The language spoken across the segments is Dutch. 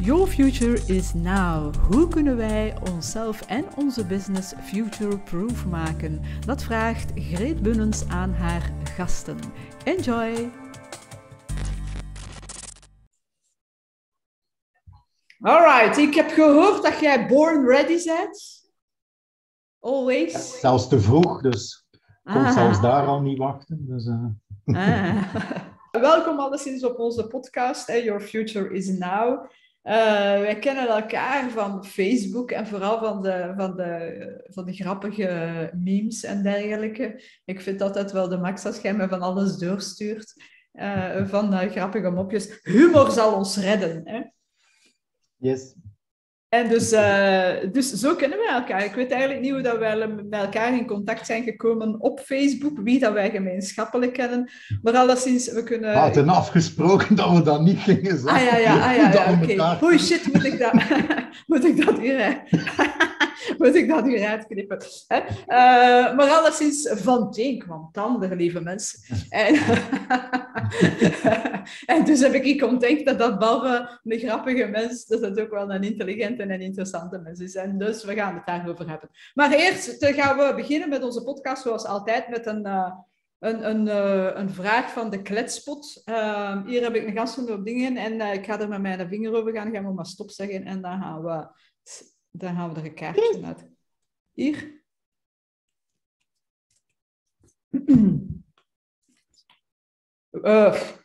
Your future is now. Hoe kunnen wij onszelf en onze business future-proof maken? Dat vraagt Greet Bunnens aan haar gasten. Enjoy! Alright, ik heb gehoord dat jij born ready bent. Always. Zelfs te vroeg, dus ik kon ah. zelfs daar al niet wachten. Dus, uh... ah. Welkom alleszins op onze podcast, Your Future is Now. Uh, wij kennen elkaar van Facebook en vooral van de, van, de, van de grappige memes en dergelijke. Ik vind altijd wel de max als jij me van alles doorstuurt. Uh, van uh, grappige mopjes. Humor zal ons redden. Hè? Yes. En dus, uh, dus zo kennen wij elkaar. Ik weet eigenlijk niet hoe dat wij met elkaar in contact zijn gekomen op Facebook, wie dat wij gemeenschappelijk kennen. Maar alleszins, we kunnen... We hadden afgesproken dat we dat niet gingen zeggen. Ah ja, ja, ah, ja, ja oké. Okay. shit, moet ik dat, moet ik dat hier... moet ik dat hier uitknippen. Hè? Uh, maar alleszins, van het een kwam het ander, lieve mensen. En, en dus heb ik ontdekt dat dat behalve een grappige mens, dat het ook wel een intelligente en interessante mens is. En dus we gaan het daarover hebben. Maar eerst gaan we beginnen met onze podcast, zoals altijd, met een... Uh, een, een, uh, een, vraag van de kletspot. Uh, hier heb ik een gast op dingen en uh, ik ga er met mijn vinger over gaan. Gaan we maar stop zeggen en dan gaan we dan gaan we er een kaartje uit. Hier.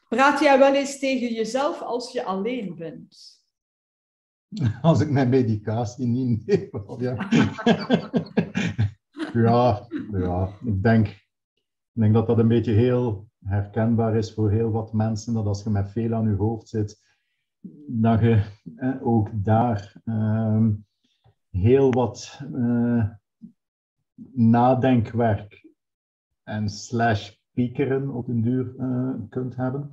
Praat jij wel eens tegen jezelf als je alleen bent? Als ik mijn medicatie niet neem, ja. ja, ja, ik denk, ik denk dat dat een beetje heel herkenbaar is voor heel wat mensen, dat als je met veel aan je hoofd zit, dat je eh, ook daar uh, heel wat uh, nadenkwerk en slash piekeren op een duur uh, kunt hebben.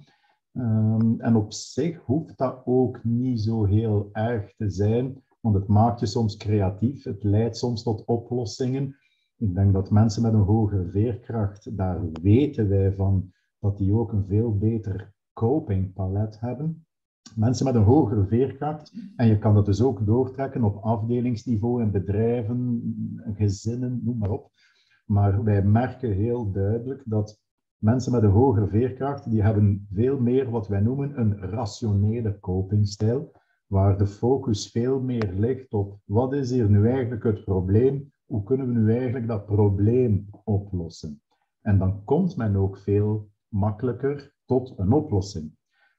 Um, en op zich hoeft dat ook niet zo heel erg te zijn, want het maakt je soms creatief, het leidt soms tot oplossingen. Ik denk dat mensen met een hogere veerkracht, daar weten wij van dat die ook een veel beter copingpalet hebben mensen met een hogere veerkracht. En je kan dat dus ook doortrekken op afdelingsniveau in bedrijven, gezinnen, noem maar op. Maar wij merken heel duidelijk dat mensen met een hogere veerkracht, die hebben veel meer wat wij noemen een rationele copingstijl, waar de focus veel meer ligt op wat is hier nu eigenlijk het probleem, hoe kunnen we nu eigenlijk dat probleem oplossen. En dan komt men ook veel makkelijker tot een oplossing.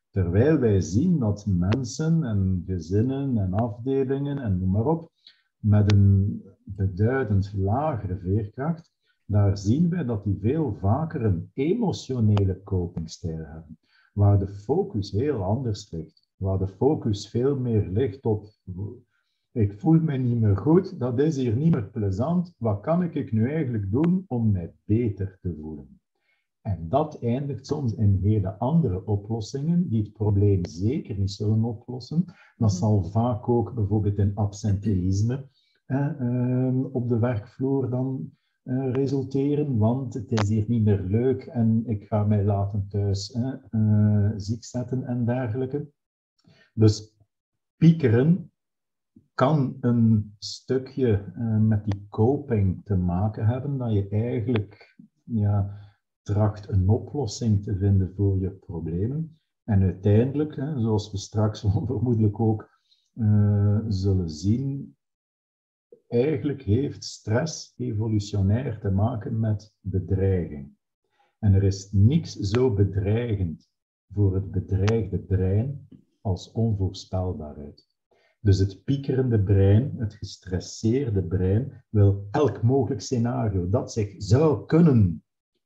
Terwijl wij zien dat mensen en gezinnen en afdelingen en noem maar op, met een beduidend lagere veerkracht, daar zien wij dat die veel vaker een emotionele copingstijl hebben, waar de focus heel anders ligt, waar de focus veel meer ligt op ik voel me niet meer goed, dat is hier niet meer plezant, wat kan ik nu eigenlijk doen om mij beter te voelen? En dat eindigt soms in hele andere oplossingen, die het probleem zeker niet zullen oplossen. Dat zal vaak ook bijvoorbeeld in absenteïsme eh, op de werkvloer dan eh, resulteren, want het is hier niet meer leuk en ik ga mij laten thuis eh, ziek zetten en dergelijke. Dus piekeren kan een stukje met die coping te maken hebben, dat je eigenlijk ja, tracht een oplossing te vinden voor je problemen. En uiteindelijk, zoals we straks vermoedelijk ook zullen zien, eigenlijk heeft stress evolutionair te maken met bedreiging. En er is niks zo bedreigend voor het bedreigde brein als onvoorspelbaarheid. Dus het piekerende brein, het gestresseerde brein, wil elk mogelijk scenario dat zich zou kunnen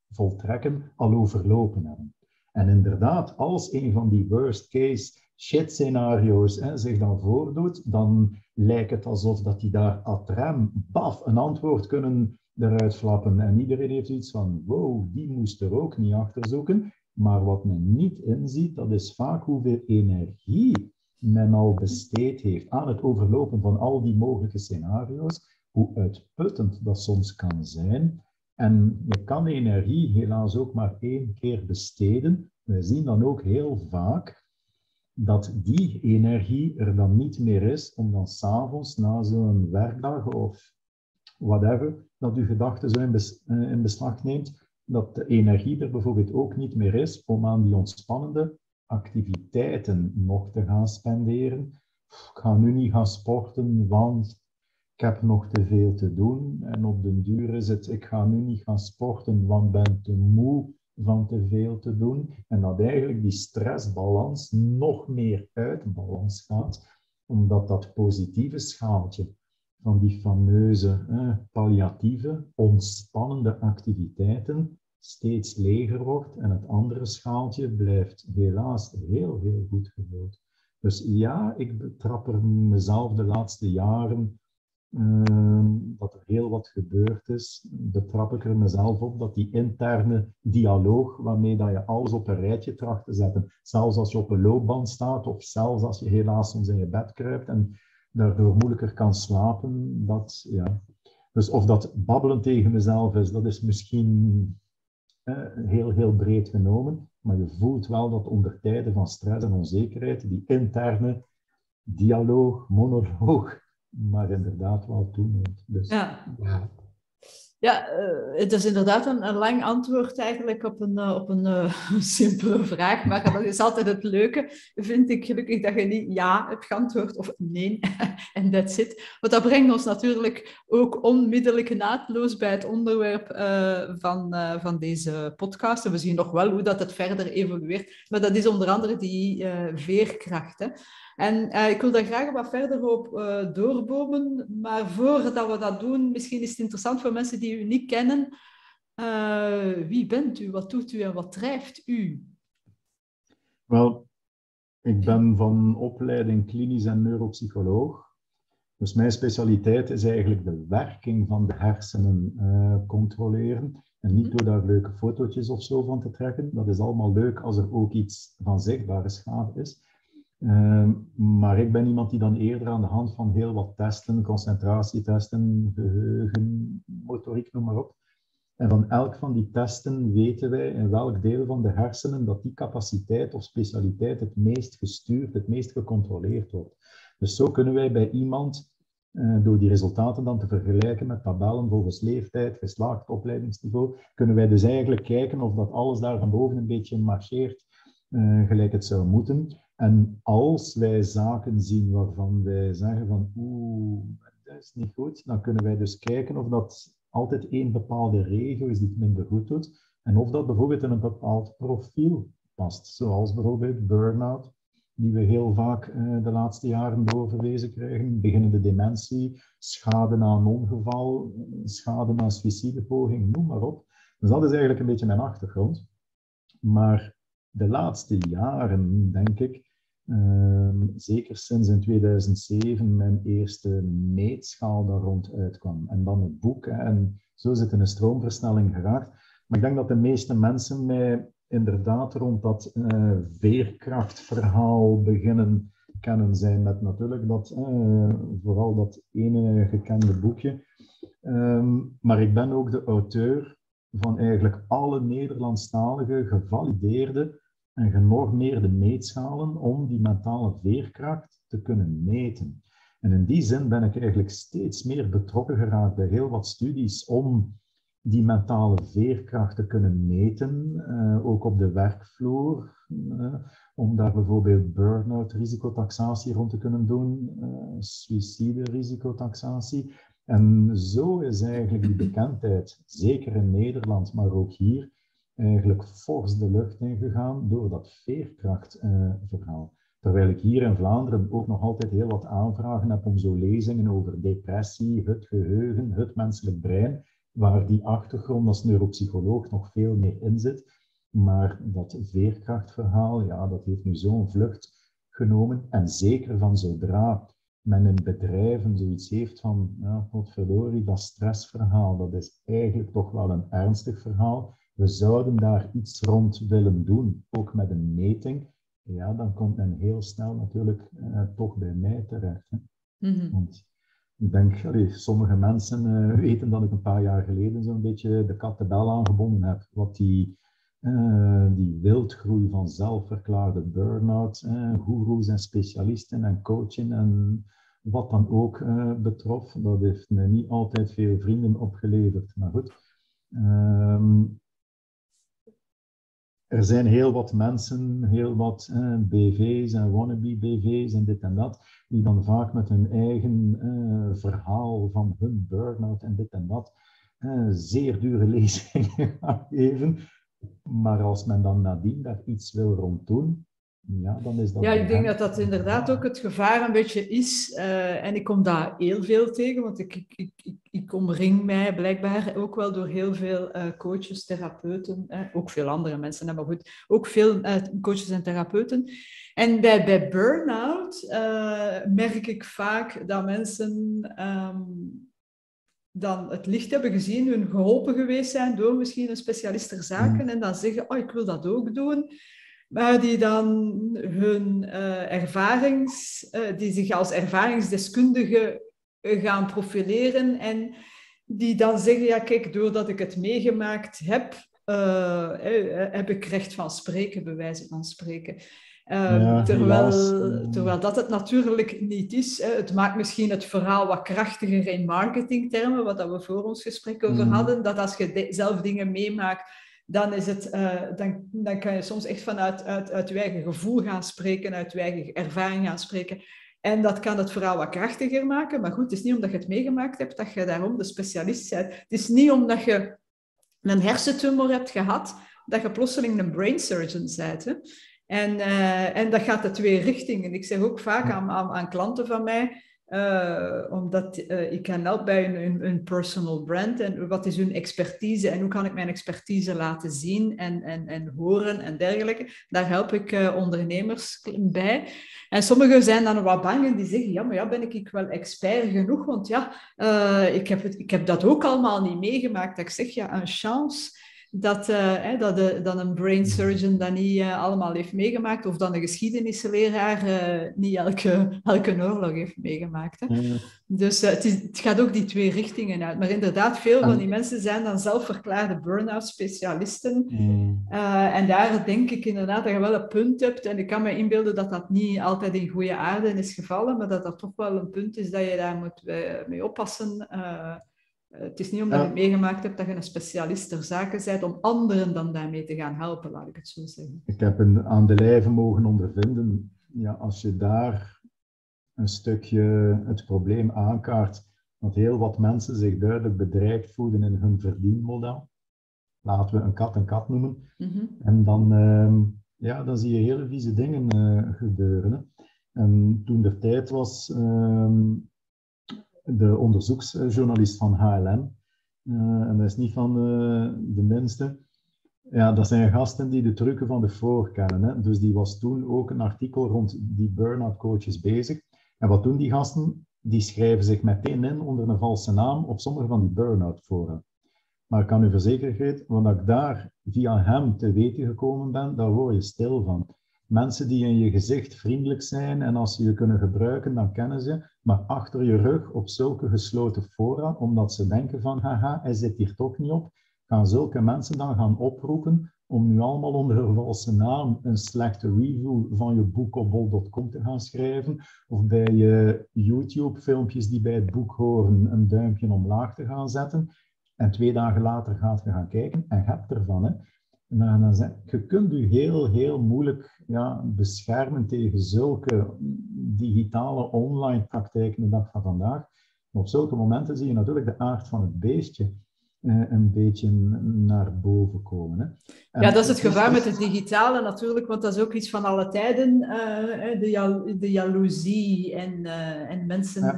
voltrekken al overlopen hebben. En inderdaad, als een van die worst case shit scenario's zich dan voordoet, dan lijkt het alsof dat die daar ad rem, baf, een antwoord kunnen eruit flappen. En iedereen heeft iets van, wow, die moest er ook niet achter zoeken. Maar wat men niet inziet, dat is vaak hoeveel energie men al besteed heeft aan het overlopen van al die mogelijke scenario's, hoe uitputtend dat soms kan zijn. En je kan energie helaas ook maar één keer besteden. We zien dan ook heel vaak dat die energie er dan niet meer is om dan s'avonds na zo'n werkdag of whatever, dat uw gedachten zo in, eh, beslag neemt, dat de energie er bijvoorbeeld ook niet meer is om aan die ontspannende activiteiten nog te gaan spenderen. Ik ga nu niet gaan sporten, want ik heb nog te veel te doen. En op den duur is het, ik ga nu niet gaan sporten, want ben te moe van te veel te doen. En dat eigenlijk die stressbalans nog meer uit balans gaat, omdat dat positieve schaaltje van die fameuze eh, palliatieve, ontspannende activiteiten steeds leger wordt en het andere schaaltje blijft helaas heel, heel goed gevuld. Dus ja, ik betrap er mezelf de laatste jaren dat er heel wat gebeurd is, betrap ik er mezelf op dat die interne dialoog waarmee dat je alles op een rijtje tracht te zetten, zelfs als je op een loopband staat of zelfs als je helaas soms in je bed kruipt en daardoor moeilijker kan slapen, dat, ja. Dus of dat babbelen tegen mezelf is, dat is misschien eh, heel, heel breed genomen, maar je voelt wel dat onder tijden van stress en onzekerheid die interne dialoog, monoloog, maar inderdaad wel toeneemt. Dus, ja. ja. Eh, het is inderdaad een, een, lang antwoord eigenlijk op een, uh, op een uh, simpele vraag, maar dat is altijd het leuke, vind ik gelukkig dat je niet ja hebt geantwoord of nee en that's it. Want dat brengt ons natuurlijk ook onmiddellijk naadloos bij het onderwerp van, van deze podcast. En we zien nog wel hoe dat het verder evolueert, maar dat is onder andere die veerkracht. En ik wil daar graag wat verder op doorbomen. Maar voordat we dat doen, misschien is het interessant voor mensen die u niet kennen. Uh, wie bent u, wat doet u en wat drijft u? Wel, ik ben van opleiding klinisch en neuropsycholoog. Dus mijn specialiteit is eigenlijk de werking van de hersenen controleren. En niet mhm. door daar leuke fotootjes of zo van te trekken. Dat is allemaal leuk als er ook iets van zichtbare schade is. Ehm, maar ik ben iemand die dan eerder aan de hand van heel wat testen, concentratietesten, geheugen, motoriek, noem maar op. En van elk van die testen weten wij in welk deel van de hersenen dat die capaciteit of specialiteit het meest gestuurd, het meest gecontroleerd wordt. Dus zo kunnen wij bij iemand, uh, door die resultaten dan te vergelijken met tabellen volgens leeftijd, geslaagd, opleidingsniveau, kunnen wij dus eigenlijk kijken of dat alles daar van boven een beetje marcheert uh, gelijk het zou moeten. En als wij zaken zien waarvan wij zeggen van oeh, dat is niet goed, dan kunnen wij dus kijken of dat altijd één bepaalde regio is die het minder goed doet. En of dat bijvoorbeeld in een bepaald profiel past. Zoals bijvoorbeeld burn-out, die we heel vaak uh, de laatste jaren doorverwezen krijgen. Beginnende dementie, schade na een ongeval, schade na een suïcidepoging, noem maar op. Dus dat is eigenlijk een beetje mijn achtergrond. Maar de laatste jaren, denk ik, ehm, zeker sinds in 2007 mijn eerste meetschaal daar rond uitkwam. En dan het boek. en zo in een stroomversnelling geraakt. Maar ik denk dat de meeste mensen mij inderdaad rond dat uh, veerkrachtverhaal beginnen kennen zijn. Met natuurlijk dat, uh, vooral dat ene gekende boekje. Ehm, maar ik ben ook de auteur van eigenlijk alle Nederlandstalige gevalideerde en genormeerde meetschalen om die mentale veerkracht te kunnen meten. En in die zin ben ik eigenlijk steeds meer betrokken geraakt bij heel wat studies om die mentale veerkracht te kunnen meten, uh, ook op de werkvloer, uh, om daar bijvoorbeeld burn-out risicotaxatie rond te kunnen doen, uh, suïcide risicotaxatie. En zo is eigenlijk die bekendheid, zeker in Nederland, maar ook hier, eigenlijk fors de lucht ingegaan door dat veerkrachtverhaal. Terwijl ik hier in Vlaanderen ook nog altijd heel wat aanvragen heb om zo lezingen over depressie, het geheugen, het menselijk brein, waar die achtergrond als neuropsycholoog nog veel meer in zit. Maar dat veerkrachtverhaal, ja, dat heeft nu zo'n vlucht genomen. En zeker van zodra men in bedrijven zoiets heeft van, ja, dat stressverhaal, dat is eigenlijk toch wel een ernstig verhaal we zouden daar iets rond willen doen, ook met een meting, ja, dan komt men heel snel natuurlijk uh, toch bij mij terecht. Hè. Mm Want ik denk, allee, sommige mensen uh, weten dat ik een paar jaar geleden zo'n beetje de kat de bel aangebonden heb, wat die uh, die wildgroei van zelfverklaarde burn-out, uh, goeroes en specialisten en coaching en wat dan ook uh, betrof. Dat heeft me niet altijd veel vrienden opgeleverd. Maar goed, um, er zijn heel wat mensen, heel wat eh, BV's en wannabe BV's en dit en dat, die dan vaak met hun eigen eh, verhaal van hun burn-out en dit en dat eh, zeer dure lezingen geven. Maar als men dan nadien daar iets wil rond doen, ja, dan is dat... Ja, ik denk dat dat inderdaad ook het gevaar een beetje is. Uh, en ik kom daar heel veel tegen, want ik, ik, ik, ik omring mij blijkbaar ook wel door heel veel uh, coaches, therapeuten, eh, ook veel andere mensen, maar goed, ook veel coaches en therapeuten. En bij, bij burn-out merk ik vaak dat mensen um, dan het licht hebben gezien, hun geholpen geweest zijn door misschien een specialist ter zaken, mm. en dan zeggen, oh, ik wil dat ook doen maar die dan hun uh, ervarings, uh, die zich als ervaringsdeskundige gaan profileren en die dan zeggen, ja kijk, doordat ik het meegemaakt heb, uh, heb ik recht van spreken, bij wijze van spreken. Ja, terwijl, terwijl dat het natuurlijk niet is. Hè. Het maakt misschien het verhaal wat krachtiger in marketingtermen, wat we voor ons gesprek over mm. hadden, dat als je zelf dingen meemaakt, dan, is het, uh, dan, dan kan je soms echt vanuit uit, uit je eigen gevoel gaan spreken, uit je eigen ervaring gaan spreken. En dat kan het verhaal wat krachtiger maken. Maar goed, het is niet omdat je het meegemaakt hebt dat je daarom de specialist bent. Het is niet omdat je een hersentumor hebt gehad, dat je plotseling een brain surgeon bent. Hè? En, uh, en dat gaat de twee richtingen. Ik zeg ook vaak aan, aan klanten van mij, uh, omdat uh, ik kan helpen bij een, personal brand en wat is hun expertise en hoe kan ik mijn expertise laten zien en, en, en horen en dergelijke. Daar help ik uh, ondernemers bij. En sommigen zijn dan wat bang en die zeggen, ja, maar ja, ben ik wel expert genoeg? Want ja, ik, heb het, ik heb dat ook allemaal niet meegemaakt. Ik zeg, ja, een chance dat, uh, dat, de, dat een brain surgeon dat niet uh, allemaal heeft meegemaakt, of dat een geschiedenisleraar uh, niet elke, elke oorlog heeft meegemaakt. Hè. Mm. Dus het, is, het, gaat ook die twee richtingen uit. Maar inderdaad, veel van die mensen zijn dan zelfverklaarde burn-out specialisten. Mm. en daar denk ik inderdaad dat je wel een punt hebt. En ik kan me inbeelden dat dat niet altijd in goede aarde is gevallen, maar dat dat toch wel een punt is dat je daar moet mee oppassen. Eh, het is niet omdat je het meegemaakt hebt dat je een specialist ter zaken bent om anderen dan daarmee te gaan helpen, laat ik het zo zeggen. Ik heb een, aan de lijve mogen ondervinden, ja, als je daar een stukje het probleem aankaart, dat heel wat mensen zich duidelijk bedreigd voelen in hun verdienmodel. Laten we een kat een kat noemen. Mhm. En dan, uh, ja, dan zie je hele vieze dingen uh, gebeuren. En toen de tijd was, uh, de onderzoeksjournalist van HLN. Eh, en dat is niet van uh, de minste. Ja, dat zijn gasten die de trucken van de voor kennen. Hè. Dus die was toen ook een artikel rond die burn-out coaches bezig. En wat doen die gasten? Die schrijven zich meteen in onder een valse naam op sommige van die burn-out fora. Maar ik kan u verzekeren, wat ik daar via hem te weten gekomen ben, daar word je stil van. Mensen die in je gezicht vriendelijk zijn en als ze je kunnen gebruiken, dan kennen ze, maar achter je rug op zulke gesloten fora, omdat ze denken van, haha, hij zit hier toch niet op, gaan zulke mensen dan gaan oproepen om nu allemaal onder een valse naam een slechte review van je boek op bol.com te gaan schrijven, of bij je YouTube-filmpjes die bij het boek horen een duimpje omlaag te gaan zetten, en twee dagen later gaat je gaan kijken en hebt ervan. Hè. Dan zijn, je kunt je heel, heel moeilijk ja, beschermen tegen zulke digitale online praktijken de dag van vandaag. Maar op zulke momenten zie je natuurlijk de aard van het beestje eh, een beetje naar boven komen. Hè. ja, dat is het gevaar met het digitale natuurlijk, want dat is ook iets van alle tijden, uh, de, de jaloezie en, uh, en mensen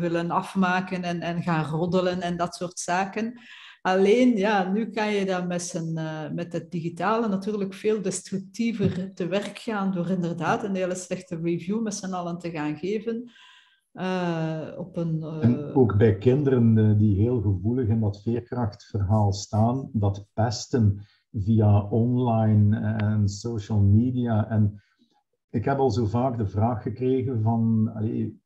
willen afmaken en, en gaan roddelen en dat soort zaken. Alleen, ja, nu kan je dan met, zijn, uh, met het digitale natuurlijk veel destructiever te werk gaan door inderdaad een hele slechte review met z'n allen te gaan geven. Uh, op een. En ook bij kinderen die heel gevoelig in dat veerkrachtverhaal staan, dat pesten via online en social media. En ik heb al zo vaak de vraag gekregen van,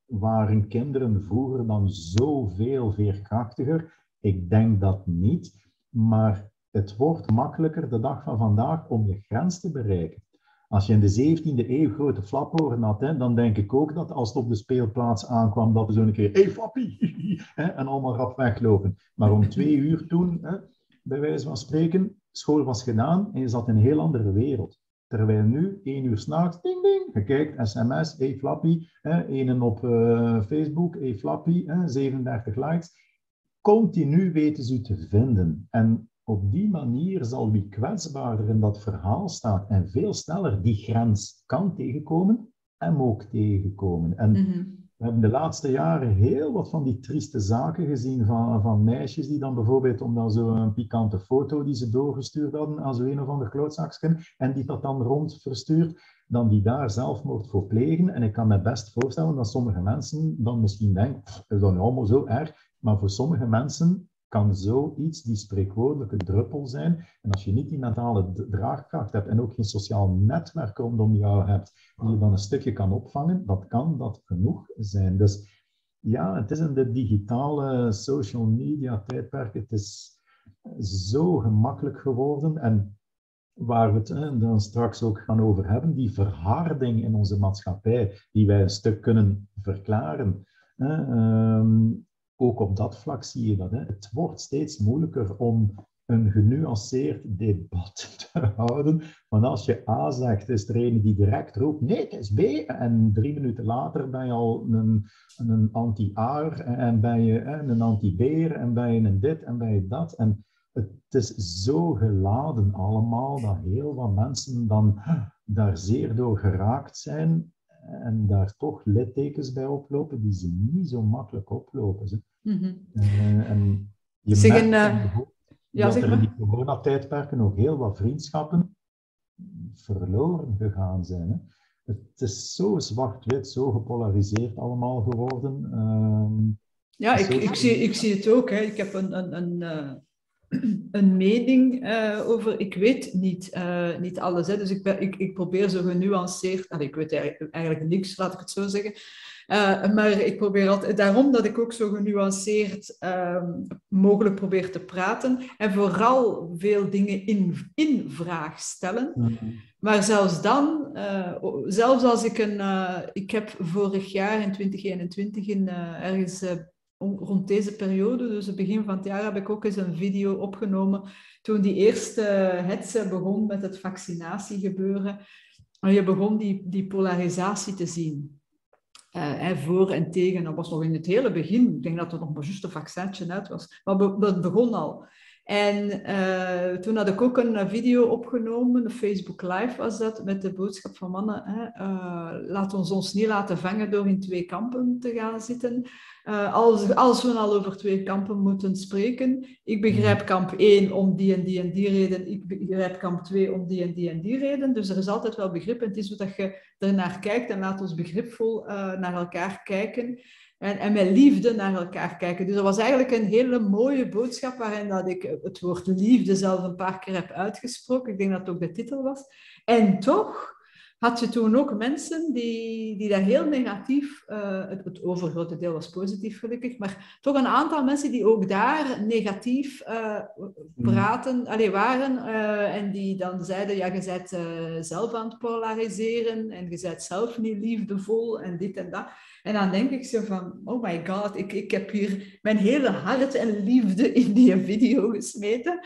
waren kinderen vroeger dan zoveel veerkrachtiger? Ik denk dat niet. Maar Het wordt makkelijker de dag van vandaag om je grens te bereiken. Als je in de 17e eeuw grote flaphoren had, hè, dan denk ik ook dat als het op de speelplaats aankwam, dat we zo een keer, hey, flappie, en allemaal rap weglopen. Maar om twee uur toen, hè, bij wijze van spreken, school was gedaan en je zat in een heel andere wereld. Terwijl nu, één uur s'nachts, ding ding, je kijkt, sms, hey Flappy, een op uh, Facebook, hey Flappy, hè, 37 likes. Continu weten ze te vinden. En op die manier zal wie kwetsbaarder in dat verhaal staat en veel sneller die grens kan tegenkomen, hem ook tegenkomen. En mhm. we hebben de laatste jaren heel wat van die trieste zaken gezien van, van meisjes die dan bijvoorbeeld, omdat zo'n pikante foto die ze doorgestuurd hadden aan zo'n een of ander klootzakje, en die dat dan rond verstuurt, dan die daar zelfmoord voor plegen. En ik kan me best voorstellen dat sommige mensen dan misschien denken, is dat nu allemaal zo erg? Maar voor sommige mensen kan zoiets die spreekwoordelijke druppel zijn. En als je niet die mentale draagkracht hebt en ook geen sociaal netwerk rondom jou hebt, die je dan een stukje kan opvangen, dat kan dat genoeg zijn. Dus ja, het is in de digitale social media tijdperk, het is zo gemakkelijk geworden. En waar we het dan straks ook gaan over hebben, die verharding in onze maatschappij, die wij een stuk kunnen verklaren. Ehm, ook op dat vlak zie je dat. Hè. Het wordt steeds moeilijker om een genuanceerd debat te houden. Want als je A zegt, is er een die direct roept, nee, het is B. En drie minuten later ben je al een, een anti-aar en ben je een anti-beer en ben je een dit en ben je dat. En het is zo geladen allemaal dat heel wat mensen dan daar zeer door geraakt zijn en daar toch littekens bij oplopen die ze niet zo makkelijk oplopen. Mm en je zeg merkt uh, ja, dat er in die coronatijdperken ook heel wat vriendschappen verloren gegaan zijn. Hè. Het is zo zwart-wit, zo gepolariseerd allemaal geworden. Uh, ja, ik, ik, zie, ik zie het ook. Hè. Ik heb een, een, een, uh, een mening uh, over, ik weet niet, uh, niet alles. Hè. Dus ik, ben, ik, ik probeer zo genuanceerd, nou, ik weet eigenlijk, eigenlijk niks, laat ik het zo zeggen. Uh, maar ik probeer altijd, daarom dat ik ook zo genuanceerd uh, mogelijk probeer te praten en vooral veel dingen in, in vraag stellen. Mm -hmm. Maar zelfs dan, uh, zelfs als ik een, ik heb vorig jaar in 2021 in, ergens rond deze periode, dus het begin van het jaar, heb ik ook eens een video opgenomen toen die eerste hetze begon met het vaccinatiegebeuren. En je begon die, die polarisatie te zien. Uh, voor en tegen, dat was nog in het hele begin. Ik denk dat er nog maar juist een vaccintje uit was. Maar dat begon al. En uh, toen had ik ook een video opgenomen, een Facebook Live was dat, met de boodschap van mannen, hè, laat ons ons niet laten vangen door in twee kampen te gaan zitten. Uh, als, als we al over twee kampen moeten spreken, ik begrijp kamp 1 om die en die en die reden, ik begrijp kamp 2 om die en die en die reden. Dus er is altijd wel begrip en het is hoe dat je ernaar kijkt en laat ons begripvol naar elkaar kijken. En, en met liefde naar elkaar kijken. Dus dat was eigenlijk een hele mooie boodschap waarin dat ik het woord liefde zelf een paar keer heb uitgesproken. Ik denk dat het ook de titel was. En toch had je toen ook mensen die, die daar heel negatief, uh, het, het, overgrote deel was positief gelukkig, maar toch een aantal mensen die ook daar negatief uh, praten, mm. allee, waren uh, en die dan zeiden, ja, je bent zelf aan het polariseren en je bent zelf niet liefdevol en dit en dat. En dan denk ik zo van, oh my god, ik, ik heb hier mijn hele hart en liefde in die video gesmeten.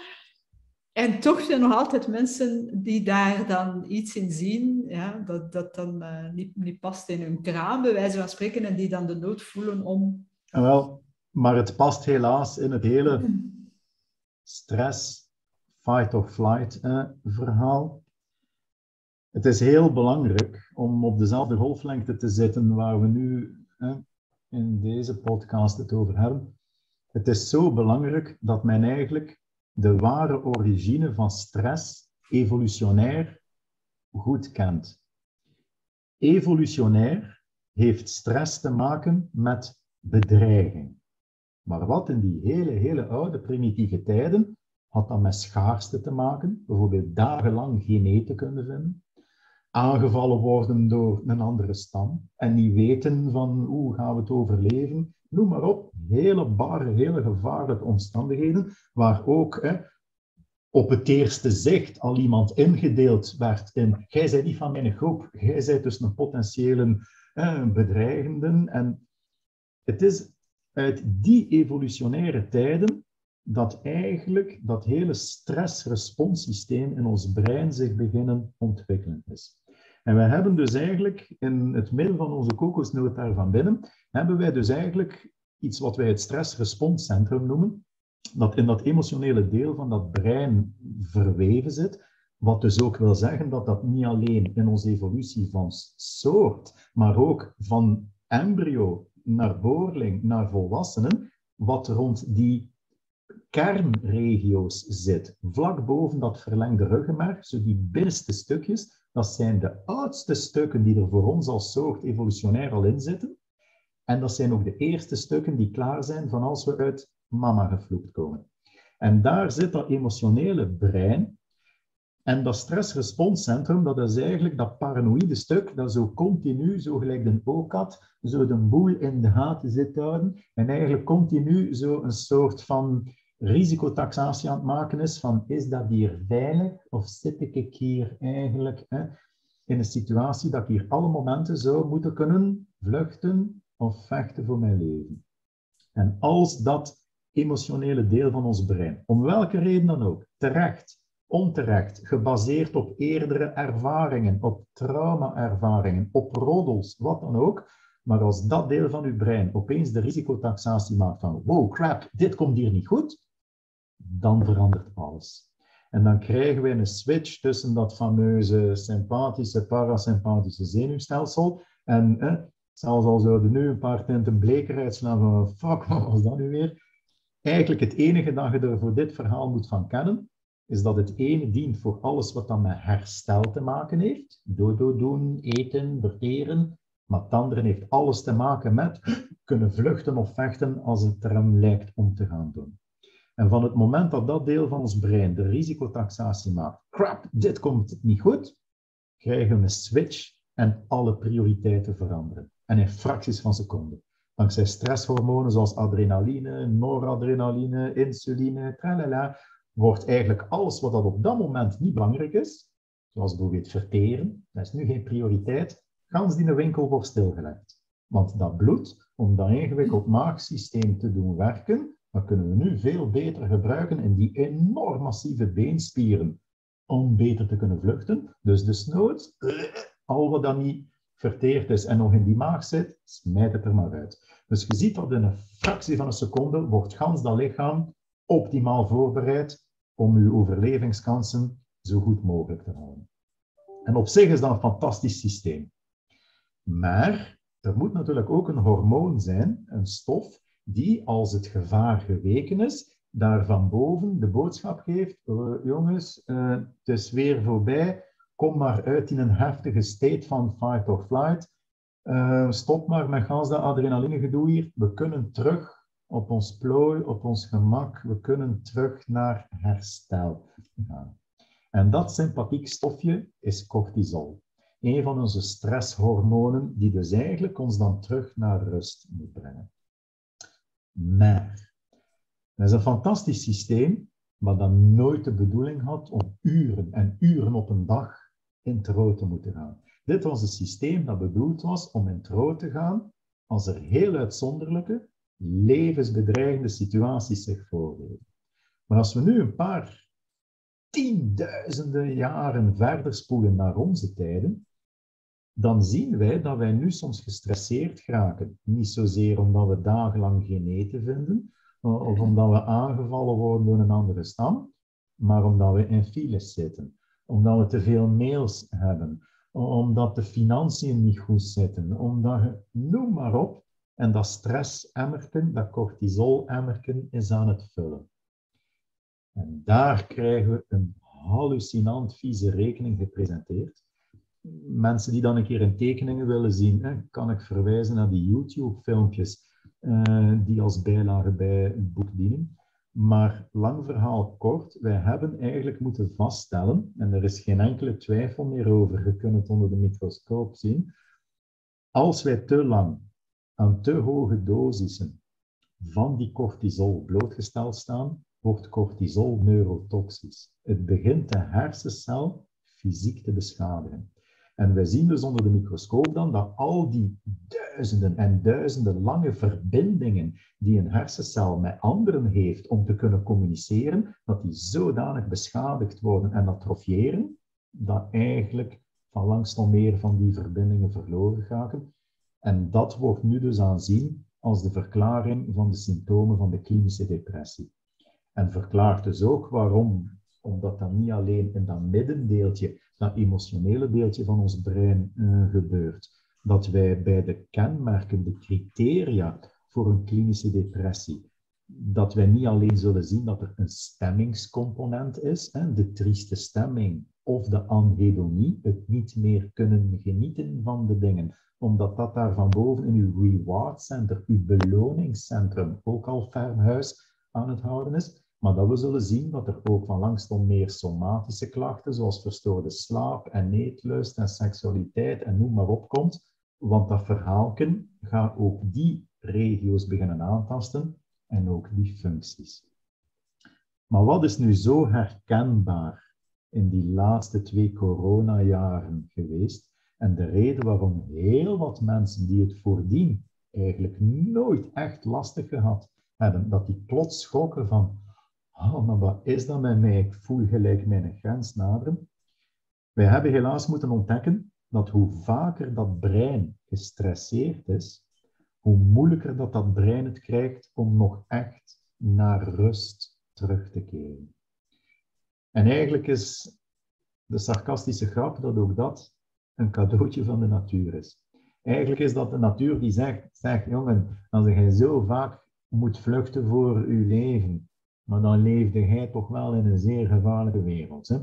En toch zijn er nog altijd mensen die daar dan iets in zien, ja, dat, dat dan uh, niet, niet past in hun kraam, bij wijze van spreken, en die dan de nood voelen om... Ja, wel, maar het past helaas in het hele stress, fight or flight eh, verhaal. Het is heel belangrijk om op dezelfde golflengte te zitten waar we nu eh, in deze podcast het over hebben. Het is zo belangrijk dat men eigenlijk de ware origine van stress evolutionair goed kent. Evolutionair heeft stress te maken met bedreiging. Maar wat in die hele, hele oude primitieve tijden had dat met schaarste te maken, bijvoorbeeld dagenlang geen eten kunnen vinden, aangevallen worden door een andere stam en niet weten van hoe gaan we het overleven, noem maar op, hele barre, hele gevaarlijke omstandigheden, waar ook hè, op het eerste zicht al iemand ingedeeld werd in jij bent niet van mijn groep, jij bent dus een potentiële eh, bedreigende. En het is uit die evolutionaire tijden dat eigenlijk dat hele stressresponssysteem in ons brein zich beginnen ontwikkelen is. En we hebben dus eigenlijk in het midden van onze kokosnoot daar van binnen, hebben wij dus eigenlijk iets wat wij het stressresponscentrum noemen, dat in dat emotionele deel van dat brein verweven zit, wat dus ook wil zeggen dat dat niet alleen in onze evolutie van soort, maar ook van embryo naar boorling naar volwassenen, wat rond die kernregio's zit, vlak boven dat verlengde ruggenmerg, zo die binnenste stukjes, dat zijn de oudste stukken die er voor ons als soort evolutionair al in zitten. En dat zijn ook de eerste stukken die klaar zijn van als we uit mama gevloekt komen. En daar zit dat emotionele brein. En dat stressresponscentrum, dat is eigenlijk dat paranoïde stuk dat zo continu, zo gelijk een had, zo de boel in de gaten zit houden en eigenlijk continu zo een soort van risicotaxatie aan het maken is van is dat hier veilig of zit ik hier eigenlijk hè, in een situatie dat ik hier alle momenten zou moeten kunnen vluchten of vechten voor mijn leven. En als dat emotionele deel van ons brein, om welke reden dan ook, terecht, onterecht, gebaseerd op eerdere ervaringen, op trauma-ervaringen, op roddels, wat dan ook, maar als dat deel van uw brein opeens de risicotaxatie maakt van wow, crap, dit komt hier niet goed, dan verandert alles. En dan krijgen we een switch tussen dat fameuze sympathische, parasympathische zenuwstelsel en eh, zelfs al zouden nu een paar tinten bleker uitslaan van fuck, wat was dat nu weer? Eigenlijk het enige dat je er voor dit verhaal moet van kennen, is dat het ene dient voor alles wat dan met herstel te maken heeft. Dodo doen, eten, verteren. Maar het andere heeft alles te maken met kunnen vluchten of vechten als het er lijkt om te gaan doen. En van het moment dat dat deel van ons brein de risicotaxatie maakt, crap, dit komt niet goed, krijgen we een switch en alle prioriteiten veranderen. En in fracties van seconden. Dankzij stresshormonen zoals adrenaline, noradrenaline, insuline, tralala, wordt eigenlijk alles wat dat op dat moment niet belangrijk is, zoals bijvoorbeeld verteren, dat is nu geen prioriteit, gans die winkel wordt stilgelegd. Want dat bloed, om dat ingewikkeld maagsysteem te doen werken, dat kunnen we nu veel beter gebruiken in die enorm massieve beenspieren om beter te kunnen vluchten. Dus desnoods, al wat dan niet verteerd is en nog in die maag zit, smijt het er maar uit. Dus je ziet dat in een fractie van een seconde wordt gans dat lichaam optimaal voorbereid om uw overlevingskansen zo goed mogelijk te houden. En op zich is dat een fantastisch systeem. Maar er moet natuurlijk ook een hormoon zijn, een stof, die als het gevaar geweken is, daar van boven de boodschap geeft, uh, jongens, uh, het is weer voorbij, kom maar uit in een heftige state van fight or flight, uh, stop maar met gans dat adrenaline gedoe hier, we kunnen terug op ons plooi, op ons gemak, we kunnen terug naar herstel gaan. En dat sympathiek stofje is cortisol. Een van onze stresshormonen, die dus eigenlijk ons dan terug naar rust moet brengen. Maar, dat is een fantastisch systeem, maar dat nooit de bedoeling had om uren en uren op een dag in trouw te moeten gaan. Dit was een systeem dat bedoeld was om in trouw te gaan als er heel uitzonderlijke, levensbedreigende situaties zich voordoen. Maar als we nu een paar tienduizenden jaren verder spoelen naar onze tijden, dan zien wij dat wij nu soms gestresseerd geraken. Niet zozeer omdat we dagenlang geen eten vinden, of omdat we aangevallen worden door een andere stam, maar omdat we in files zitten, omdat we te veel mails hebben, omdat de financiën niet goed zitten, omdat je, noem maar op, en dat stressemmerken, dat cortisol-emmerken, is aan het vullen. En daar krijgen we een hallucinant vieze rekening gepresenteerd. Mensen die dan een keer in tekeningen willen zien, hè, kan ik verwijzen naar die YouTube-filmpjes uh, die als bijlage bij het boek dienen. Maar lang verhaal kort, wij hebben eigenlijk moeten vaststellen, en er is geen enkele twijfel meer over, je kunt het onder de microscoop zien, als wij te lang aan te hoge dosissen van die cortisol blootgesteld staan, wordt cortisol neurotoxisch. Het begint de hersencel fysiek te beschadigen. En wij zien dus onder de microscoop dan dat al die duizenden en duizenden lange verbindingen die een hersencel met anderen heeft om te kunnen communiceren, dat die zodanig beschadigd worden en atrofiëren, dat eigenlijk van langs nog meer van die verbindingen verloren gaan. En dat wordt nu dus aanzien als de verklaring van de symptomen van de klinische depressie. En verklaart dus ook waarom, omdat dat niet alleen in dat middendeeltje, emotionele deeltje van ons brein uh, gebeurt, dat wij bij de kenmerken, de criteria voor een klinische depressie, dat wij niet alleen zullen zien dat er een stemmingscomponent is, hè, de trieste stemming of de anhedonie, het niet meer kunnen genieten van de dingen, omdat dat daar van boven in uw reward center, uw beloningscentrum, ook al ferm huis aan het houden is, maar dat we zullen zien dat er ook van langs meer somatische klachten, zoals verstoorde slaap en eetlust en seksualiteit en noem maar op komt. Want dat verhaalken gaat ook die regio's beginnen aantasten en ook die functies. Maar wat is nu zo herkenbaar in die laatste twee coronajaren geweest? En de reden waarom heel wat mensen die het voordien eigenlijk nooit echt lastig gehad hebben, dat die plots schokken van oh, maar wat is dat met mij? Ik voel gelijk mijn grens naderen. Wij hebben helaas moeten ontdekken dat hoe vaker dat brein gestresseerd is, hoe moeilijker dat dat brein het krijgt om nog echt naar rust terug te keren. En eigenlijk is de sarcastische grap dat ook dat een cadeautje van de natuur is. Eigenlijk is dat de natuur die zegt, zeg jongen, als je zo vaak moet vluchten voor je leven, maar dan leefde hij toch wel in een zeer gevaarlijke wereld. Hè?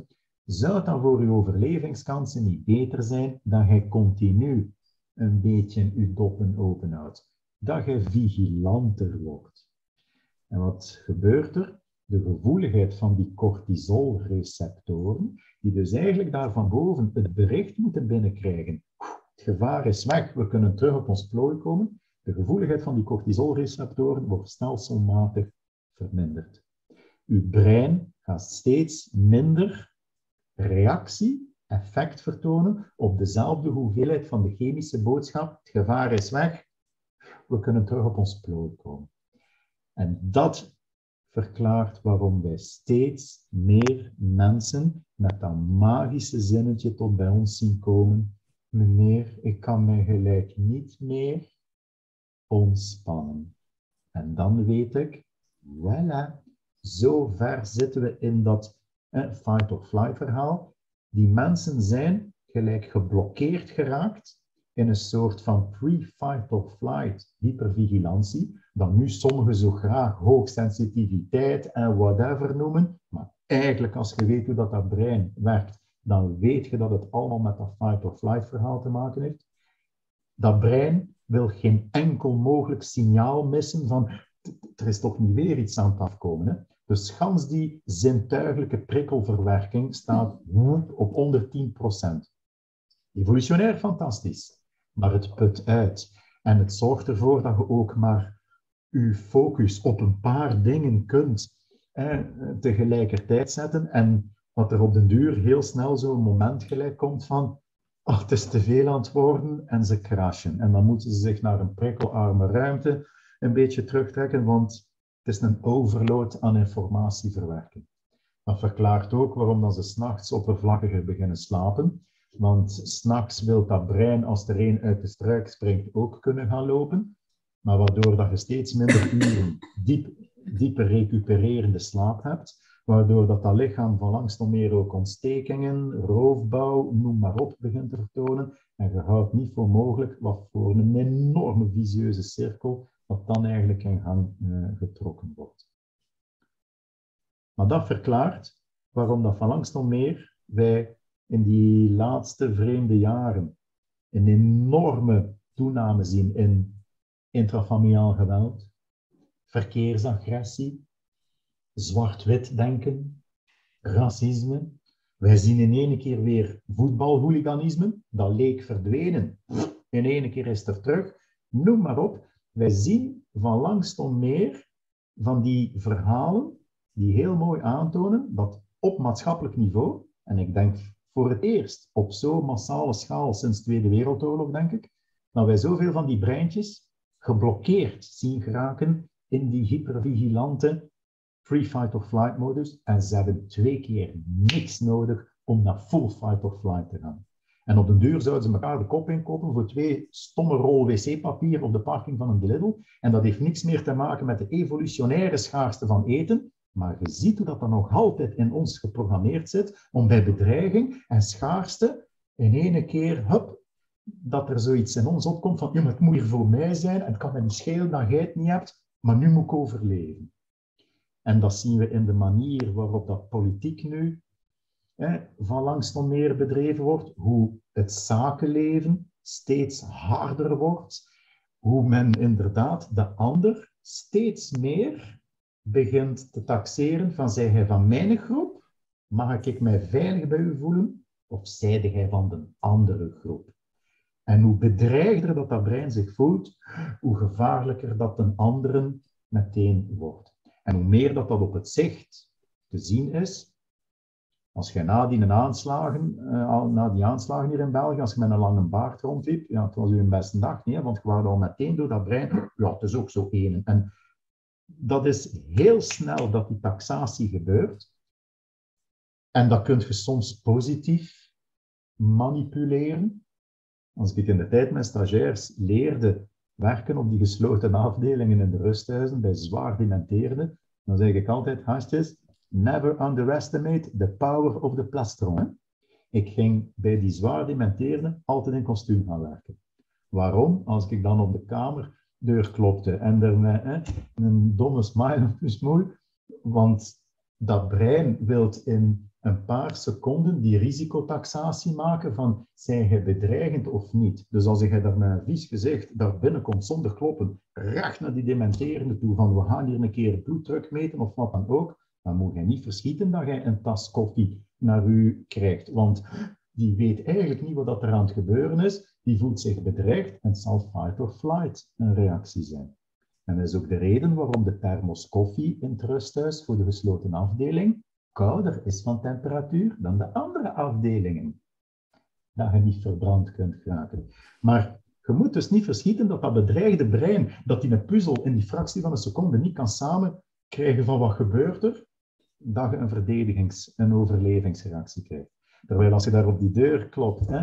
Zou het dan voor uw overlevingskansen niet beter zijn dat hij continu een beetje uw doppen openhoudt? Dat je vigilanter wordt. En wat gebeurt er? De gevoeligheid van die cortisolreceptoren, die dus eigenlijk daar van boven het bericht moeten binnenkrijgen. Het gevaar is weg, we kunnen terug op ons plooi komen. De gevoeligheid van die cortisolreceptoren wordt stelselmatig verminderd. Uw brein gaat steeds minder reactie, effect vertonen op dezelfde hoeveelheid van de chemische boodschap. Het gevaar is weg, we kunnen terug op ons plooi komen. En dat verklaart waarom wij steeds meer mensen met dat magische zinnetje tot bij ons zien komen. Meneer, ik kan mij gelijk niet meer ontspannen. En dan weet ik, voilà, zo ver zitten we in dat fight-or-flight verhaal. Die mensen zijn gelijk geblokkeerd geraakt in een soort van pre-fight-or-flight hypervigilantie, dat nu sommigen zo graag hoogsensitiviteit en whatever noemen, maar eigenlijk als je weet hoe dat, dat brein werkt, dan weet je dat het allemaal met dat fight-or-flight verhaal te maken heeft. Dat brein wil geen enkel mogelijk signaal missen van er is toch niet weer iets aan het afkomen. Hè? Dus gans die zintuigelijke prikkelverwerking staat op onder 10%. Evolutionair fantastisch, maar het put uit. En het zorgt ervoor dat je ook maar je focus op een paar dingen kunt tegelijkertijd zetten. En dat er op den duur heel snel zo'n moment gelijk komt van oh, het is te veel aan het worden en ze crashen. En dan moeten ze zich naar een prikkelarme ruimte een beetje terugtrekken, want het is een overload aan informatieverwerking. Dat verklaart ook waarom dat ze s'nachts oppervlakkiger beginnen slapen. Want s'nachts wil dat brein, als er een uit de struik springt, ook kunnen gaan lopen. Maar waardoor dat je steeds minder uren diep, diepe recupererende slaap hebt. Waardoor dat, dat lichaam van langs nog meer ook ontstekingen, roofbouw, noem maar op, begint te vertonen. En je houdt niet voor mogelijk wat voor een enorme visieuze cirkel wat dan eigenlijk in gang uh, getrokken wordt. Maar dat verklaart waarom dat van langs nog meer wij in die laatste vreemde jaren een enorme toename zien in intrafamiliaal geweld, verkeersagressie, zwart-wit denken, racisme. Wij zien in één keer weer voetbalhooliganisme, dat leek verdwenen. In één keer is er terug. Noem maar op. Wij zien van langs meer van die verhalen die heel mooi aantonen dat op maatschappelijk niveau, en ik denk voor het eerst op zo'n massale schaal sinds de Tweede Wereldoorlog, denk ik, dat wij zoveel van die breintjes geblokkeerd zien geraken in die hypervigilante free fight or flight modus. En ze hebben twee keer niks nodig om naar full fight or flight te gaan. En op den duur zouden ze elkaar de kop inkopen voor twee stomme rol wc-papier op de parking van een Lidl. En dat heeft niks meer te maken met de evolutionaire schaarste van eten. Maar je ziet hoe dat dan nog altijd in ons geprogrammeerd zit om bij bedreiging en schaarste in ene keer, hup, dat er zoiets in ons opkomt van, het moet hier voor mij zijn en het kan me niet schelen dat jij het niet hebt, maar nu moet ik overleven. En dat zien we in de manier waarop dat politiek nu van langs nog meer bedreven wordt, hoe het zakenleven steeds harder wordt, hoe men inderdaad de ander steeds meer begint te taxeren van zij hij van mijn groep, mag ik mij veilig bij u voelen, of zijde hij van de andere groep? En hoe bedreigder dat, dat brein zich voelt, hoe gevaarlijker dat een anderen meteen wordt. En hoe meer dat dat op het zicht te zien is, als je na die aanslagen, uh, na die aanslagen hier in België, als je met een lange baard rondliep, ja, het was uw beste dag, niet, want je waren al meteen door dat brein, ja, het is ook zo één. En dat is heel snel dat die taxatie gebeurt. En dat kun je soms positief manipuleren. Als ik in de tijd met stagiairs leerde werken op die gesloten afdelingen in de rusthuizen bij zwaar dementeerden, dan zeg ik altijd, gastjes, never underestimate the power of the plastron. Ik ging bij die zwaar dementeerden altijd in kostuum gaan werken. Waarom? Als ik dan op de kamerdeur klopte en er met een domme smile op je want dat brein wilt in een paar seconden die risicotaxatie maken van zijn je bedreigend of niet. Dus als je daar met een vies gezicht daar binnenkomt zonder kloppen, recht naar die dementerende toe van we gaan hier een keer bloeddruk meten of wat dan ook, dan moet je niet verschieten dat jij een tas koffie naar u krijgt. Want die weet eigenlijk niet wat er aan het gebeuren is. Die voelt zich bedreigd en zal fight or flight een reactie zijn. En dat is ook de reden waarom de thermos koffie in het rusthuis voor de gesloten afdeling kouder is van temperatuur dan de andere afdelingen. Dat je niet verbrand kunt raken. Maar je moet dus niet verschieten dat dat bedreigde brein, dat die een puzzel in die fractie van een seconde niet kan samen krijgen van wat gebeurt er, dat je een verdedigings- en overlevingsreactie krijgt. Terwijl als je daar op die deur klopt hè,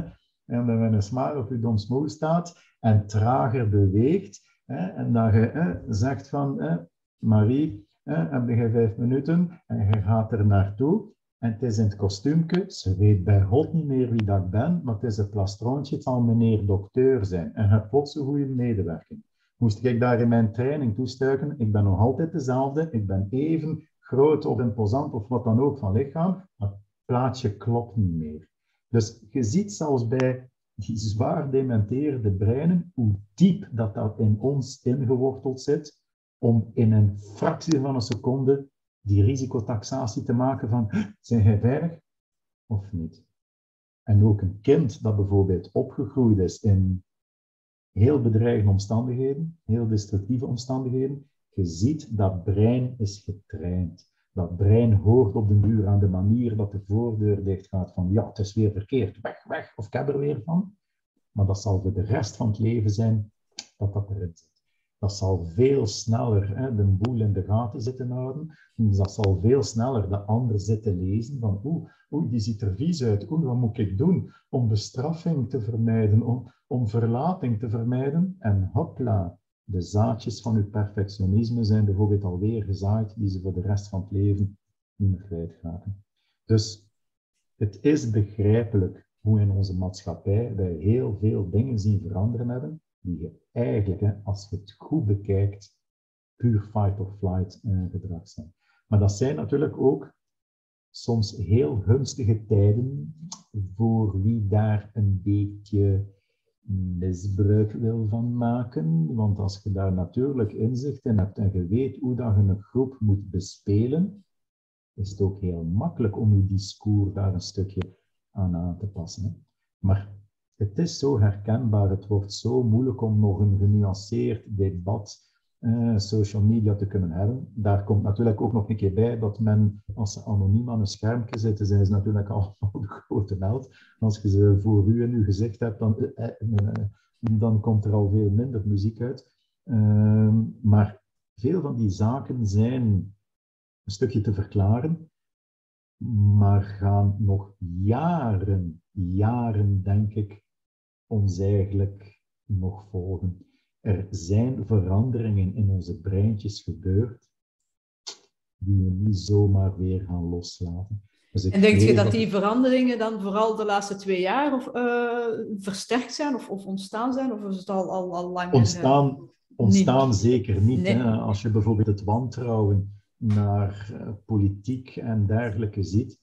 en er met een smaak op je domsmoel staat en trager beweegt hè, en dat je hè, zegt van hè, Marie, heb je vijf minuten en je gaat er naartoe. En het is in het kostuumke, ze weet bij God niet meer wie dat ben, maar het is een plastroontje, zal meneer dokter zijn. En het plots een goede medewerking. Moest ik daar in mijn training toestuiken, ik ben nog altijd dezelfde, ik ben even groot of imposant of wat dan ook van lichaam, het plaatje klopt niet meer. Dus je ziet zelfs bij die zwaar dementeerde breinen, hoe diep dat, dat in ons ingeworteld zit, om in een fractie van een seconde die risicotaxatie te maken van zijn jij veilig of niet. En ook een kind dat bijvoorbeeld opgegroeid is in heel bedreigende omstandigheden, heel destructieve omstandigheden, je ziet dat brein is getraind. Dat brein hoort op de duur aan de manier dat de voordeur dicht gaat van ja, het is weer verkeerd, weg, weg, of ik heb er weer van. Maar dat zal voor de rest van het leven zijn dat dat erin zit dat zal veel sneller hè, de boel in de gaten zitten houden. Dat zal veel sneller de ander zitten lezen van oeh, oeh, die ziet er vies uit. Oeh, wat moet ik doen om bestraffing te vermijden, om, om verlating te vermijden? En hopla, de zaadjes van uw perfectionisme zijn bijvoorbeeld alweer gezaaid, die ze voor de rest van het leven niet meer kwijtraken. Dus het is begrijpelijk hoe in onze maatschappij wij heel veel dingen zien veranderen hebben, die je eigenlijk, als je het goed bekijkt, puur fight or flight eh, gedrag zijn. Maar dat zijn natuurlijk ook soms heel gunstige tijden voor wie daar een beetje misbruik wil van maken. Want als je daar natuurlijk inzicht in hebt en je weet hoe dat je een groep moet bespelen, is het ook heel makkelijk om je discours daar een stukje aan aan te passen. Maar het is zo herkenbaar, het wordt zo moeilijk om nog een genuanceerd debat social media te kunnen hebben. Daar komt natuurlijk ook nog een keer bij dat men, als ze anoniem aan een schermpje zitten, zijn ze natuurlijk allemaal de grote held. Als je ze voor u in uw gezicht hebt, dan, uh, dan komt er al veel minder muziek uit. Ehm, maar veel van die zaken zijn een stukje te verklaren, maar gaan nog jaren, jaren, denk ik, ons eigenlijk nog volgen. Er zijn veranderingen in onze breintjes gebeurd die we niet zomaar weer gaan loslaten. Dus en denk je dat die veranderingen dan vooral de laatste twee jaar of, uh, versterkt zijn of, of, ontstaan zijn? Of is het al, al, al langer? Ontstaan, ontstaan zeker niet. Hè? Als je bijvoorbeeld het wantrouwen naar uh, politiek en dergelijke ziet,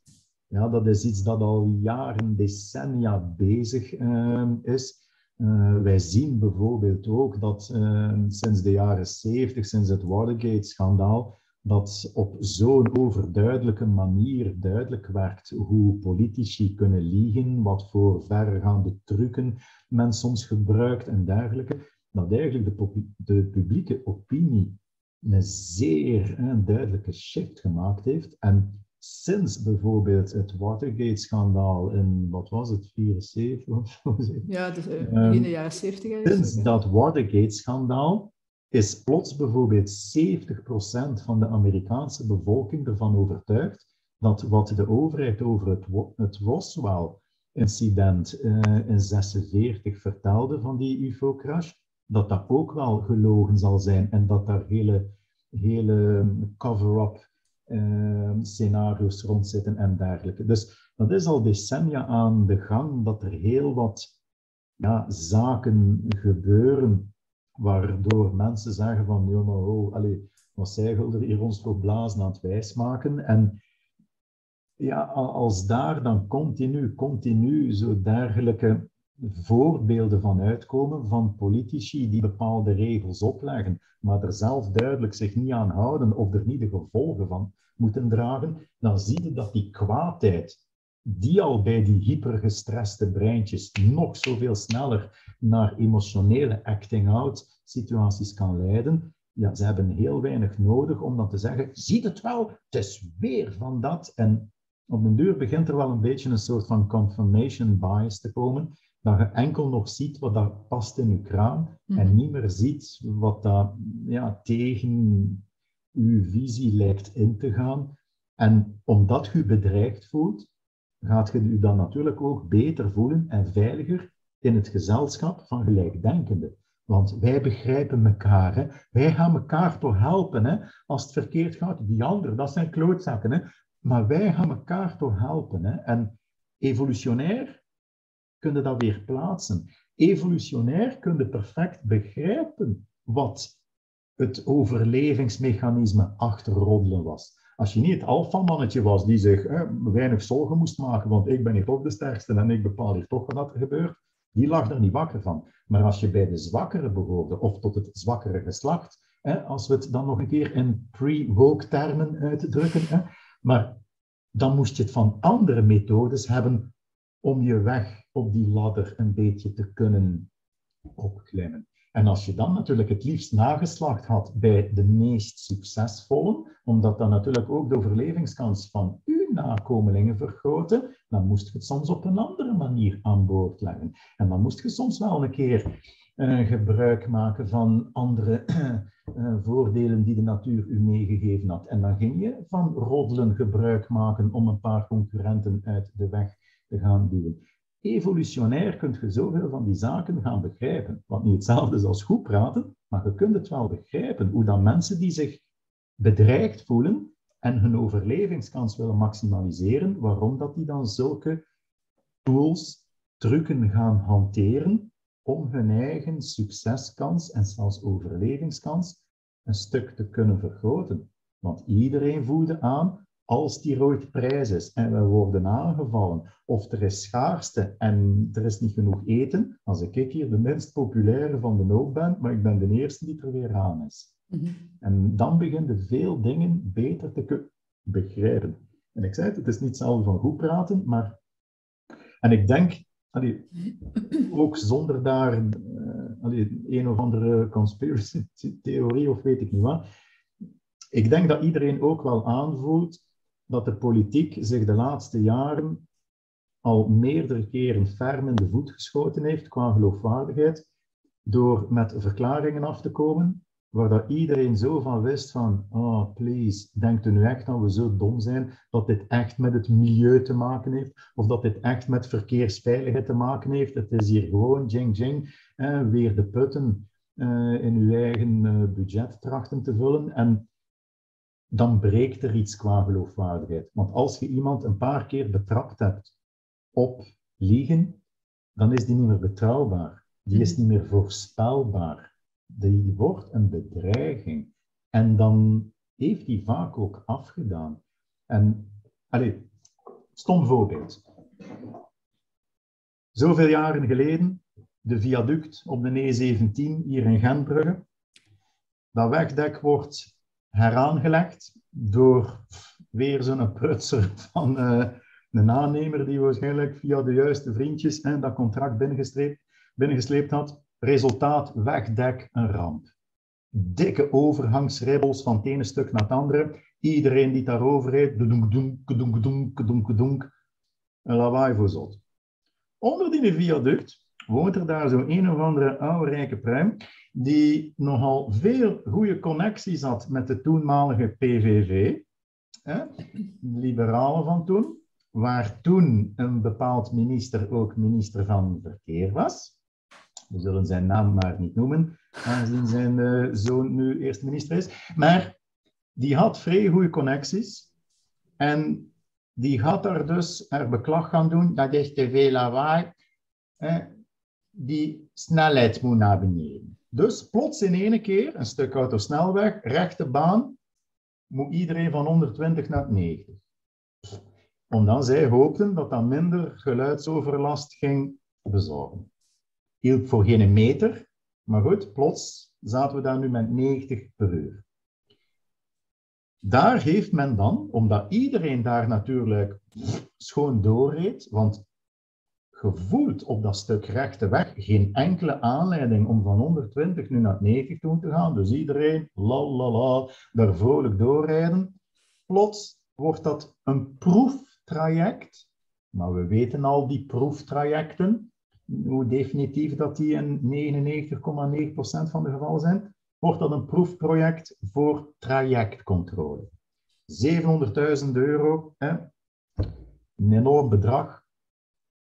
ja, dat is iets dat al jaren, decennia bezig uh, is. Uh, wij zien bijvoorbeeld ook dat uh, sinds de jaren 70, sinds het Watergate-schandaal, dat op zo'n overduidelijke manier duidelijk werd hoe politici kunnen liegen, wat voor verregaande trucken men soms gebruikt en dergelijke, dat eigenlijk de, de publieke opinie een zeer een duidelijke shift gemaakt heeft. En sinds bijvoorbeeld het Watergate-schandaal in, wat was het, 74 Ja, dus, uh, begin de jaren 70. Sinds dat Watergate-schandaal is plots bijvoorbeeld 70% van de Amerikaanse bevolking ervan overtuigd dat wat de overheid over het, het Roswell-incident uh, in 46 vertelde van die UFO-crash, dat dat ook wel gelogen zal zijn en dat daar hele, hele cover-up scenario's rondzitten en dergelijke. Dus dat is al decennia aan de gang dat er heel wat ja, zaken gebeuren waardoor mensen zeggen van, ja maar oh, allez, wat zij er hier ons voor blazen aan het wijsmaken. En ja, als daar dan continu, continu zo dergelijke voorbeelden van uitkomen van politici die bepaalde regels opleggen, maar er zelf duidelijk zich niet aan houden of er niet de gevolgen van moeten dragen, dan zie je dat die kwaadheid, die al bij die hypergestreste breintjes nog zoveel sneller naar emotionele acting-out situaties kan leiden, ja, ze hebben heel weinig nodig om dan te zeggen, zie het wel, het is weer van dat. En op den duur begint er wel een beetje een soort van confirmation bias te komen, dat je enkel nog ziet wat dat past in je kraam en mhm. niet meer ziet wat dat ja, tegen uw visie lijkt in te gaan. En omdat je bedreigd voelt, gaat je je dan natuurlijk ook beter voelen en veiliger in het gezelschap van gelijkdenkenden. Want wij begrijpen elkaar. Hè? Wij gaan elkaar toch helpen. Hè? Als het verkeerd gaat, die anderen, dat zijn klootzakken. Hè? Maar wij gaan elkaar toch helpen. Hè? En evolutionair kun je dat weer plaatsen. Evolutionair kun perfect begrijpen wat het overlevingsmechanisme achter roddelen was. Als je niet het alfamannetje was die zich weinig zorgen moest maken, want ik ben hier toch de sterkste en ik bepaal hier toch wat er gebeurt, die lag er niet wakker van. Maar als je bij de zwakkere behoorde, of tot het zwakkere geslacht, als we het dan nog een keer in pre-woke termen uitdrukken, maar dan moest je het van andere methodes hebben om je weg op die ladder een beetje te kunnen opklimmen. En als je dan natuurlijk het liefst nageslacht had bij de meest succesvolle, omdat dat natuurlijk ook de overlevingskans van uw nakomelingen vergroten, dan moest je het soms op een andere manier aan boord leggen. En dan moest je soms wel een keer uh, gebruik maken van andere uh, voordelen die de natuur u meegegeven had. En dan ging je van roddelen gebruik maken om een paar concurrenten uit de weg te gaan duwen evolutionair kunt je zoveel van die zaken gaan begrijpen. Wat niet hetzelfde is als goed praten, maar je kunt het wel begrijpen. Hoe dan mensen die zich bedreigd voelen en hun overlevingskans willen maximaliseren, waarom dat die dan zulke tools, trucken gaan hanteren om hun eigen succeskans en zelfs overlevingskans een stuk te kunnen vergroten. Want iedereen voelde aan, als die ooit prijs is en we worden aangevallen, of er is schaarste en er is niet genoeg eten, als ik hier de minst populaire van de hoop ben, maar ik ben de eerste die er weer aan is. Mhm. En dan beginnen veel dingen beter te begrijpen. En ik zei het, het is niet hetzelfde van goed praten, maar... En ik denk, allee, ook zonder daar uh, een of andere conspiracy-theorie of weet ik niet wat. Ik denk dat iedereen ook wel aanvoelt dat de politiek zich de laatste jaren al meerdere keren ferm in de voet geschoten heeft qua geloofwaardigheid, door met verklaringen af te komen waar dat iedereen zo van wist van, oh please, denkt u nu echt dat we zo dom zijn, dat dit echt met het milieu te maken heeft, of dat dit echt met verkeersveiligheid te maken heeft. Het is hier gewoon jing jing, eh, weer de putten eh, in uw eigen uh, budget trachten te vullen. En dan breekt er iets qua geloofwaardigheid. Want als je iemand een paar keer betrapt hebt op liegen, dan is die niet meer betrouwbaar. Die is mhm. niet meer voorspelbaar die wordt een bedreiging. En dan heeft die vaak ook afgedaan. En, allez, stom voorbeeld. Zoveel jaren geleden, de viaduct op de E17 hier in Gentbrugge. Dat wegdek wordt heraangelegd door weer zo'n prutser van uh, een aannemer die waarschijnlijk via de juiste vriendjes hè, dat contract binnengesleept, had. Resultaat, wegdek, een ramp. Dikke overhangsribbels van het ene stuk naar het andere. Iedereen die daarover reed, doenk, doenk, doenk. Een lawaai voor zot. Onder die viaduct woont er daar zo een of andere oude rijke pruim, die nogal veel goede connecties had met de toenmalige PVV, hè, liberalen van toen, waar toen een bepaald minister ook minister van Verkeer was. We zullen zijn naam maar niet noemen, aangezien zijn uh, zoon nu eerste minister is. Maar die had vrij goede connecties. En die gaat daar dus er beklag gaan doen, dat is te veel lawaai. Die snelheid moet naar beneden. Dus plots in één keer, een stuk autosnelweg, rechte baan, moet iedereen van 120 naar 90. Omdat zij hoopten dat dat minder geluidsoverlast ging bezorgen hielp voor geen meter. Maar goed, plots zaten we daar nu met 90 per uur. Daar heeft men dan, omdat iedereen daar natuurlijk schoon doorreed, want gevoeld op dat stuk rechte weg geen enkele aanleiding om van 120 nu naar 90 toe te gaan. Dus iedereen, la la la, daar vrolijk doorrijden. Plots wordt dat een proeftraject. Maar we weten al die proeftrajecten hoe definitief dat die in 99,9% van de gevallen zijn, wordt dat een proefproject voor trajectcontrole. 700.000 euro, hè? een enorm bedrag,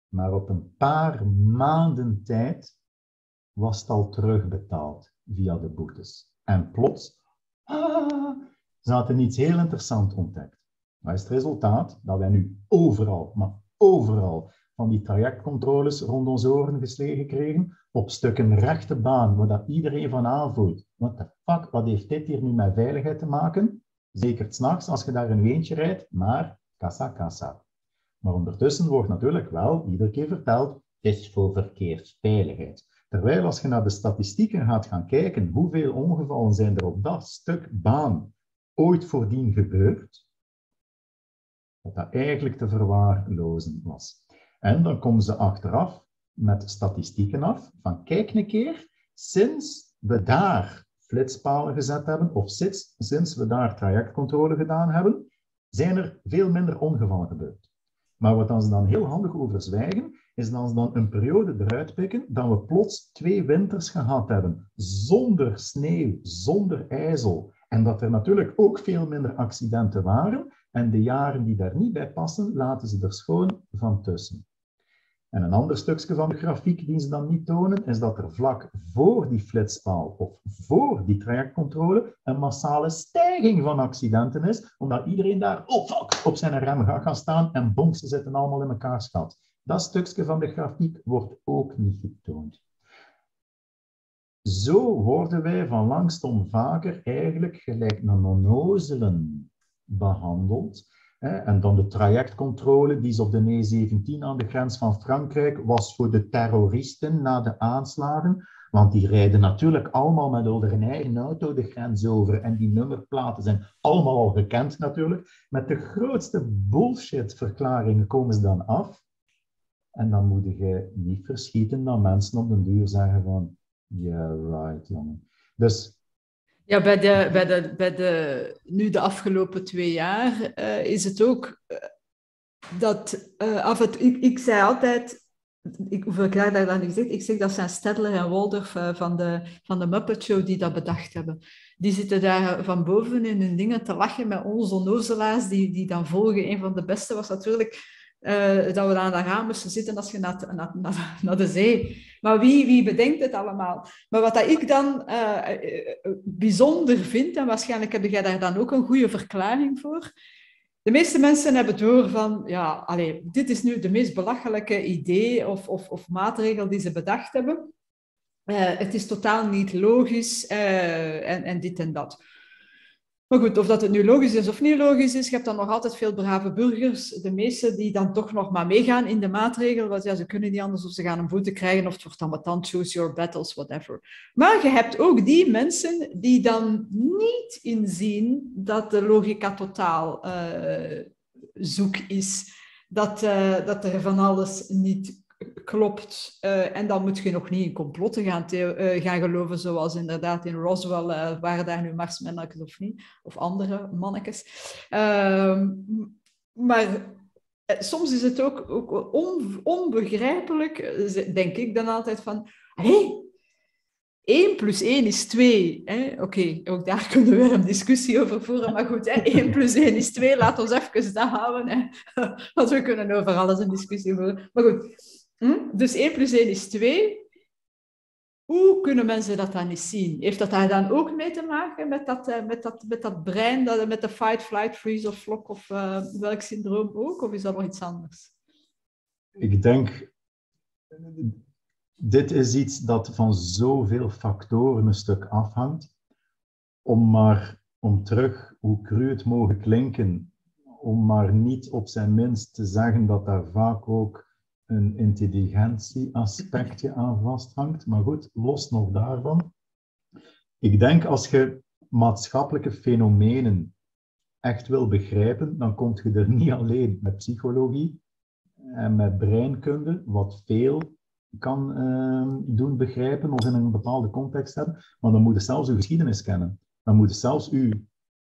maar op een paar maanden tijd was het al terugbetaald via de boetes. En plots, ah, ze iets heel interessants ontdekt. Wat is het resultaat? Dat wij nu overal, maar overal, van die trajectcontroles rond onze oren geslegen kregen, op stukken rechte baan, waar dat iedereen van aanvoelt. What the fuck, wat heeft dit hier nu met veiligheid te maken? Zeker s'nachts als je daar een weentje rijdt, maar kassa kassa. Maar ondertussen wordt natuurlijk wel iedere keer verteld, het is voor verkeersveiligheid. Terwijl als je naar de statistieken gaat gaan kijken, hoeveel ongevallen zijn er op dat stuk baan ooit voordien gebeurd, dat dat eigenlijk te verwaarlozen was. En dan komen ze achteraf met statistieken af van kijk een keer, sinds we daar flitspalen gezet hebben, of sinds, sinds we daar trajectcontrole gedaan hebben, zijn er veel minder ongevallen gebeurd. Maar wat ze dan heel handig over zwijgen, is dat ze dan een periode eruit pikken dat we plots twee winters gehad hebben, zonder sneeuw, zonder ijzel. En dat er natuurlijk ook veel minder accidenten waren. En de jaren die daar niet bij passen, laten ze er schoon van tussen. En een ander stukje van de grafiek die ze dan niet tonen, is dat er vlak voor die flitspaal of voor die trajectcontrole een massale stijging van accidenten is, omdat iedereen daar oh fuck, op zijn rem gaat gaan staan en bonk, ze zitten allemaal in elkaar schat. Dat stukje van de grafiek wordt ook niet getoond. Zo worden wij van langstom vaker eigenlijk gelijk een onnozelen behandeld en dan de trajectcontrole, die is op de E17 aan de grens van Frankrijk, was voor de terroristen na de aanslagen. Want die rijden natuurlijk allemaal met hun eigen auto de grens over. En die nummerplaten zijn allemaal al gekend natuurlijk. Met de grootste bullshit-verklaringen komen ze dan af. En dan moet je niet verschieten dat mensen op den duur zeggen van Yeah, right, jongen. Dus... Ja, bij de, bij de, bij de, nu de afgelopen twee jaar uh, is het ook uh, dat uh, af het, ik, ik zei altijd, ik, hoeveel keer dat dan gezegd, ik zeg dat zijn Stedler en Waldorf van, de, van de Muppet Show die dat bedacht hebben. Die zitten daar van boven in hun dingen te lachen met onze onnozelaars die, die dan volgen. Een van de beste was natuurlijk uh, dat we aan de raam moesten zitten als je naar, naar, naar, de zee. Maar wie, wie bedenkt het allemaal? Maar wat dat ik dan uh, bijzonder vind, en waarschijnlijk heb jij daar dan ook een goede verklaring voor. De meeste mensen hebben door van, ja, allez, dit is nu de meest belachelijke idee of, of, of maatregel die ze bedacht hebben. het is totaal niet logisch en, en dit en dat. Maar goed, of dat het nu logisch is of niet logisch is, je hebt dan nog altijd veel brave burgers, de meeste die dan toch nog maar meegaan in de maatregel, want ja, ze kunnen niet anders of ze gaan een voeten krijgen of het wordt dan dan choose your battles, whatever. Maar je hebt ook die mensen die dan niet inzien dat de logica totaal uh, zoek is, dat, uh, dat er van alles niet klopt. Uh, en dan moet je nog niet in complotten gaan, uh, gaan geloven, zoals inderdaad in Roswell, uh, waren daar nu marsmannetjes of niet, of andere mannetjes. Ehm, maar soms is het ook, ook on, onbegrijpelijk, denk ik dan altijd van, hey, 1 plus 1 is 2. Oké, ook daar kunnen we een discussie over voeren. Maar goed, hè? 1 plus 1 is 2. Laat ons even dat houden. Hè? Want we kunnen over alles een discussie voeren. Maar goed, Hm? Dus 1 plus 1 is 2. Hoe kunnen mensen dat dan niet zien? Heeft dat daar dan ook mee te maken met dat, uh, met dat, met dat brein, dat, met de fight, flight, freeze of flock of uh, welk syndroom ook? Of is dat nog iets anders? Ik denk, dit is iets dat van zoveel factoren een stuk afhangt. Om maar, om terug, hoe cru het mogen klinken, om maar niet op zijn minst te zeggen dat daar vaak ook een intelligentieaspectje aan vasthangt. Maar goed, los nog daarvan. Ik denk als je maatschappelijke fenomenen echt wil begrijpen, dan kom je er niet alleen met psychologie en met breinkunde, wat veel kan uh, doen begrijpen of in een bepaalde context hebben, maar dan moet je zelfs uw geschiedenis kennen. Dan moet je zelfs uw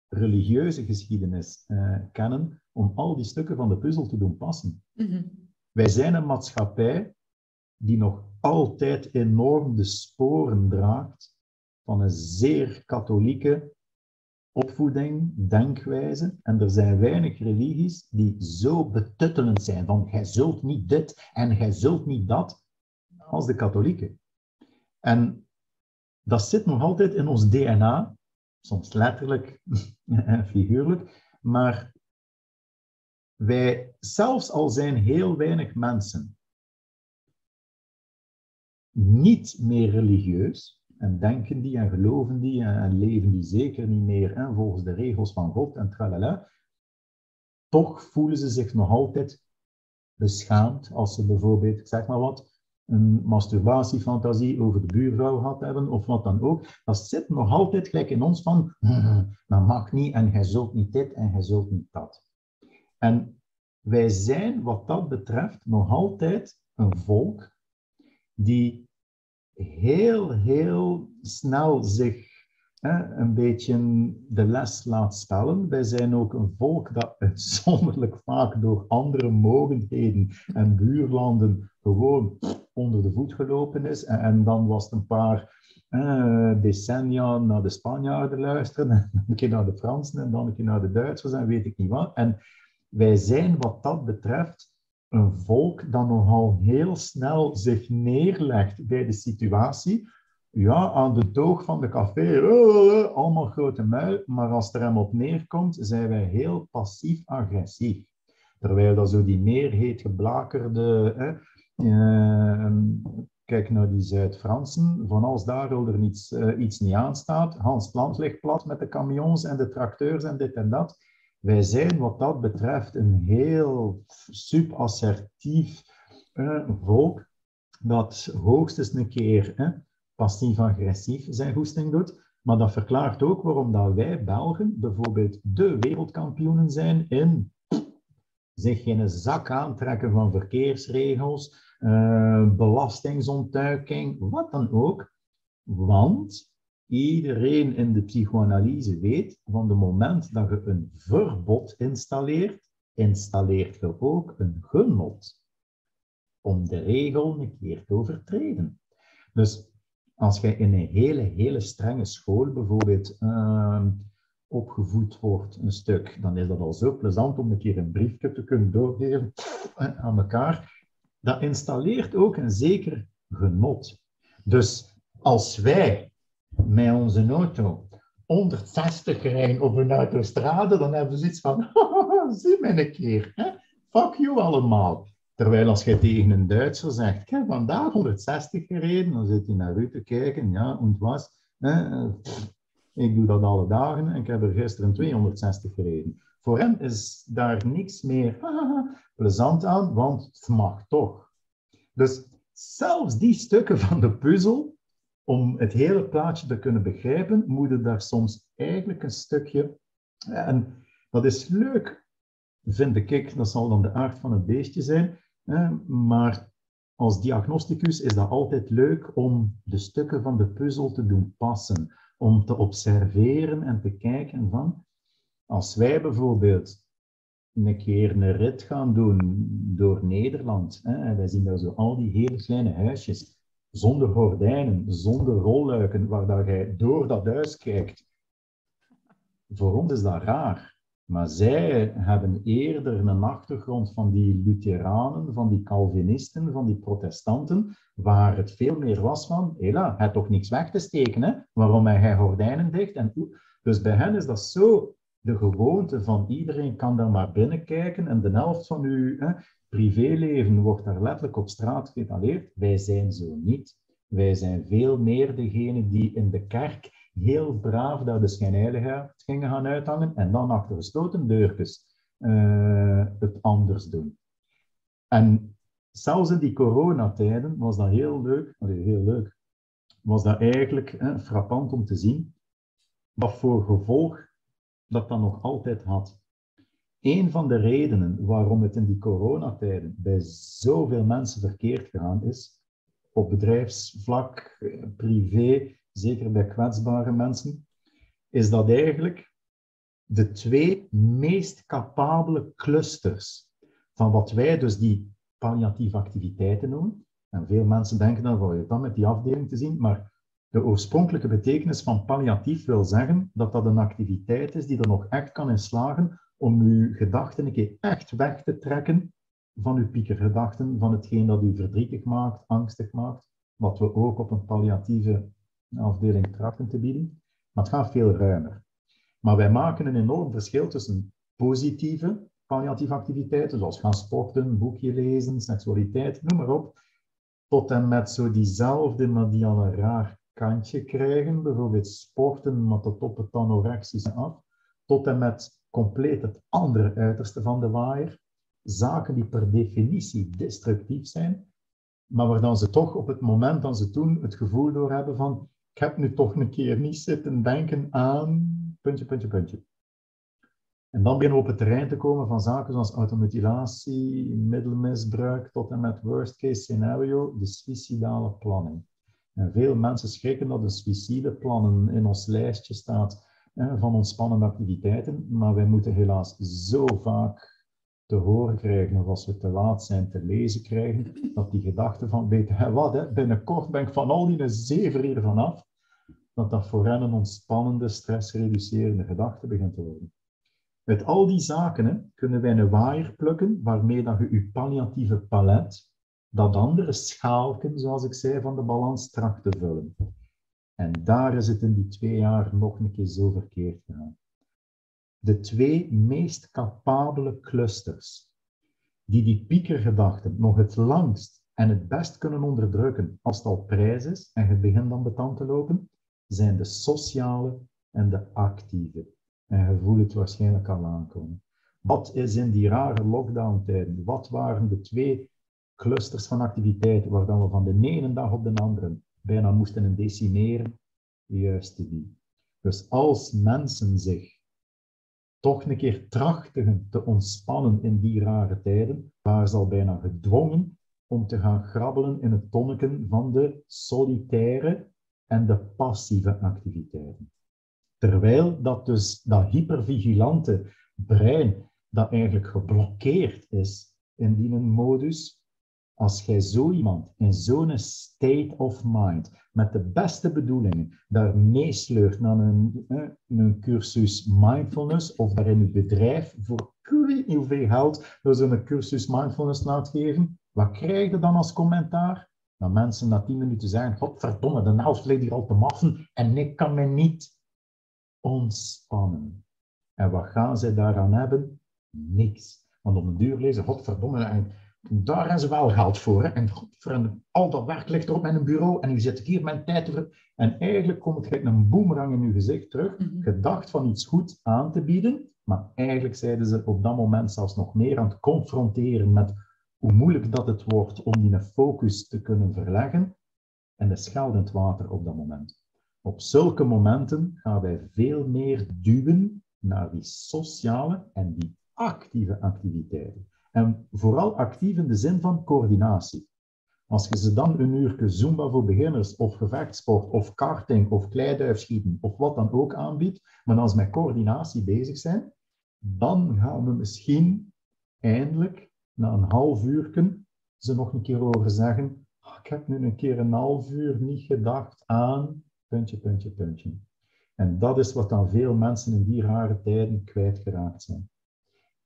religieuze geschiedenis uh, kennen om al die stukken van de puzzel te doen passen. Mm wij zijn een maatschappij die nog altijd enorm de sporen draagt van een zeer katholieke opvoeding, denkwijze. En er zijn weinig religies die zo betuttelend zijn van gij zult niet dit en gij zult niet dat, als de katholieken. En dat zit nog altijd in ons DNA, soms letterlijk en figuurlijk, maar wij, zelfs al zijn heel weinig mensen niet meer religieus, en denken die en geloven die en, leven die zeker niet meer volgens de regels van God en tralala, toch voelen ze zich nog altijd beschaamd als ze bijvoorbeeld, ik zeg maar wat, een masturbatiefantasie over de buurvrouw gehad hebben of wat dan ook. Dat zit nog altijd gelijk in ons van, dat mag niet en jij zult niet dit en jij zult niet dat. En wij zijn wat dat betreft nog altijd een volk die heel, heel snel zich een beetje de les laat stellen. Wij zijn ook een volk dat uitzonderlijk vaak door andere mogendheden en buurlanden gewoon onder de voet gelopen is. En, dan was het een paar uh, decennia naar de Spanjaarden luisteren, en dan een keer naar de Fransen en dan een keer naar de Duitsers en weet ik niet wat. En wij zijn wat dat betreft een volk dat nogal heel snel zich neerlegt bij de situatie. Ja, aan de toog van de café, uh, allemaal grote muil, maar als er hem op neerkomt, zijn wij heel passief-agressief. Terwijl dat zo die meer heet geblakerde, uh, kijk naar die Zuid-Fransen, van als daar er iets, uh, iets niet aanstaat, Hans Plant ligt plat met de camions en de tracteurs en dit en dat. Wij zijn wat dat betreft een heel subassertief uh, volk dat hoogstens een keer eh, passief-agressief zijn goesting doet. Maar dat verklaart ook waarom dat wij Belgen bijvoorbeeld de wereldkampioenen zijn in zich geen zak aantrekken van verkeersregels, uh, belastingsontduiking, wat dan ook. Want iedereen in de psychoanalyse weet, van het moment dat je een verbod installeert, installeert je ook een genot om de regel een keer te overtreden. Dus als je in een hele, hele strenge school bijvoorbeeld uh, opgevoed wordt, een stuk, dan is dat al zo plezant om een keer een briefje te kunnen doorgeven aan elkaar. Dat installeert ook een zeker genot. Dus als wij met onze auto 160 rijden op een autostrade, dan hebben we zoiets van, zie mij een keer, fuck you allemaal. Terwijl als je tegen een Duitser zegt, ik heb vandaag 160 gereden, dan zit hij naar u te kijken, ja, en was. Hè, ik doe dat alle dagen en ik heb er gisteren 260 gereden. Voor hem is daar niks meer plezant aan, want het mag toch. Dus zelfs die stukken van de puzzel, om het hele plaatje te kunnen begrijpen, moeten daar soms eigenlijk een stukje. En dat is leuk, vind ik, dat zal dan de aard van het beestje zijn. Maar als diagnosticus is dat altijd leuk om de stukken van de puzzel te doen passen, om te observeren en te kijken van, als wij bijvoorbeeld een keer een rit gaan doen door Nederland, hè, en wij zien daar zo al die hele kleine huisjes, zonder gordijnen, zonder rolluiken, waar dat jij door dat huis kijkt. Voor ons is dat raar. Maar zij hebben eerder een achtergrond van die Lutheranen, van die Calvinisten, van die protestanten, waar het veel meer was van, hela, hij toch niks weg te steken, hè? waarom hij gordijnen dicht? En, dus bij hen is dat zo de gewoonte van iedereen kan daar maar binnenkijken en de helft van uw hè, privéleven wordt daar letterlijk op straat getaleerd. Wij zijn zo niet. Wij zijn veel meer degene die in de kerk heel braaf daar de schijnheiligheid gingen gaan uithangen en dan achter gesloten deurtjes uh, het anders doen. En zelfs in die coronatijden was dat heel leuk, heel leuk, was dat eigenlijk frappant om te zien wat voor gevolg dat dat nog altijd had. Een van de redenen waarom het in die coronatijden bij zoveel mensen verkeerd gegaan is, op bedrijfsvlak, eh, privé, zeker bij kwetsbare mensen, is dat eigenlijk de twee meest capabele clusters van wat wij dus die palliatieve activiteiten noemen. En veel mensen denken dan, wat je dan met die afdeling te zien, maar de oorspronkelijke betekenis van palliatief wil zeggen dat dat een activiteit is die er nog echt kan in slagen om uw gedachten een keer echt weg te trekken van uw piekergedachten, van hetgeen dat u verdrietig maakt, angstig maakt, wat we ook op een palliatieve afdeling trachten te bieden. Maar het gaat veel ruimer. Maar wij maken een enorm verschil tussen positieve palliatieve activiteiten, zoals gaan sporten, boekje lezen, seksualiteit, noem maar op, tot en met zo diezelfde, maar die al een raar kantje krijgen, bijvoorbeeld sporten, maar tot op het anorexische af, tot en met compleet het andere uiterste van de waaier, zaken die per definitie destructief zijn, maar waar dan ze toch op het moment dat ze doen het gevoel door hebben van ik heb nu toch een keer niet zitten denken aan puntje, puntje, puntje. En dan beginnen we op het terrein te komen van zaken zoals automutilatie, middelmisbruik, tot en met worst case scenario, de suicidale planning. En veel mensen schrikken dat de suicideplannen in ons lijstje staat van ontspannende activiteiten, maar wij moeten helaas zo vaak te horen krijgen, of als we te laat zijn te lezen krijgen, dat die gedachte van, weet je wat, hè, binnenkort ben ik van al die zeven hier vanaf, dat dat voor hen een ontspannende, stressreducerende gedachte begint te worden. Met al die zaken hè, kunnen wij een waaier plukken, waarmee dat je je palliatieve palet, dat andere schaalken, zoals ik zei, van de balans tracht te vullen. En daar is het in die twee jaar nog een keer zo verkeerd gegaan de twee meest capabele clusters, die die piekergedachten nog het langst en het best kunnen onderdrukken als het al prijs is en je begint dan betand te lopen, zijn de sociale en de actieve. En je voelt het waarschijnlijk al aankomen. Wat is in die rare lockdown-tijden, wat waren de twee clusters van activiteiten waar we van de ene dag op de andere bijna moesten decimeren? Juist die. Dus als mensen zich toch een keer trachten te ontspannen in die rare tijden, waren ze al bijna gedwongen om te gaan grabbelen in het tonneken van de solitaire en de passieve activiteiten. Terwijl dat dus dat hypervigilante brein, dat eigenlijk geblokkeerd is in die modus, als jij zo iemand in zo'n state of mind, met de beste bedoelingen, daar meesleurt naar een, een cursus mindfulness, of daar in je bedrijf voor niet hoeveel geld door zo'n cursus mindfulness laat geven, wat krijg je dan als commentaar? Dat mensen na tien minuten zeggen, godverdomme, de helft ligt hier al te maffen en ik kan me niet ontspannen. En wat gaan zij daaraan hebben? Niks. Want op een duur lezen, godverdomme, en daar hebben ze wel geld voor. Hè? En voor al dat werk ligt er op mijn bureau en nu zit ik hier mijn tijd te En eigenlijk komt het een boemerang in uw gezicht terug, mhm. gedacht van iets goed aan te bieden, maar eigenlijk zeiden ze op dat moment zelfs nog meer aan het confronteren met hoe moeilijk dat het wordt om die focus te kunnen verleggen en de scheldend water op dat moment. Op zulke momenten gaan wij veel meer duwen naar die sociale en die actieve activiteiten. En vooral actief in de zin van coördinatie. Als je ze dan een uur Zumba voor beginners, of gevechtsport, of karting, of kleiduifschieten, of wat dan ook aanbiedt, maar als ze met coördinatie bezig zijn, dan gaan we misschien eindelijk, na een half uur, ze nog een keer over zeggen, ah, ik heb nu een keer een half uur niet gedacht aan, puntje, puntje, puntje. En dat is wat dan veel mensen in die rare tijden kwijtgeraakt zijn.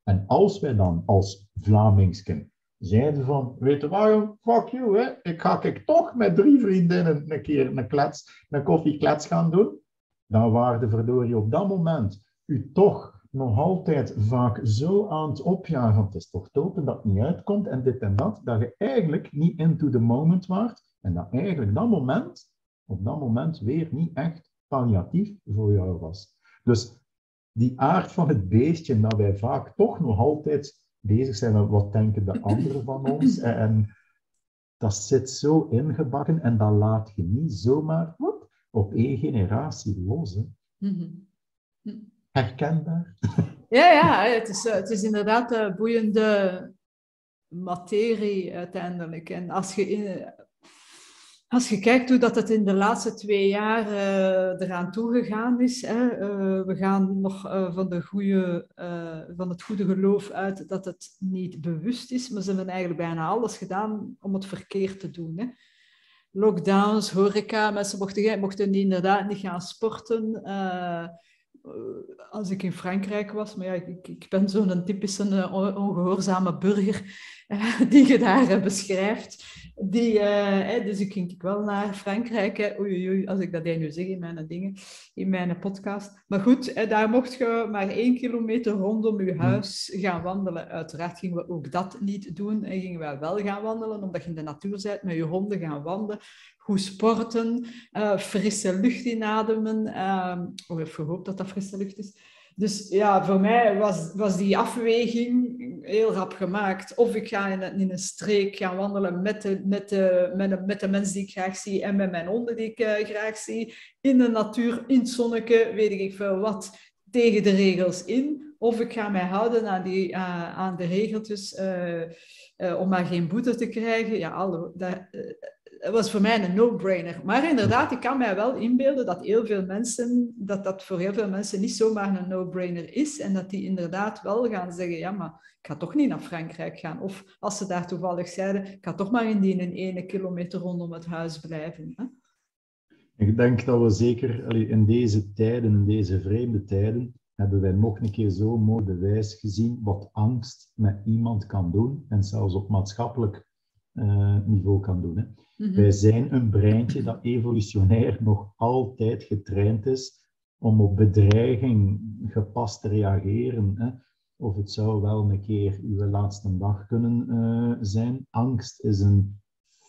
En als wij dan als Vlamingsken zeiden van, weet je waarom, fuck you, hè? ik ga ik toch met drie vriendinnen een keer een, klets, een koffieklets gaan doen, dan waren de verdorie op dat moment u toch nog altijd vaak zo aan het opjagen, het is toch toten dat het niet uitkomt en dit en dat, dat je eigenlijk niet into the moment waart en dat eigenlijk dat moment, op dat moment weer niet echt palliatief voor jou was. Dus die aard van het beestje, dat wij vaak toch nog altijd bezig zijn met wat denken de anderen van ons. En dat zit zo ingebakken en dat laat je niet zomaar op één generatie los. Hè. Mhm. Herkenbaar? Ja, ja het, is, het is inderdaad een boeiende materie uiteindelijk. En als je in, als je kijkt hoe dat het in de laatste twee jaar uh, eraan toegegaan is, hè, uh, we gaan nog uh, van, de goede, van het goede geloof uit dat het niet bewust is, maar ze hebben eigenlijk bijna alles gedaan om het verkeerd te doen. Hè. Lockdowns, horeca, mensen mochten, mochten inderdaad niet gaan sporten. als ik in Frankrijk was, maar ja, ik, ik ben zo'n typische ongehoorzame burger die je daar beschrijft. Die, uh, dus ik ging wel naar Frankrijk. Hè. Oei, oei, als ik dat nu zeg in mijn dingen, in mijn podcast. Maar goed, daar mocht je maar één kilometer rondom je huis gaan wandelen. Uiteraard gingen we ook dat niet doen. En gingen we wel gaan wandelen, omdat je in de natuur bent, met je honden gaan wandelen. Goed sporten, uh, frisse lucht inademen. Uh, ik hoop dat dat frisse lucht is. Dus ja, voor mij was, was die afweging heel rap gemaakt. Of ik ga in in een streek gaan wandelen met de, met, de, met, de, mensen die ik graag zie en met mijn honden die ik uh, graag zie. In de natuur, in het zonneke, weet ik veel wat, tegen de regels in. Of ik ga mij houden aan, die, uh, aan de regeltjes uh, om maar geen boete te krijgen. Ja, dat, dat was voor mij een no-brainer. Maar inderdaad, ik kan mij wel inbeelden dat heel veel mensen, dat dat voor heel veel mensen niet zomaar een no-brainer is. En dat die inderdaad wel gaan zeggen, ja, maar ik ga toch niet naar Frankrijk gaan. Of als ze daar toevallig zeiden, ik ga toch maar in die ene kilometer rondom het huis blijven. Hè? Ik denk dat we zeker in deze tijden, in deze vreemde tijden, hebben wij nog een keer zo mooi bewijs gezien wat angst met iemand kan doen. En zelfs op maatschappelijk uh, niveau kan doen. Hè. Mhm. Wij zijn een breintje dat evolutionair nog altijd getraind is om op bedreiging gepast te reageren. Hè. Of het zou wel een keer uw laatste dag kunnen uh, zijn. Angst is een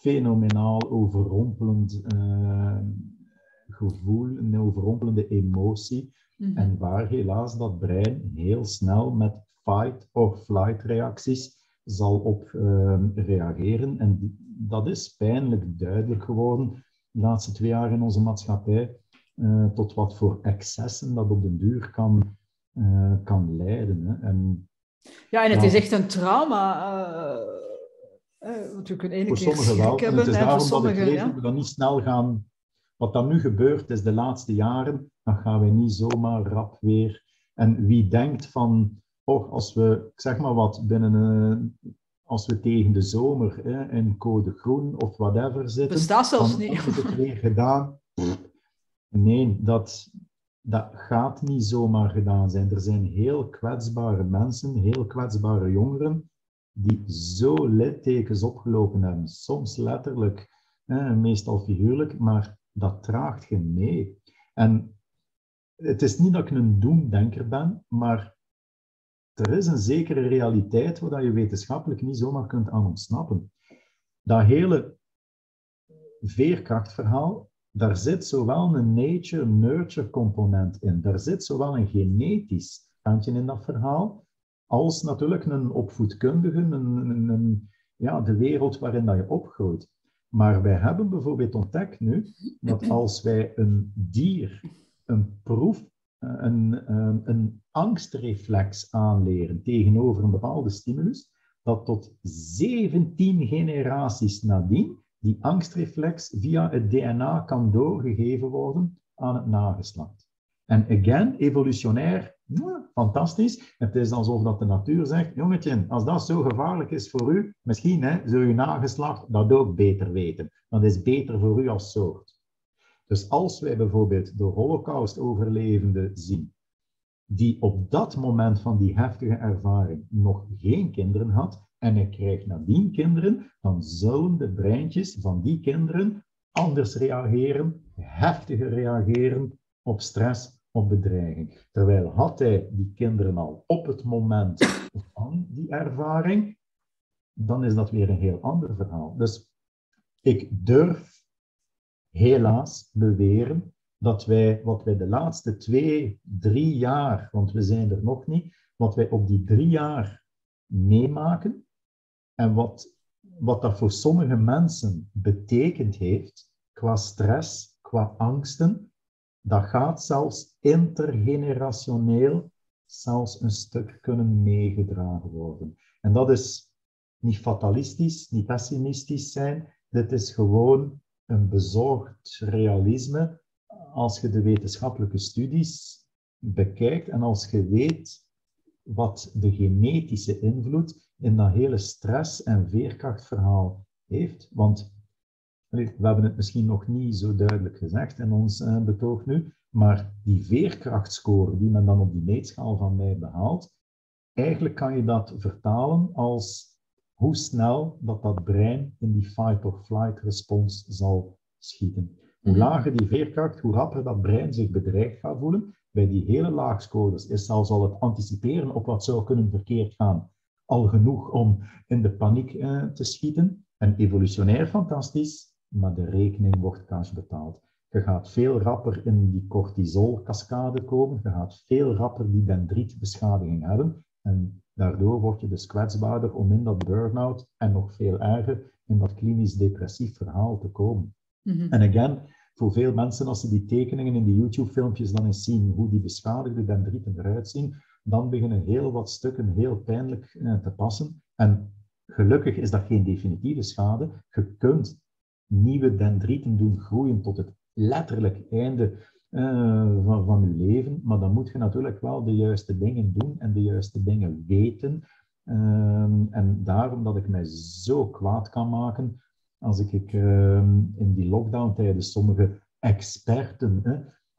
fenomenaal overrompelend uh, gevoel, een overrompelende emotie. Mhm. En waar helaas dat brein heel snel met fight or flight reacties zal op uh, reageren. En dat is pijnlijk duidelijk geworden de laatste twee jaar in onze maatschappij, uh, tot wat voor excessen dat op den duur kan, uh, kan leiden. Hè. En, ja, en het is echt een trauma. Uh, want ene voor sommigen wel. Hebben, het is daarom dat ik lees ja? dat we dat niet snel gaan Wat dan nu gebeurt is de laatste jaren, dan gaan we niet zomaar rap weer. En wie denkt van, oh, als we, ik zeg maar wat, binnen een, als we tegen de zomer hè, in code groen of whatever zitten, Bestaat zelfs dan niet. is het weer gedaan. Nee, dat, dat gaat niet zomaar gedaan zijn. Er zijn heel kwetsbare mensen, heel kwetsbare jongeren, die zo littekens opgelopen hebben. Soms letterlijk, hè, meestal figuurlijk, maar dat draagt je mee. En het is niet dat ik een doemdenker ben, maar er is een zekere realiteit waar je wetenschappelijk niet zomaar kunt aan ontsnappen. Dat hele veerkrachtverhaal, daar zit zowel een nature-nurture component in, daar zit zowel een genetisch kantje in dat verhaal, als natuurlijk een opvoedkundige, een, een, een, ja, de wereld waarin dat je opgroeit. Maar wij hebben bijvoorbeeld ontdekt nu dat als wij een dier een proef, een, een, een angstreflex aanleren tegenover een bepaalde stimulus, dat tot 17 generaties nadien die angstreflex via het DNA kan doorgegeven worden aan het nageslacht. En again, evolutionair, fantastisch. Het is alsof dat de natuur zegt, jongetje, als dat zo gevaarlijk is voor u, misschien hè, zul je nageslacht dat ook beter weten. Dat is beter voor u als soort. Dus als wij bijvoorbeeld de Holocaust-overlevenden zien, die op dat moment van die heftige ervaring nog geen kinderen had, en hij krijgt nadien kinderen, dan zullen de breintjes van die kinderen anders reageren, heftiger reageren op stress, op bedreiging. Terwijl had hij die kinderen al op het moment van die ervaring, dan is dat weer een heel ander verhaal. Dus ik durf helaas beweren dat wij, wat wij de laatste twee, drie jaar, want we zijn er nog niet, wat wij op die drie jaar meemaken en wat, wat dat voor sommige mensen betekend heeft qua stress, qua angsten, dat gaat zelfs intergenerationeel zelfs een stuk kunnen meegedragen worden. En dat is niet fatalistisch, niet pessimistisch zijn, dit is gewoon een bezorgd realisme als je de wetenschappelijke studies bekijkt en als je weet wat de genetische invloed in dat hele stress- en veerkrachtverhaal heeft. Want we hebben het misschien nog niet zo duidelijk gezegd in ons uh, betoog nu, maar die veerkrachtscore die men dan op die meetschaal van mij behaalt, eigenlijk kan je dat vertalen als hoe snel dat dat brein in die fight-or-flight respons zal schieten. Hoe lager die veerkracht, hoe rapper dat brein zich bedreigd gaat voelen. Bij die hele laagscores is zelfs al het anticiperen op wat zou kunnen verkeerd gaan al genoeg om in de paniek uh, te schieten. En evolutionair fantastisch, maar de rekening wordt cash betaald. Je gaat veel rapper in die cortisolcascade komen, je gaat veel rapper die dendrietbeschadiging hebben en daardoor word je dus kwetsbaarder om in dat burn-out en nog veel erger in dat klinisch depressief verhaal te komen. Mm -hmm. En again, voor veel mensen, als ze die tekeningen in die YouTube-filmpjes dan eens zien, hoe die beschadigde dendrieten eruit zien, dan beginnen heel wat stukken heel pijnlijk eh, te passen. En gelukkig is dat geen definitieve schade. Je kunt nieuwe dendrieten doen groeien tot het letterlijk einde uh, van, van je leven, maar dan moet je natuurlijk wel de juiste dingen doen en de juiste dingen weten. Um, en daarom dat ik mij zo kwaad kan maken als ik, um, in die lockdown-tijden sommige experten,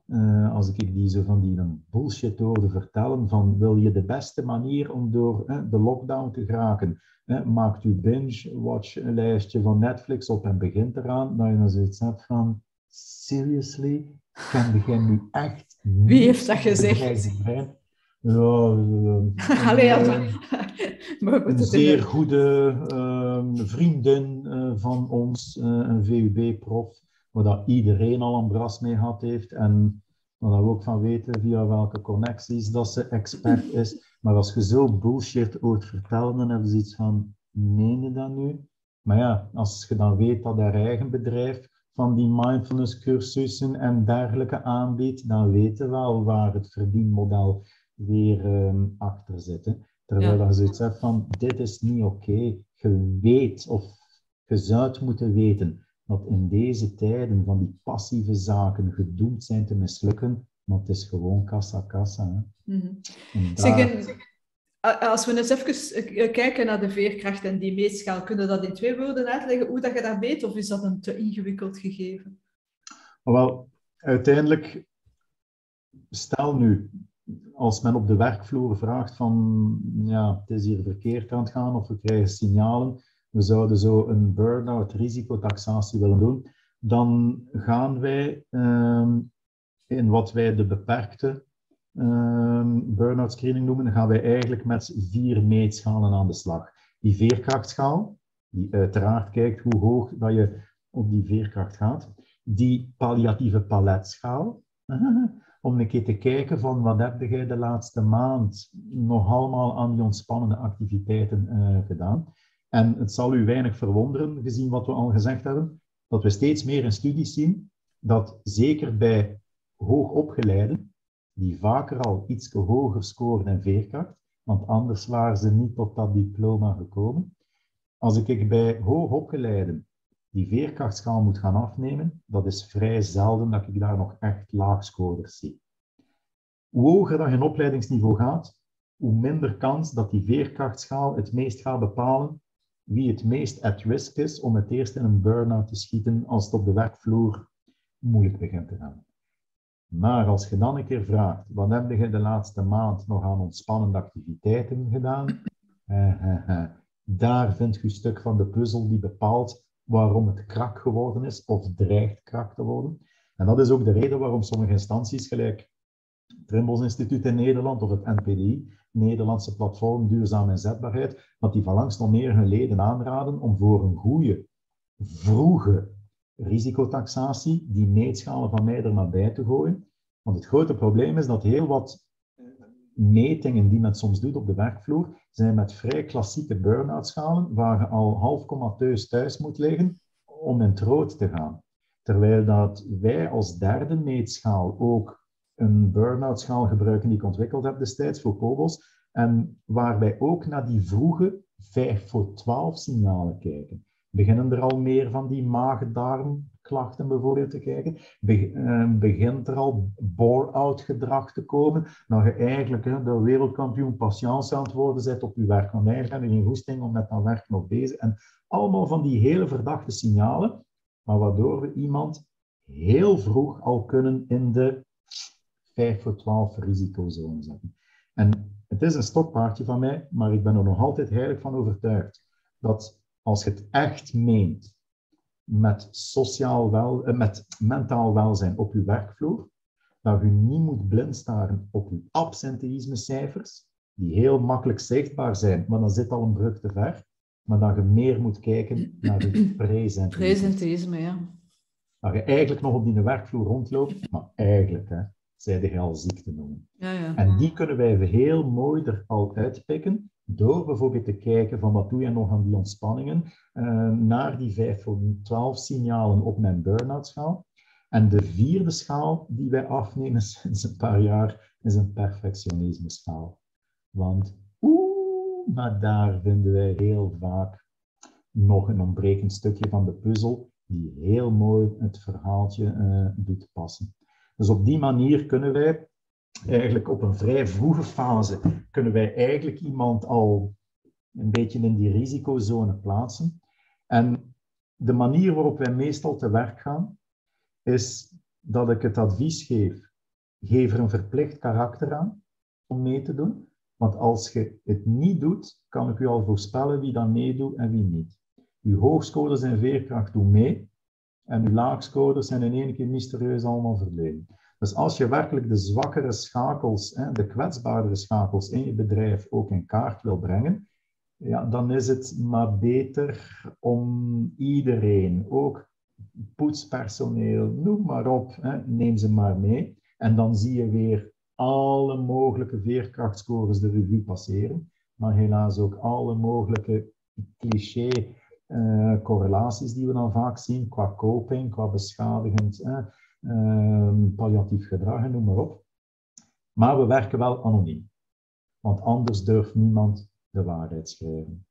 uh, als ik die zo van die bullshit hoorde vertellen van wil je de beste manier om door de lockdown te geraken, hè, maakt u binge-watch een lijstje van Netflix op en begint eraan, dat je dan zoiets hebt van seriously, kan jij nu echt Wie heeft dat gezegd? Ja, uh, Allee, ja, een, een zeer goede uh, vriendin uh, van ons, een VUB-prof, waar dat iedereen al een bras mee gehad heeft en waar we ook van weten via welke connecties dat ze expert is. Maar als je zo bullshit hoort vertellen, dan hebben ze iets van, meen je dat nu? Maar ja, als je dan weet dat haar eigen bedrijf van die mindfulness cursussen en dergelijke aanbiedt, dan weten we wel waar het verdienmodel weer um, achter zit. Hè. Terwijl ja. je zoiets hebt van, dit is niet oké. Okay. Je weet, of je zou het moeten weten, dat in deze tijden van die passieve zaken gedoemd zijn te mislukken, maar het is gewoon kassa kassa. Mhm. Als we eens even kijken naar de veerkracht en die meetschaal, kunnen dat in twee woorden uitleggen hoe dat je dat weet, of is dat een te ingewikkeld gegeven? Wel, uiteindelijk, stel nu, als men op de werkvloer vraagt van, ja, het is hier verkeerd aan het gaan, of we krijgen signalen, we zouden zo een burn-out risicotaxatie willen doen, dan gaan wij ehm, in wat wij de beperkte um, screening noemen, gaan wij eigenlijk met vier meetschalen aan de slag. Die veerkrachtschaal, die uiteraard kijkt hoe hoog dat je op die veerkracht gaat. Die palliatieve paletschaal, om een keer te kijken van wat heb jij de laatste maand nog allemaal aan die ontspannende activiteiten uh, gedaan. En het zal u weinig verwonderen, gezien wat we al gezegd hebben, dat we steeds meer in studies zien dat zeker bij hoogopgeleiden, die vaker al iets hoger scoren in veerkracht, want anders waren ze niet tot dat diploma gekomen. Als ik bij hoogopgeleiden die veerkrachtschaal moet gaan afnemen, dat is vrij zelden dat ik daar nog echt laagscorers zie. Hoe hoger dat je opleidingsniveau gaat, hoe minder kans dat die veerkrachtschaal het meest gaat bepalen wie het meest at risk is om het eerst in een burn-out te schieten als het op de werkvloer moeilijk begint te gaan. Maar als je dan een keer vraagt, wat heb je de laatste maand nog aan ontspannende activiteiten gedaan? daar vind je een stuk van de puzzel die bepaalt waarom het krak geworden is of dreigt krak te worden. En dat is ook de reden waarom sommige instanties, gelijk het Trimbos Instituut in Nederland of het NPDI, Nederlandse platform Duurzame Inzetbaarheid, dat die van langs nog meer hun leden aanraden om voor een goede, vroege risicotaxatie die meetschalen van mij er maar bij te gooien. Want het grote probleem is dat heel wat metingen die men soms doet op de werkvloer, zijn met vrij klassieke burn-out schalen, waar je al half comateus thuis moet liggen om in het rood te gaan. Terwijl dat wij als derde meetschaal ook een burn-out schaal gebruiken die ik ontwikkeld heb destijds voor COBOS, en waar wij ook naar die vroege 5 voor 12 signalen kijken. Beginnen er al meer van die maag-darmklachten bijvoorbeeld te kijken? Ehm, begint er al bore-out gedrag te komen? Dat je eigenlijk hè, de wereldkampioen patiënt aan het worden bent op je werk. Want eigenlijk heb je geen goesting om met dat werk nog bezig. En allemaal van die hele verdachte signalen, maar waardoor we iemand heel vroeg al kunnen in de 5 voor 12 risicozone zetten. En het is een stokpaardje van mij, maar ik ben er nog altijd heilig van overtuigd dat als je het echt meent met, sociaal wel, eh, met mentaal welzijn op je werkvloer, dat je niet moet blind staren op je absenteïsmecijfers, die heel makkelijk zichtbaar zijn, maar dan zit al een brug te ver, maar dat je meer moet kijken naar je presenteïsme. Presenteïsme, ja. Dat je eigenlijk nog op die werkvloer rondloopt, maar eigenlijk, hè, zijde al ziekte noemen. Ja, ja. En die kunnen wij heel mooi er al uitpikken door bijvoorbeeld te kijken van wat doe je nog aan die ontspanningen, uh, naar die 5 voor 12 signalen op mijn burn-out schaal. En de vierde schaal die wij afnemen sinds een paar jaar is een perfectionisme schaal. Want oeh, maar daar vinden wij heel vaak nog een ontbrekend stukje van de puzzel die heel mooi het verhaaltje uh, doet passen. Dus op die manier kunnen wij eigenlijk op een vrij vroege fase, kunnen wij eigenlijk iemand al een beetje in die risicozone plaatsen. En de manier waarop wij meestal te werk gaan, is dat ik het advies geef, geef er een verplicht karakter aan om mee te doen. Want als je het niet doet, kan ik u al voorspellen wie dan meedoet en wie niet. Uw hoogscoders en veerkracht doen mee, en uw laagscoders zijn in één keer mysterieus allemaal verdwenen. Dus als je werkelijk de zwakkere schakels, de kwetsbaardere schakels in je bedrijf ook in kaart wil brengen, ja, dan is het maar beter om iedereen, ook poetspersoneel, noem maar op, neem ze maar mee. En dan zie je weer alle mogelijke veerkrachtscores de revue passeren, maar helaas ook alle mogelijke cliché uh, correlaties die we dan vaak zien qua coping, qua beschadigend, eh, palliatief gedrag en noem maar op. Maar we werken wel anoniem, want anders durft niemand de waarheid schrijven.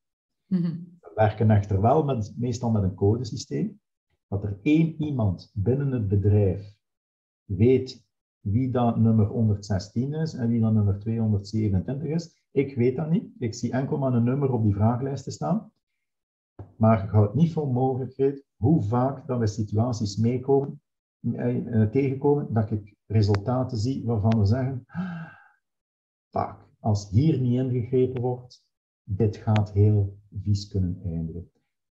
Mm We werken echter wel met, meestal met een codesysteem. dat er één iemand binnen het bedrijf weet wie dat nummer 116 is en wie dat nummer 227 is. Ik weet dat niet. Ik zie enkel maar een nummer op die vragenlijsten staan. Maar ik hou het niet voor mogelijkheid hoe vaak dat we situaties meekomen, tegenkomen, dat ik resultaten zie waarvan we zeggen, vaak, als hier niet ingegrepen wordt, dit gaat heel vies kunnen eindigen.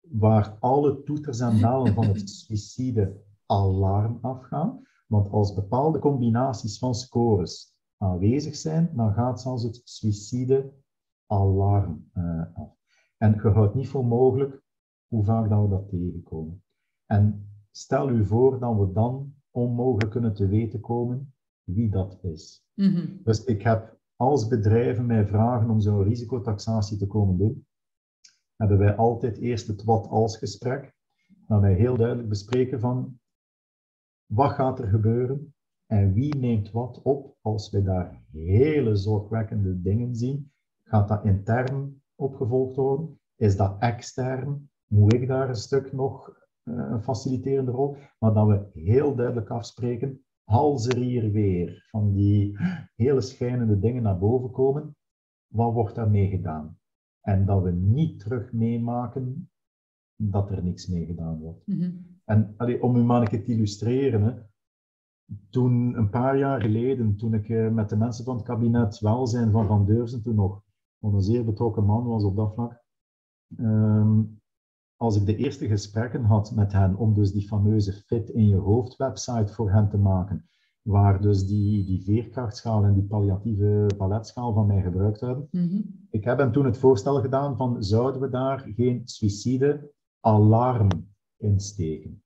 Waar alle toeters en bellen van het suicide alarm afgaan, want als bepaalde combinaties van scores aanwezig zijn, dan gaat zelfs het suicide-alarm uh, af. En je houdt niet voor mogelijk hoe vaak dat we dat tegenkomen. En stel u voor dat we dan onmogelijk kunnen te weten komen wie dat is. Mhm. Dus ik heb als bedrijven mij vragen om zo'n risicotaxatie te komen doen, hebben wij altijd eerst het wat-als gesprek, dat wij heel duidelijk bespreken van wat gaat er gebeuren en wie neemt wat op als we daar hele zorgwekkende dingen zien. Gaat dat intern opgevolgd worden? Is dat extern? Moet ik daar een stuk nog een faciliterende rol? Maar dat we heel duidelijk afspreken, als er hier weer van die hele schijnende dingen naar boven komen, wat wordt daarmee gedaan? En dat we niet terug meemaken dat er niks mee gedaan wordt. Mhm. En allee, om u maar een keer te illustreren, hè, toen een paar jaar geleden, toen ik eh, met de mensen van het kabinet welzijn van Van Deurzen, toen nog een zeer betrokken man was op dat vlak, ehm, als ik de eerste gesprekken had met hen om dus die fameuze Fit in je hoofd website voor hen te maken, waar dus die, die veerkrachtschaal en die palliatieve paletschaal van mij gebruikt hebben. Mhm. Ik heb hen toen het voorstel gedaan van zouden we daar geen suicide alarm insteken?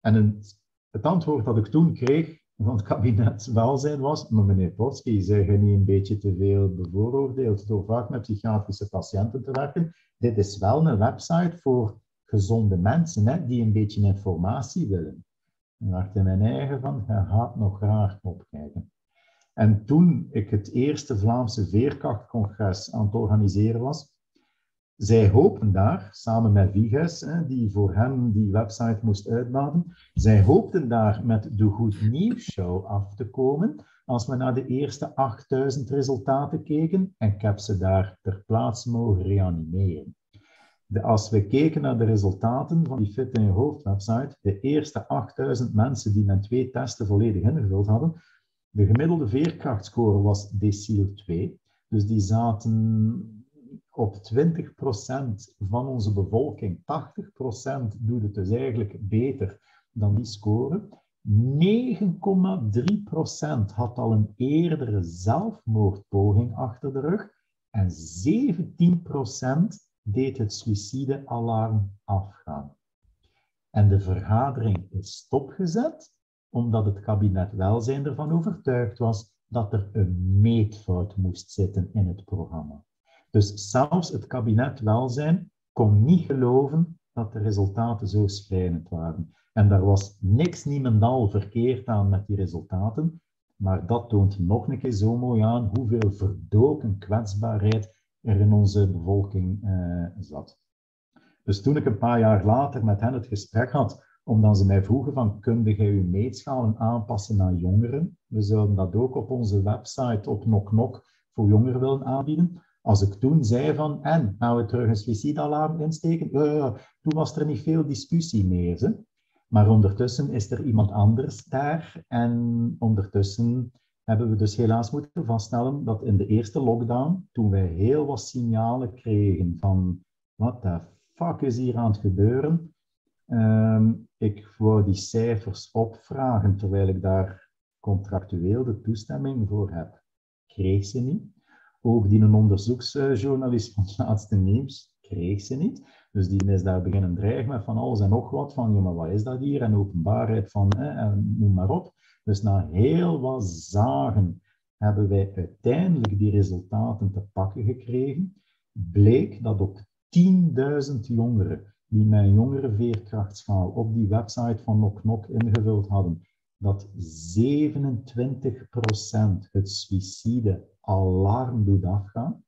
En het, het antwoord dat ik toen kreeg van het kabinet welzijn was, maar meneer Potski, zeg je niet een beetje te veel bevooroordeeld door vaak met psychiatrische patiënten te werken? Dit is wel een website voor gezonde mensen hè, die een beetje informatie willen. En dacht in mijn eigen van, je gaat nog graag opkijken. En toen ik het eerste Vlaamse Veerkrachtcongres aan het organiseren was, zij hoopten daar, samen met Viges, die voor hen die website moest uitbaden, zij hoopten daar met de Goed Nieuws Show af te komen als we naar de eerste 8000 resultaten keken en ik heb ze daar ter plaatse mogen reanimeren. Als we keken naar de resultaten van die Fit in je hoofd website, de eerste 8000 mensen die met twee testen volledig ingevuld hadden, de gemiddelde veerkrachtscore was deciel 2. Dus die zaten op 20% van onze bevolking, 80% doet het dus eigenlijk beter dan die score. 9,3% had al een eerdere zelfmoordpoging achter de rug en 17% deed het suïcidealarm afgaan. En de vergadering is stopgezet omdat het kabinet welzijn ervan overtuigd was dat er een meetfout moest zitten in het programma. Dus zelfs het kabinet welzijn kon niet geloven dat de resultaten zo schrijnend waren. En daar was niks niemendal verkeerd aan met die resultaten, maar dat toont nog een keer zo mooi aan hoeveel verdoken kwetsbaarheid er in onze bevolking uh, zat. Dus toen ik een paar jaar later met hen het gesprek had, omdat ze mij vroegen van, kun jij uw meetschalen aanpassen naar jongeren? We zouden dat ook op onze website op Nok Nok voor jongeren willen aanbieden. Als ik toen zei van, en, gaan we terug een suicidalarm insteken? Uh, toen was er niet veel discussie meer. Hè? Maar ondertussen is er iemand anders daar en ondertussen hebben we dus helaas moeten vaststellen dat in de eerste lockdown, toen wij heel wat signalen kregen van wat de fuck is hier aan het gebeuren, ehm, ik wou die cijfers opvragen terwijl ik daar contractueel de toestemming voor heb. Kreeg ze niet. Ook die een onderzoeksjournalist van het laatste nieuws kreeg ze niet. Dus die is daar beginnen dreigen met van alles en nog wat, van ja, maar wat is dat hier? En openbaarheid van, en noem maar op. Dus na heel wat zagen hebben wij uiteindelijk die resultaten te pakken gekregen. Bleek dat op 10.000 jongeren die mijn jongerenveerkrachtschaal op die website van Nok Nok ingevuld hadden, dat 27% het suicide alarm doet afgaan.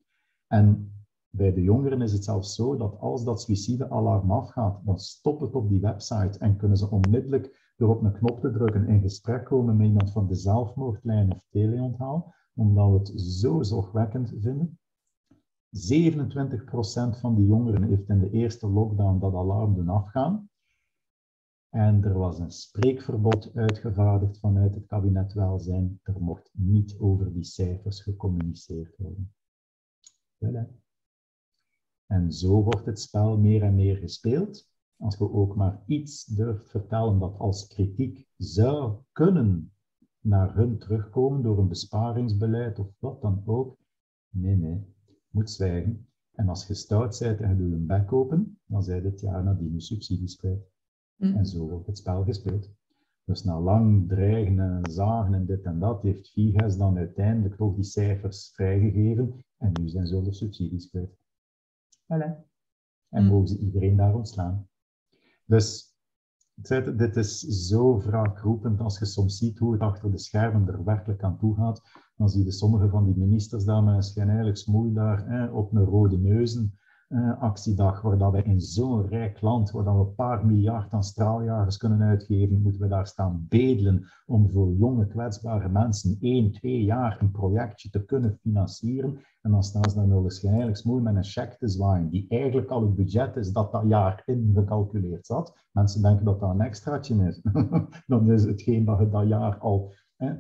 En Bij de jongeren is het zelfs zo dat als dat suïcidealarm afgaat, dan stopt het op die website en kunnen ze onmiddellijk door op een knop te drukken in gesprek komen met iemand van de zelfmoordlijn of teleonthaal, omdat we het zo zorgwekkend vinden. 27% van die jongeren heeft in de eerste lockdown dat alarm doen afgaan. En er was een spreekverbod uitgevaardigd vanuit het kabinet welzijn. Er mocht niet over die cijfers gecommuniceerd worden. En zo wordt het spel meer en meer gespeeld. Als we ook maar iets durft vertellen dat als kritiek zou kunnen naar hun terugkomen door een besparingsbeleid of wat dan ook. Nee, nee, moet zwijgen. En als je stout bent en je doet een bek open, dan zij het jaar nadien subsidies kwijt. Mm. En zo wordt het spel gespeeld. Dus na lang dreigen en zagen en dit en dat, heeft Vigas dan uiteindelijk toch die cijfers vrijgegeven en nu zijn ze de subsidies kwijt. Voilà. En mm. mogen ze iedereen daar ontslaan. Dus dit is zo wraakroepend als je soms ziet hoe het achter de schermen er werkelijk aan toe gaat. Dan zie je sommige van die ministers daar met een schijnheilig smoel daar op een rode neuzen uh, actiedag, waar dat we in zo'n rijk land, waar dat we een paar miljard aan straaljagers kunnen uitgeven, moeten we daar staan bedelen om voor jonge kwetsbare mensen één, twee jaar een projectje te kunnen financieren. En dan staan ze daar nog waarschijnlijk mooi met een cheque te zwaaien, die eigenlijk al het budget is dat dat jaar ingecalculeerd zat. Mensen denken dat dat een extraatje is. dan is hetgeen dat je dat jaar al hè,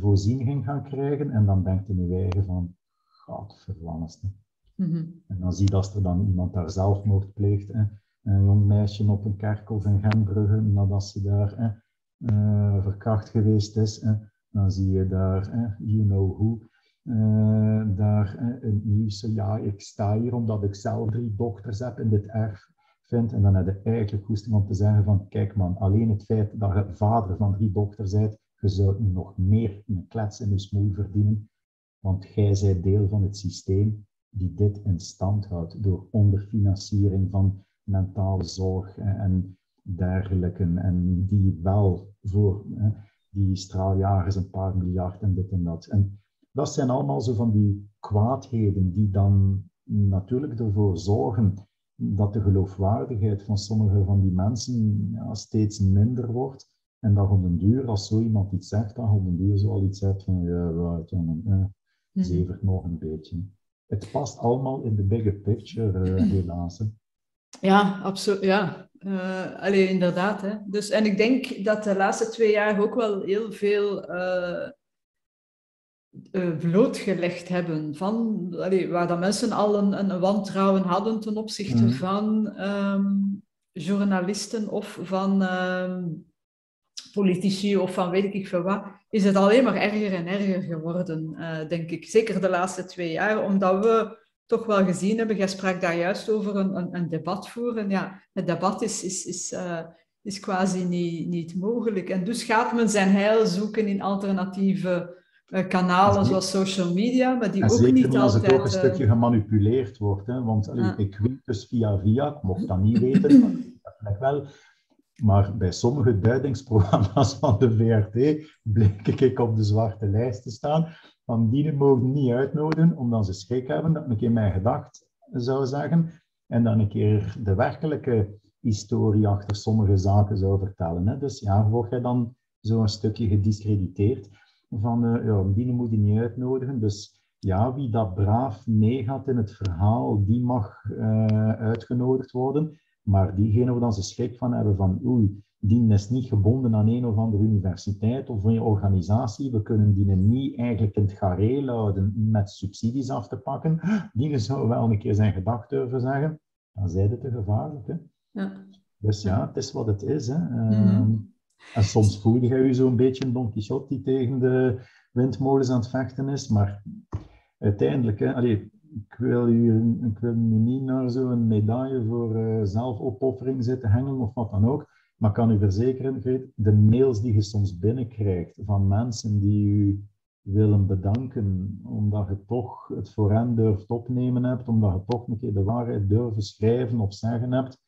voorzien ging gaan krijgen. En dan denkt je nu eigen van, god Mhm. En dan zie je dat er dan iemand daar zelfmoord pleegt. Hè. Een jong meisje op een kerkhof in Gembrugge, nadat ze daar hè, uh, verkracht geweest is. Hè. Dan zie je daar, hè, you know who, uh, daar in het nieuws. Ja, ik sta hier omdat ik zelf drie dochters heb in dit erf vind. En dan heb je eigenlijk goesting om te zeggen van, kijk man, alleen het feit dat je vader van drie dochters bent, je zou nog meer een klets in je smoel verdienen, want jij bent deel van het systeem die dit in stand houdt door onderfinanciering van mentale zorg en dergelijke. En die wel voor die straaljagers een paar miljard en dit en dat. En dat zijn allemaal zo van die kwaadheden die dan natuurlijk ervoor zorgen dat de geloofwaardigheid van sommige van die mensen ja, steeds minder wordt. En dat op den duur, als zo iemand iets zegt, dat op den duur zo al iets zegt van, ja, right, jongen, eh, zevert nog een beetje het past allemaal in de bigger picture, uh, helaas. Ja, absoluut. Ja, uh, allee, inderdaad. Hè. Dus, en ik denk dat de laatste twee jaar ook wel heel veel uh, blootgelegd hebben. Van, allee, waar dan mensen al een, een wantrouwen hadden ten opzichte mm. van um, journalisten of van um, politici of van weet ik veel wat, is het alleen maar erger en erger geworden, uh, denk ik. Zeker de laatste twee jaar, omdat we toch wel gezien hebben, jij sprak daar juist over een, een, een debat voeren. Ja, het debat is, is, is, uh, is quasi niet, niet mogelijk. En dus gaat men zijn heil zoeken in alternatieve uh, kanalen zoals social media, maar die ook zeker niet als altijd... het ook een stukje gemanipuleerd wordt. Hè? Want allee, ja. ik weet dus via via, ik mocht dat niet weten, maar ik wel maar bij sommige duidingsprogramma's van de VRT bleek ik op de zwarte lijst te staan. Van die mogen niet uitnodigen, omdat ze schrik hebben dat ik in mijn gedacht zou zeggen. En dan een keer de werkelijke historie achter sommige zaken zou vertellen. Dus ja, word je dan zo'n stukje gediscrediteerd van uh, ja, die moet je niet uitnodigen. Dus ja, wie dat braaf meegaat in het verhaal, die mag uh, uitgenodigd worden. Maar diegene waar dan ze schrik van hebben van oei, die is niet gebonden aan een of andere universiteit of een organisatie. We kunnen die niet eigenlijk in het gareel houden met subsidies af te pakken. Die zou wel een keer zijn gedacht durven zeggen. Dan zijn het te gevaarlijk. Hè? Ja. Dus ja, het is wat het is. Hè. Mm -hmm. En soms voel je je zo'n beetje een Don Quixote die tegen de windmolens aan het vechten is. Maar uiteindelijk, hè, allee, ik wil, u, ik wil nu niet naar zo'n medaille voor uh, zelfopoffering zitten hangen of wat dan ook. Maar ik kan u verzekeren, de mails die je soms binnenkrijgt van mensen die u willen bedanken, omdat je toch het voor hen durft opnemen hebt, omdat je toch een keer de waarheid durven schrijven of zeggen hebt,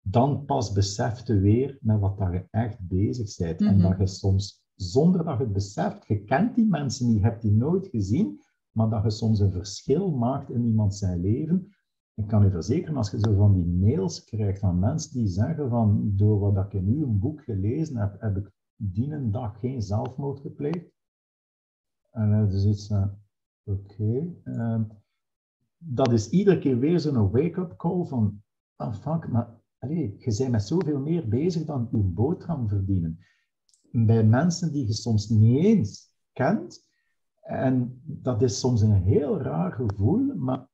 dan pas beseft je weer met wat dat je echt bezig bent. En mhm. dat je soms, zonder dat je het beseft, je kent die mensen niet, je hebt die nooit gezien, maar dat je soms een verschil maakt in iemand zijn leven, ik kan u verzekeren, als je zo van die mails krijgt van mensen die zeggen van door wat ik in uw boek gelezen heb, heb ik die een dag geen zelfmoord gepleegd. En uh, dus iets, uh, oké. Ehm, dat is iedere keer weer zo'n wake-up call van, ah fuck, maar je bent met zoveel meer bezig dan uw boterham verdienen. Bij mensen die je soms niet eens kent. En dat is soms een heel raar gevoel, maar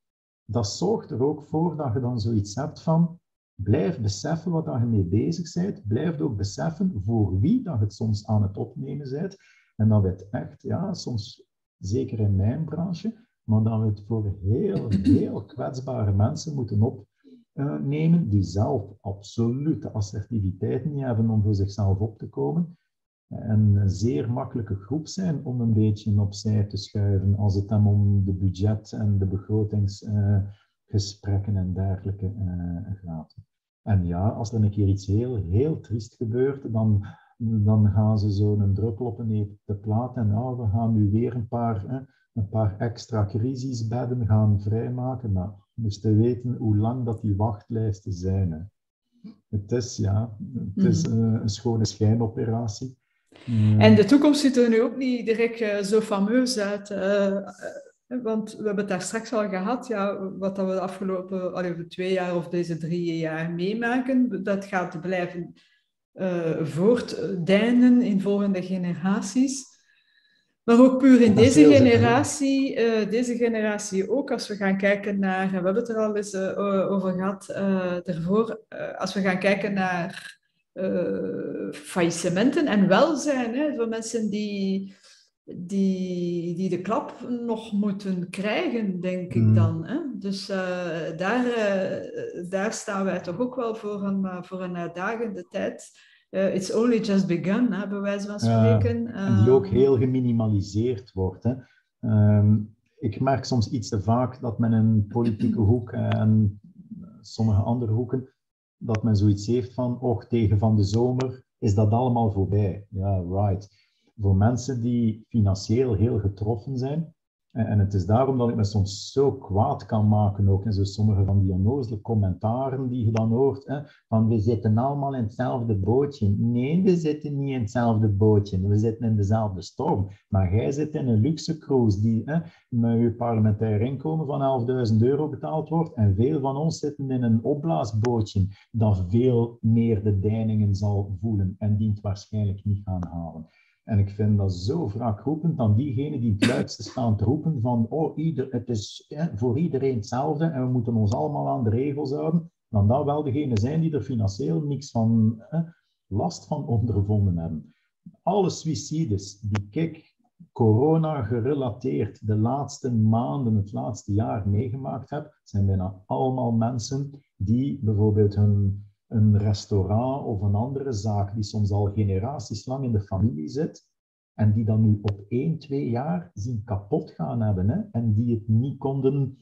dat zorgt er ook voor dat je dan zoiets hebt van, blijf beseffen wat je mee bezig bent, blijf ook beseffen voor wie dat je het soms aan het opnemen bent. En dat we het echt, ja, soms zeker in mijn branche, maar dat we het voor heel, heel kwetsbare mensen moeten opnemen, die zelf absoluut assertiviteit niet hebben om voor zichzelf op te komen. En een zeer makkelijke groep zijn om een beetje opzij te schuiven als het dan om de budget- en de begrotingsgesprekken en dergelijke uh, gaat. En ja, als er een keer iets heel, heel triest gebeurt, dan, dan gaan ze zo'n druppel op een de plaat en nou, we gaan nu weer een paar, een paar extra crisisbedden gaan vrijmaken. Maar we moesten weten hoe lang dat die wachtlijsten zijn. Hè. Het is, ja, het is mhm. een schone schijnoperatie. Mm. En de toekomst ziet er nu ook niet direct uh, zo fameus uit. Uh, want we hebben het daar straks al gehad, ja, wat dat we de afgelopen allee, twee jaar of deze drie jaar meemaken, dat gaat blijven uh, voortdijnen in volgende generaties. Maar ook puur in deze generatie, uh, deze generatie ook, als we gaan kijken naar, we hebben het er al eens uh, over gehad ervoor, als we gaan kijken naar uh, faillissementen en welzijn hè, voor mensen die, die, die de klap nog moeten krijgen, denk ik mm. dan. Hè? Dus uh, daar, uh, daar staan wij toch ook wel voor een, voor een uitdagende tijd. it's only just begun, hè, bij wijze van spreken. En die ook heel geminimaliseerd wordt. Hè. Um, ik merk soms iets te vaak dat men een politieke hoek en sommige andere hoeken dat men zoiets heeft van, och, tegen van de zomer is dat allemaal voorbij. Ja, right. Voor mensen die financieel heel getroffen zijn, en het is daarom dat ik me soms zo kwaad kan maken ook. En zo sommige van die onnozele commentaren die je dan hoort. Hè, van we zitten allemaal in hetzelfde bootje. Nee, we zitten niet in hetzelfde bootje. We zitten in dezelfde storm. Maar jij zit in een luxe cruise die hè, met je parlementair inkomen van 11.000 euro betaald wordt. En veel van ons zitten in een opblaasbootje dat veel meer de deiningen zal voelen en die het waarschijnlijk niet gaan halen. En ik vind dat zo roepend dan diegenen die het luidste staan te roepen van oh, ieder, het is voor iedereen hetzelfde en we moeten ons allemaal aan de regels houden, dan dat wel degenen zijn die er financieel niks van last van ondervonden hebben. Alle suicides die ik corona gerelateerd de laatste maanden, het laatste jaar meegemaakt heb, zijn bijna allemaal mensen die bijvoorbeeld hun een restaurant of een andere zaak die soms al generaties lang in de familie zit en die dan nu op één, twee jaar zien kapot gaan hebben hè, en die het niet konden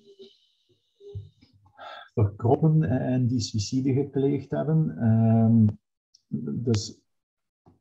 verkroppen en die suïcide gepleegd hebben. Um, dus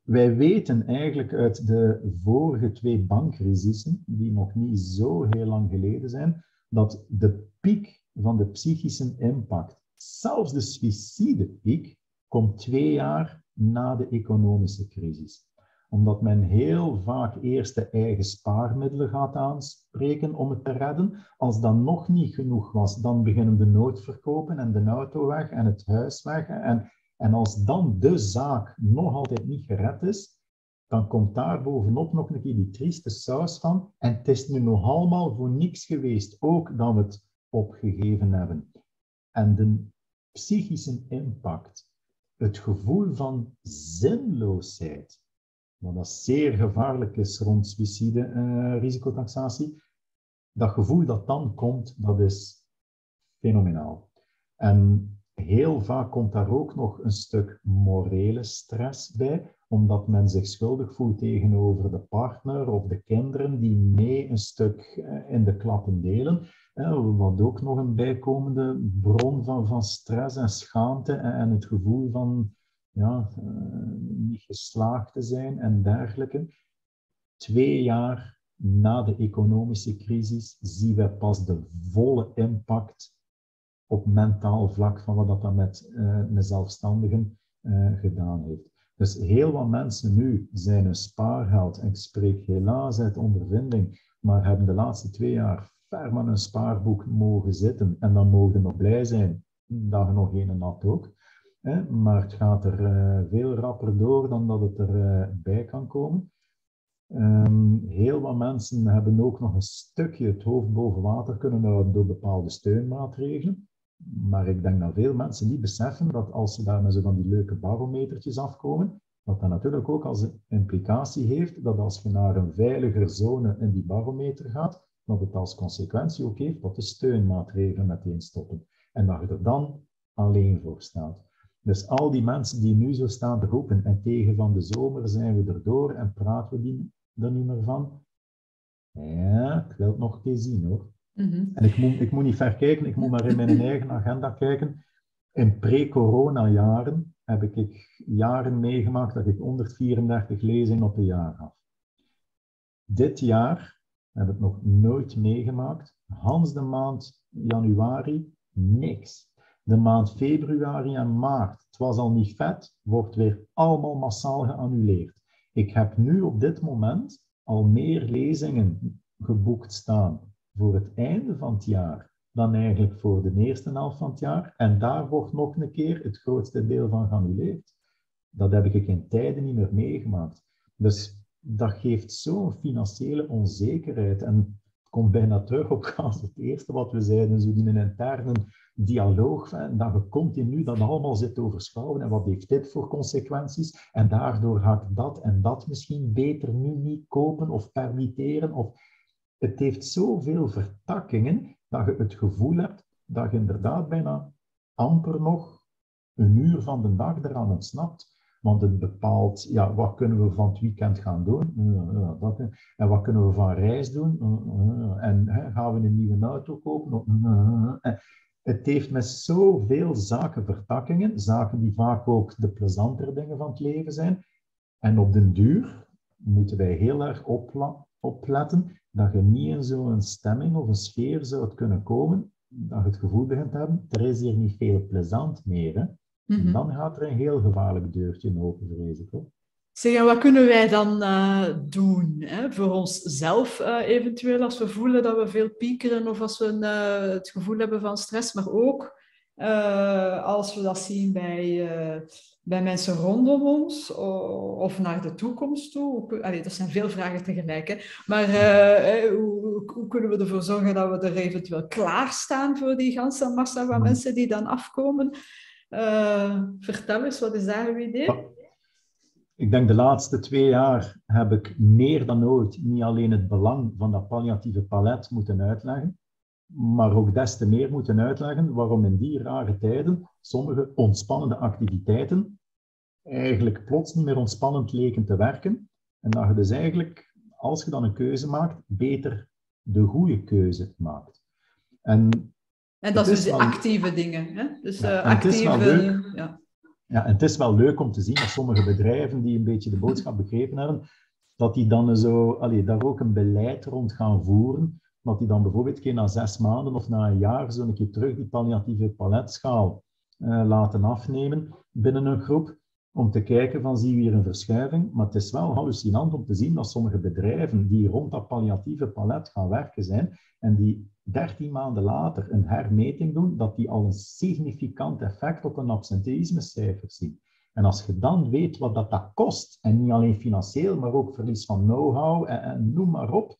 wij weten eigenlijk uit de vorige twee bankcrisissen, die nog niet zo heel lang geleden zijn, dat de piek van de psychische impact Zelfs de suïcidepiek komt twee jaar na de economische crisis. Omdat men heel vaak eerst de eigen spaarmiddelen gaat aanspreken om het te redden. Als dat nog niet genoeg was, dan beginnen de noodverkopen en de auto weg en het huis weg. En, en als dan de zaak nog altijd niet gered is, dan komt daar bovenop nog een keer die trieste saus van. En het is nu nog allemaal voor niks geweest, ook dat we het opgegeven hebben. En de psychische impact, het gevoel van zinloosheid, wat dat zeer gevaarlijk is rond suïcide-risicotaxatie, uh, dat gevoel dat dan komt, dat is fenomenaal. En heel vaak komt daar ook nog een stuk morele stress bij, omdat men zich schuldig voelt tegenover de partner of de kinderen die mee een stuk eh, in de klappen delen. Wat ook nog een bijkomende bron van, van stress en schaamte en, het gevoel van ja, eh, niet geslaagd te zijn en dergelijke. Twee jaar na de economische crisis zien we pas de volle impact op mentaal vlak van wat dat dan met uh, een zelfstandigen gedaan heeft. Dus heel wat mensen nu zijn een spaargeld, en ik spreek helaas uit ondervinding, maar hebben de laatste twee jaar ver een spaarboek mogen zitten en dan mogen nog blij zijn dat je nog geen nat ook. Hè? Maar het gaat er uh, veel rapper door dan dat het erbij uh, bij kan komen. Um, heel wat mensen hebben ook nog een stukje het hoofd boven water kunnen houden door bepaalde steunmaatregelen. Maar ik denk dat veel mensen niet beseffen dat als ze daar met zo van die leuke barometertjes afkomen, dat dat natuurlijk ook als implicatie heeft dat als je naar een veiliger zone in die barometer gaat, dat het als consequentie ook heeft dat de steunmaatregelen meteen stoppen. En dat je er dan alleen voor staat. Dus al die mensen die nu zo staan te roepen en tegen van de zomer zijn we erdoor en praten we die, er niet meer van. Ja, ik wil het nog eens zien hoor. Mhm. En ik moet, ik moet niet ver kijken, ik moet maar in mijn eigen agenda kijken. In pre-corona jaren heb ik jaren meegemaakt dat ik 134 lezingen op een jaar had. Dit jaar heb ik nog nooit meegemaakt. Hans de maand januari, niks. De maand februari en maart, het was al niet vet, wordt weer allemaal massaal geannuleerd. Ik heb nu op dit moment al meer lezingen geboekt staan voor het einde van het jaar dan eigenlijk voor de eerste helft van het jaar. En daar wordt nog een keer het grootste deel van geannuleerd. Dat heb ik in tijden niet meer meegemaakt. Dus dat geeft zo'n financiële onzekerheid. En het komt bijna terug op het eerste wat we zeiden, zo een interne dialoog, hè, dat je continu dat allemaal zit overschouwen en wat heeft dit voor consequenties en daardoor ga ik dat en dat misschien beter nu niet kopen of permitteren. Of... Het heeft zoveel vertakkingen dat je het gevoel hebt dat je inderdaad bijna amper nog een uur van de dag eraan ontsnapt. Want het bepaalt, ja, wat kunnen we van het weekend gaan doen? en wat kunnen we van reis doen? En gaan we een nieuwe auto kopen? Het heeft met zoveel zaken vertakkingen, zaken die vaak ook de plezantere dingen van het leven zijn. En op den duur moeten wij heel erg opletten dat je niet in zo'n stemming of een sfeer zou kunnen komen, dat je het gevoel begint te hebben, er is hier niet veel plezant meer. Hè? Mhm. Dan gaat er een heel gevaarlijk deurtje open, vrees ik. Hoor. Zeg, en wat kunnen wij dan uh, doen hè? voor onszelf uh, eventueel als we voelen dat we veel piekeren of als we uh, het gevoel hebben van stress, maar ook als we dat zien bij, bij mensen rondom ons of naar de toekomst toe. Allee, dat zijn veel vragen tegelijk, hè? maar hoe, hoe, kunnen we ervoor zorgen dat we er eventueel klaarstaan voor die ganse massa van mensen die dan afkomen? Vertel eens, wat is daar uw idee? ik denk de laatste twee jaar heb ik meer dan ooit niet alleen het belang van dat palliatieve palet moeten uitleggen, maar ook des te meer moeten uitleggen waarom in die rare tijden sommige ontspannende activiteiten eigenlijk plots niet meer ontspannend leken te werken. En dat je dus eigenlijk, als je dan een keuze maakt, beter de goede keuze maakt. En, en dat is dus de actieve dingen. Hè? Dus ja, uh, actieve, ja. Ja, en het is wel leuk om te zien dat sommige bedrijven die een beetje de boodschap begrepen hebben, dat die dan zo, allee, daar ook een beleid rond gaan voeren. Dat die dan bijvoorbeeld keer na zes maanden of na een jaar zo een keer terug die palliatieve paletschaal uh, laten afnemen binnen een groep. Om te kijken van zien we hier een verschuiving. Maar het is wel hallucinant om te zien dat sommige bedrijven die rond dat palliatieve palet gaan werken zijn en die 13 maanden later een hermeting doen, dat die al een significant effect op een absenteïsmecijfer zien. En als je dan weet wat dat, dat kost, en niet alleen financieel, maar ook verlies van know-how en, en, noem maar op,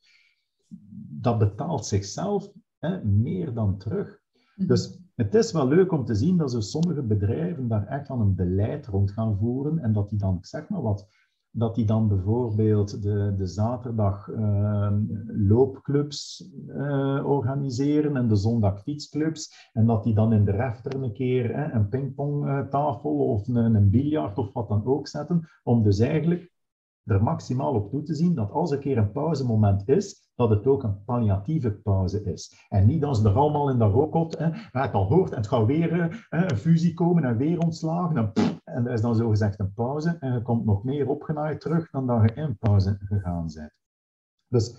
dat betaalt zichzelf hè, meer dan terug. Mhm. Dus het is wel leuk om te zien dat zo sommige bedrijven daar echt aan een beleid rond gaan voeren en dat die dan, zeg maar wat, dat die dan bijvoorbeeld de, de zaterdag uh, loopclubs uh, organiseren en de zondag fietsclubs. En dat die dan in de refter een keer hè, een pingpongtafel of een, een biljart of wat dan ook zetten. Om dus eigenlijk er maximaal op toe te zien dat als er een keer een pauzemoment is, dat het ook een palliatieve pauze is. En niet als ze er allemaal in dat rookhot, hè, het al hoort en het gaat weer hè, een fusie komen en weer ontslagen. En, en dat is dan zogezegd een pauze en je komt nog meer opgenaaid terug dan dat je in pauze gegaan bent. Dus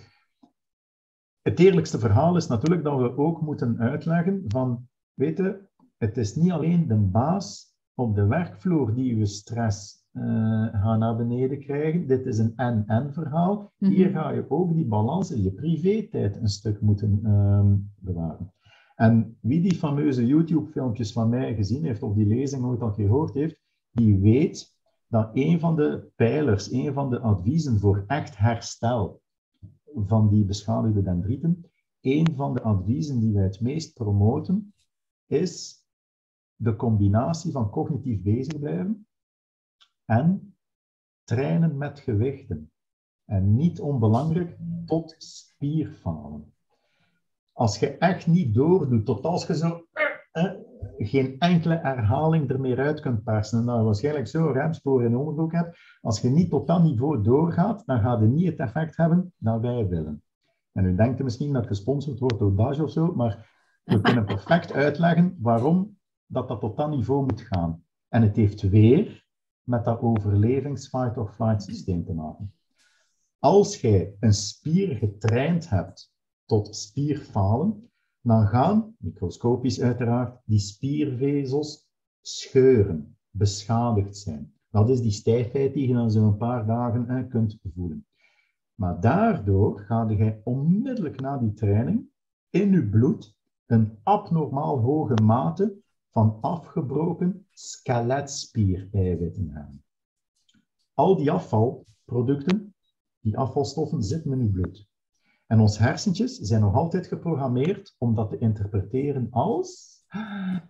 het eerlijkste verhaal is natuurlijk dat we ook moeten uitleggen van weet je, het is niet alleen de baas op de werkvloer die je stress uh, gaat naar beneden krijgen. Dit is een en-en verhaal. Hier ga je ook die balans in je privé-tijd een stuk moeten ehm, bewaren. En wie die fameuze YouTube-filmpjes van mij gezien heeft, of die lezing ooit al gehoord heeft, die weet dat een van de pijlers, een van de adviezen voor echt herstel van die beschadigde dendrieten, een van de adviezen die wij het meest promoten, is de combinatie van cognitief bezig blijven en trainen met gewichten. En niet onbelangrijk, tot spierfalen. Als je echt niet doordoet, tot als je zo eh, eh geen enkele herhaling er meer uit kunt persen, en dan waarschijnlijk zo remsporen in onderbroek hebt, als je niet tot dat niveau doorgaat, dan gaat je niet het effect hebben dat wij willen. En u denkt misschien dat gesponsord wordt door Dage of zo, maar we kunnen perfect uitleggen waarom dat dat tot dat niveau moet gaan. En het heeft weer met dat overlevings-fight-or-flight systeem te maken. Als jij een spier getraind hebt tot spierfalen, dan gaan, microscopisch uiteraard, die spiervezels scheuren, beschadigd zijn. Dat is die stijfheid die je dan zo'n paar dagen eh, kunt voelen. Maar daardoor ga je onmiddellijk na die training in je bloed een abnormaal hoge mate van afgebroken skeletspiereiwitten hebben. Al die afvalproducten, die afvalstoffen, zitten in uw bloed. En ons hersentjes zijn nog altijd geprogrammeerd om dat te interpreteren als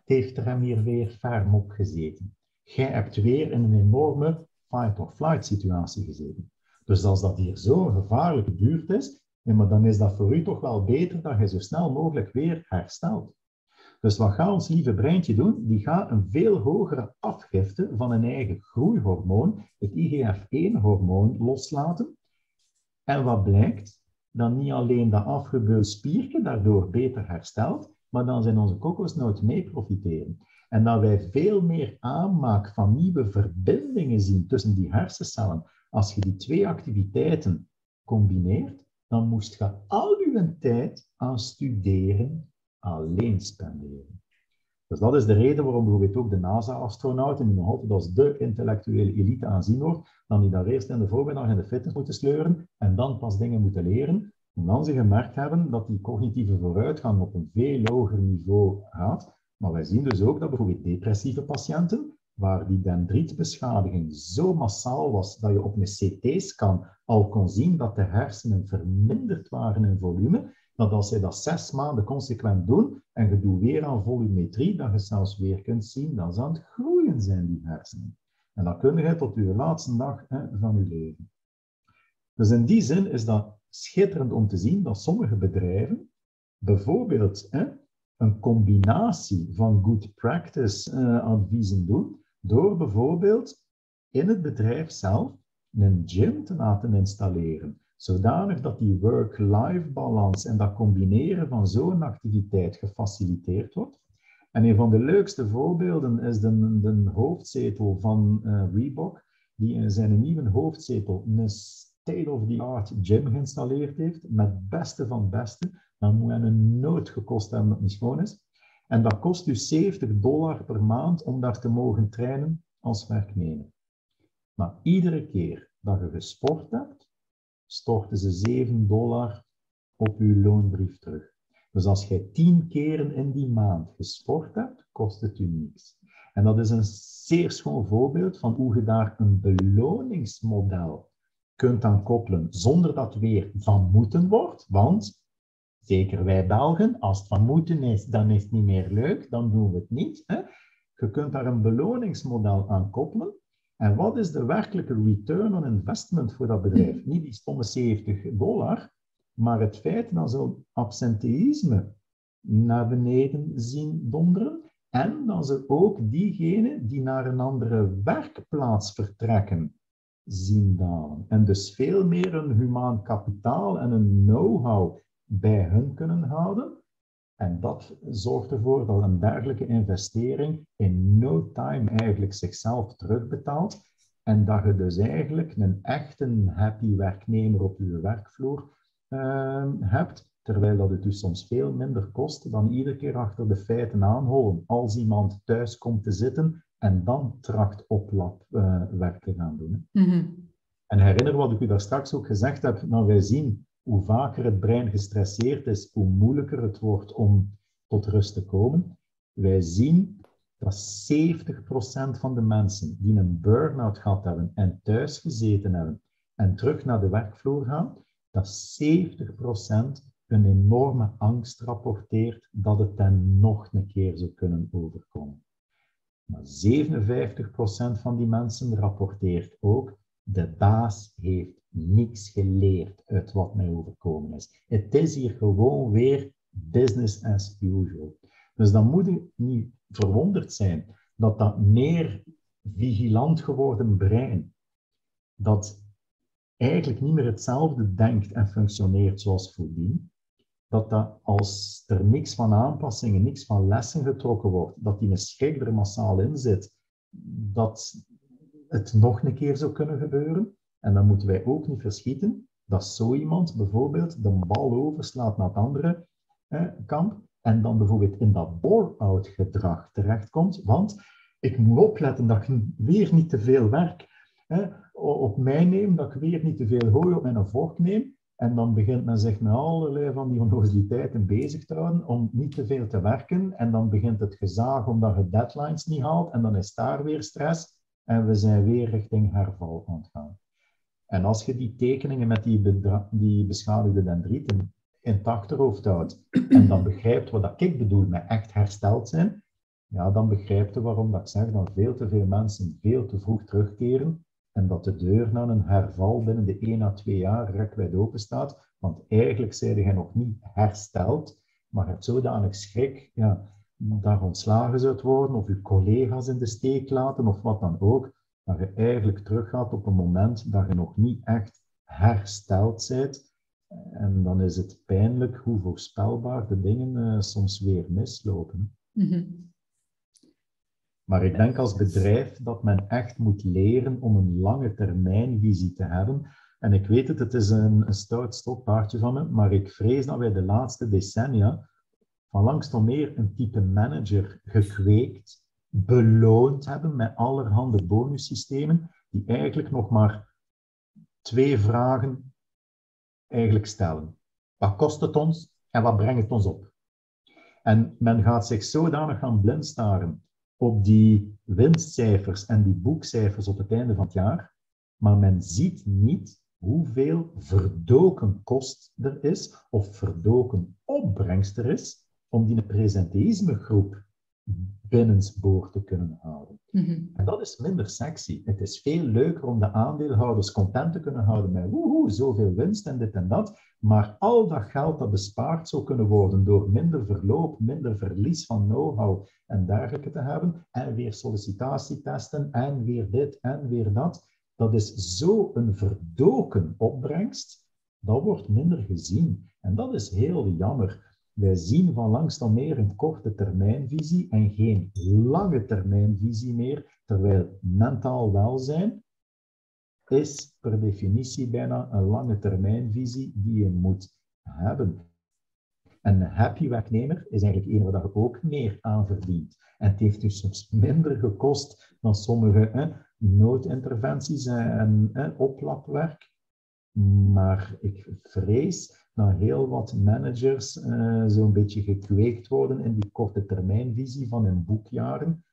heeft er hem hier weer ferm op gezeten. Jij hebt weer in een enorme fight-or-flight situatie gezeten. Dus als dat hier zo'n gevaarlijke buurt is, maar dan is dat voor u toch wel beter dat je zo snel mogelijk weer herstelt. Dus wat gaat ons lieve breintje doen? Die gaat een veel hogere afgifte van een eigen groeihormoon, het IGF-1-hormoon, loslaten. En wat blijkt? Dan niet alleen dat afgebeuld spiertje daardoor beter herstelt, maar dan zijn onze kokosnoten mee profiteren. En dat wij veel meer aanmaak van nieuwe verbindingen zien tussen die hersencellen. Als je die twee activiteiten combineert, dan moest je al je tijd aan studeren alleen spenderen. Dus dat is de reden waarom bijvoorbeeld ook de NASA-astronauten, die nog altijd als de intellectuele elite aanzien wordt, dan die daar eerst in de voormiddag in de fitness moeten sleuren en dan pas dingen moeten leren, omdat ze gemerkt hebben dat die cognitieve vooruitgang op een veel hoger niveau gaat. Maar wij zien dus ook dat bijvoorbeeld depressieve patiënten, waar die dendrietbeschadiging zo massaal was dat je op een CT-scan al kon zien dat de hersenen verminderd waren in volume, dat als zij dat zes maanden consequent doen en je doet weer aan volumetrie, dat je zelfs weer kunt zien dat ze aan het groeien zijn, die hersenen. En dat kun je tot je laatste dag van je leven. Dus in die zin is dat schitterend om te zien dat sommige bedrijven bijvoorbeeld een combinatie van good practice uh, adviezen doen, door bijvoorbeeld in het bedrijf zelf een gym te laten installeren zodanig dat die work-life balans en dat combineren van zo'n activiteit gefaciliteerd wordt. En een van de leukste voorbeelden is de, de hoofdzetel van uh, Reebok, die in zijn nieuwe hoofdzetel een state-of-the-art gym geïnstalleerd heeft, met beste van beste. Dan moet hij een nood gekost hebben dat niet schoon is. En dat kost u 70 dollar per maand om daar te mogen trainen als werknemer. Maar iedere keer dat je gesport hebt, storten ze 7 dollar op uw loonbrief terug. Dus als jij 10 keren in die maand gesport hebt, kost het u niks. En dat is een zeer schoon voorbeeld van hoe je daar een beloningsmodel kunt aan koppelen, zonder dat weer van moeten wordt. Want, zeker wij Belgen, als het van moeten is, dan is het niet meer leuk, dan doen we het niet. Hè? Je kunt daar een beloningsmodel aan koppelen, en wat is de werkelijke return on investment voor dat bedrijf? Niet die stomme 70 dollar, maar het feit dat ze absenteïsme naar beneden zien donderen en dat ze ook diegenen die naar een andere werkplaats vertrekken zien dalen. En dus veel meer een humaan kapitaal en een know-how bij hun kunnen houden. En dat zorgt ervoor dat een dergelijke investering in no time eigenlijk zichzelf terugbetaalt. En dat je dus eigenlijk een echte happy werknemer op je werkvloer uh, hebt, terwijl dat het dus soms veel minder kost dan iedere keer achter de feiten aanholen. Als iemand thuis komt te zitten en dan tracht oplapwerk uh, te gaan doen. Mm En herinner wat ik u daar straks ook gezegd heb, nou wij zien hoe vaker het brein gestresseerd is, hoe moeilijker het wordt om tot rust te komen. Wij zien dat 70% van de mensen die een burn-out gehad hebben en thuis gezeten hebben en terug naar de werkvloer gaan, dat 70% een enorme angst rapporteert dat het dan nog een keer zou kunnen overkomen. Maar 57% van die mensen rapporteert ook, de baas heeft niks geleerd uit wat mij overkomen is. Het is hier gewoon weer business as usual. Dus dan moet je niet verwonderd zijn dat dat meer vigilant geworden brein, dat eigenlijk niet meer hetzelfde denkt en functioneert zoals voordien, dat, dat als er niks van aanpassingen, niks van lessen getrokken wordt, dat die een er massaal in zit, dat het nog een keer zou kunnen gebeuren. En dan moeten wij ook niet verschieten dat zo iemand bijvoorbeeld de bal overslaat naar het andere eh, kamp en dan bijvoorbeeld in dat bore-out gedrag terechtkomt. Want ik moet opletten dat ik weer niet te veel werk op mij neem, dat ik weer niet te veel hooi op mijn vork neem. En dan begint men zich met allerlei van die onnozeliteiten bezig te houden om niet te veel te werken. En dan begint het gezaag omdat je deadlines niet haalt. En dan is daar weer stress. En we zijn weer richting herval aan het gaan. En als je die tekeningen met die, die beschadigde dendrieten in het achterhoofd houdt en dan begrijpt wat ik bedoel met echt hersteld zijn, ja, dan begrijpt je waarom dat ik zeg dat veel te veel mensen veel te vroeg terugkeren en dat de deur naar een herval binnen de 1 à 2 jaar rekwijd open staat. Want eigenlijk zijn je nog niet hersteld, maar je hebt zodanig schrik ja, daar ontslagen zult worden of je collega's in de steek laten of wat dan ook, dat je eigenlijk teruggaat op een moment dat je nog niet echt hersteld bent. En dan is het pijnlijk hoe voorspelbaar de dingen uh, soms weer mislopen. Mm -hmm. Maar ik denk als bedrijf dat men echt moet leren om een lange termijnvisie te hebben. En ik weet het, het is een, een stout stokpaardje van me, maar ik vrees dat wij de laatste decennia van langs meer een type manager gekweekt, beloond hebben met allerhande bonussystemen, die eigenlijk nog maar twee vragen eigenlijk stellen. Wat kost het ons en wat brengt het ons op? En men gaat zich zodanig gaan blindstaren op die winstcijfers en die boekcijfers op het einde van het jaar, maar men ziet niet hoeveel verdoken kost er is of verdoken opbrengst er is om die presenteïsmegroep binnensboord te kunnen houden. Mhm. En dat is minder sexy. Het is veel leuker om de aandeelhouders content te kunnen houden met woehoe, zoveel winst en dit en dat. Maar al dat geld dat bespaard zou kunnen worden door minder verloop, minder verlies van know-how en dergelijke te hebben, en weer sollicitatietesten en weer dit en weer dat, dat is zo een verdoken opbrengst, dat wordt minder gezien. En dat is heel jammer. Wij zien van langs dan meer een korte termijnvisie en geen lange termijnvisie meer, terwijl mentaal welzijn is per definitie bijna een lange termijnvisie die je moet hebben. En een happy werknemer is eigenlijk een waar ook meer aan verdient. En het heeft dus soms minder gekost dan sommige noodinterventies en oplapwerk. Maar ik vrees dat heel wat managers uh, zo'n beetje gekweekt worden in die korte termijnvisie van hun boekjaren,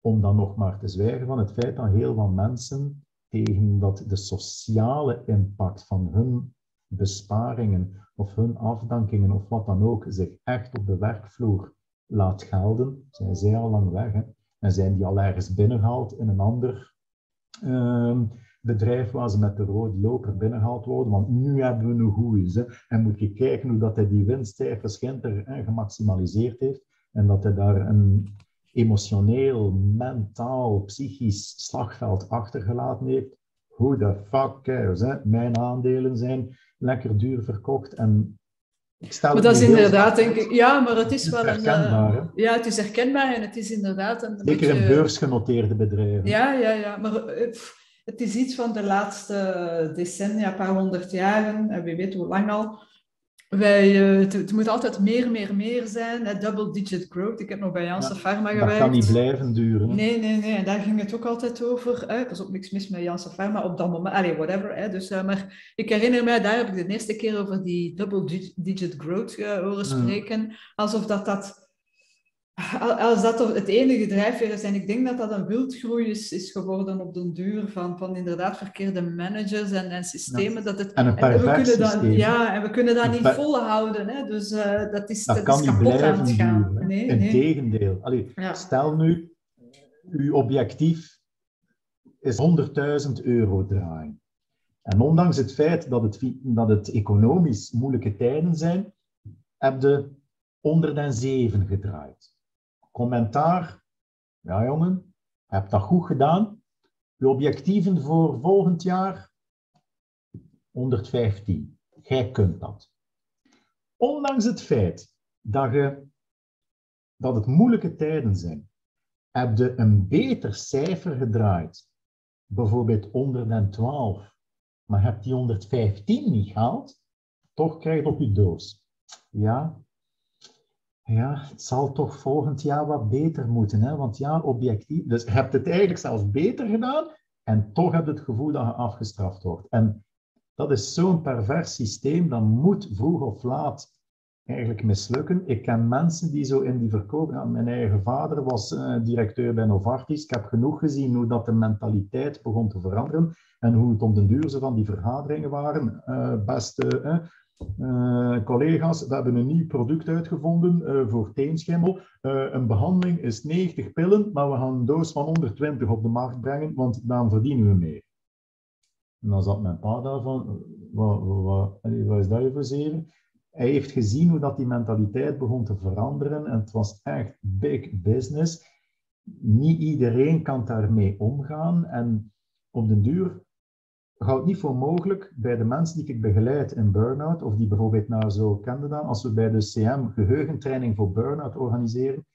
om dan nog maar te zwijgen van het feit dat heel wat mensen tegen dat de sociale impact van hun besparingen of hun afdankingen of wat dan ook zich echt op de werkvloer laat gelden, zijn zij al lang weg. Hè? En zijn die al ergens binnengehaald in een ander uh, bedrijf waar ze met de rode loper binnengehaald worden, want nu hebben we een goeie. En moet je kijken hoe dat hij die winstcijfers er gemaximaliseerd heeft en dat hij daar een emotioneel, mentaal, psychisch slagveld achtergelaten heeft. Hoe de fuck cares? Hè? Mijn aandelen zijn lekker duur verkocht en ik stel maar dat is inderdaad, denk ik, ja, maar het is wel een. Uh, ja, het is herkenbaar en het is inderdaad een. Zeker een beursgenoteerde bedrijven. Ja, ja, ja. Maar uh, het is iets van de laatste decennia, een paar honderd jaren, en wie weet hoe lang al, Wij, uh, het, het, moet altijd meer, meer, meer zijn. Hè? Double digit growth. Ik heb nog bij Janssen ja, Pharma gewerkt. Dat kan niet blijven duren. Nee, nee, nee. En daar ging het ook altijd over. Hè? Er is ook niks mis met Janssen Pharma op dat moment. Allee, whatever. Hè? Dus, uh, maar ik herinner mij, daar heb ik de eerste keer over die double digit growth uh, horen spreken. Alsof dat dat als dat het enige drijfveer is, en ik denk dat dat een wildgroei is, is geworden op den duur van, van inderdaad verkeerde managers en, en systemen. Dat het, en een en we kunnen dat, Ja, en we kunnen dat niet volhouden. Hè? Dus uh, dat is, dat, dat kan is niet blijven aan het gaan. Duren, nee, Integendeel. Ja. Stel nu, uw objectief is 100.000 euro draaien. En ondanks het feit dat het, dat het economisch moeilijke tijden zijn, heb je 107 gedraaid. Commentaar. Ja, jongen, heb dat goed gedaan. Uw objectieven voor volgend jaar? 115. Jij kunt dat. Ondanks het feit dat, je, dat het moeilijke tijden zijn, heb je een beter cijfer gedraaid. Bijvoorbeeld 112. Maar heb die 115 niet gehaald, toch krijg je op je doos. Ja, ja, het zal toch volgend jaar wat beter moeten. Hè? Want ja, objectief. Dus je hebt het eigenlijk zelfs beter gedaan en toch heb je het gevoel dat je afgestraft wordt. En dat is zo'n pervers systeem, dat moet vroeg of laat eigenlijk mislukken. Ik ken mensen die zo in die verkoop... Ja, mijn eigen vader was uh, directeur bij Novartis. Ik heb genoeg gezien hoe dat de mentaliteit begon te veranderen en hoe het om de duur van die vergaderingen waren. Uh, beste... collega's, we hebben een nieuw product uitgevonden uh, voor teenschimmel. Uh, een behandeling is 90 pillen, maar we gaan een doos van 120 op de markt brengen, want dan verdienen we meer. En dan zat mijn pa daar van, wat, wat, wat is dat voor zeven? Hij heeft gezien hoe dat die mentaliteit begon te veranderen en het was echt big business. Niet iedereen kan daarmee omgaan en op den duur houdt niet voor mogelijk bij de mensen die ik begeleid in burn-out, of die bijvoorbeeld naar zo kende dan, als we bij de CM geheugentraining voor burn-out organiseren,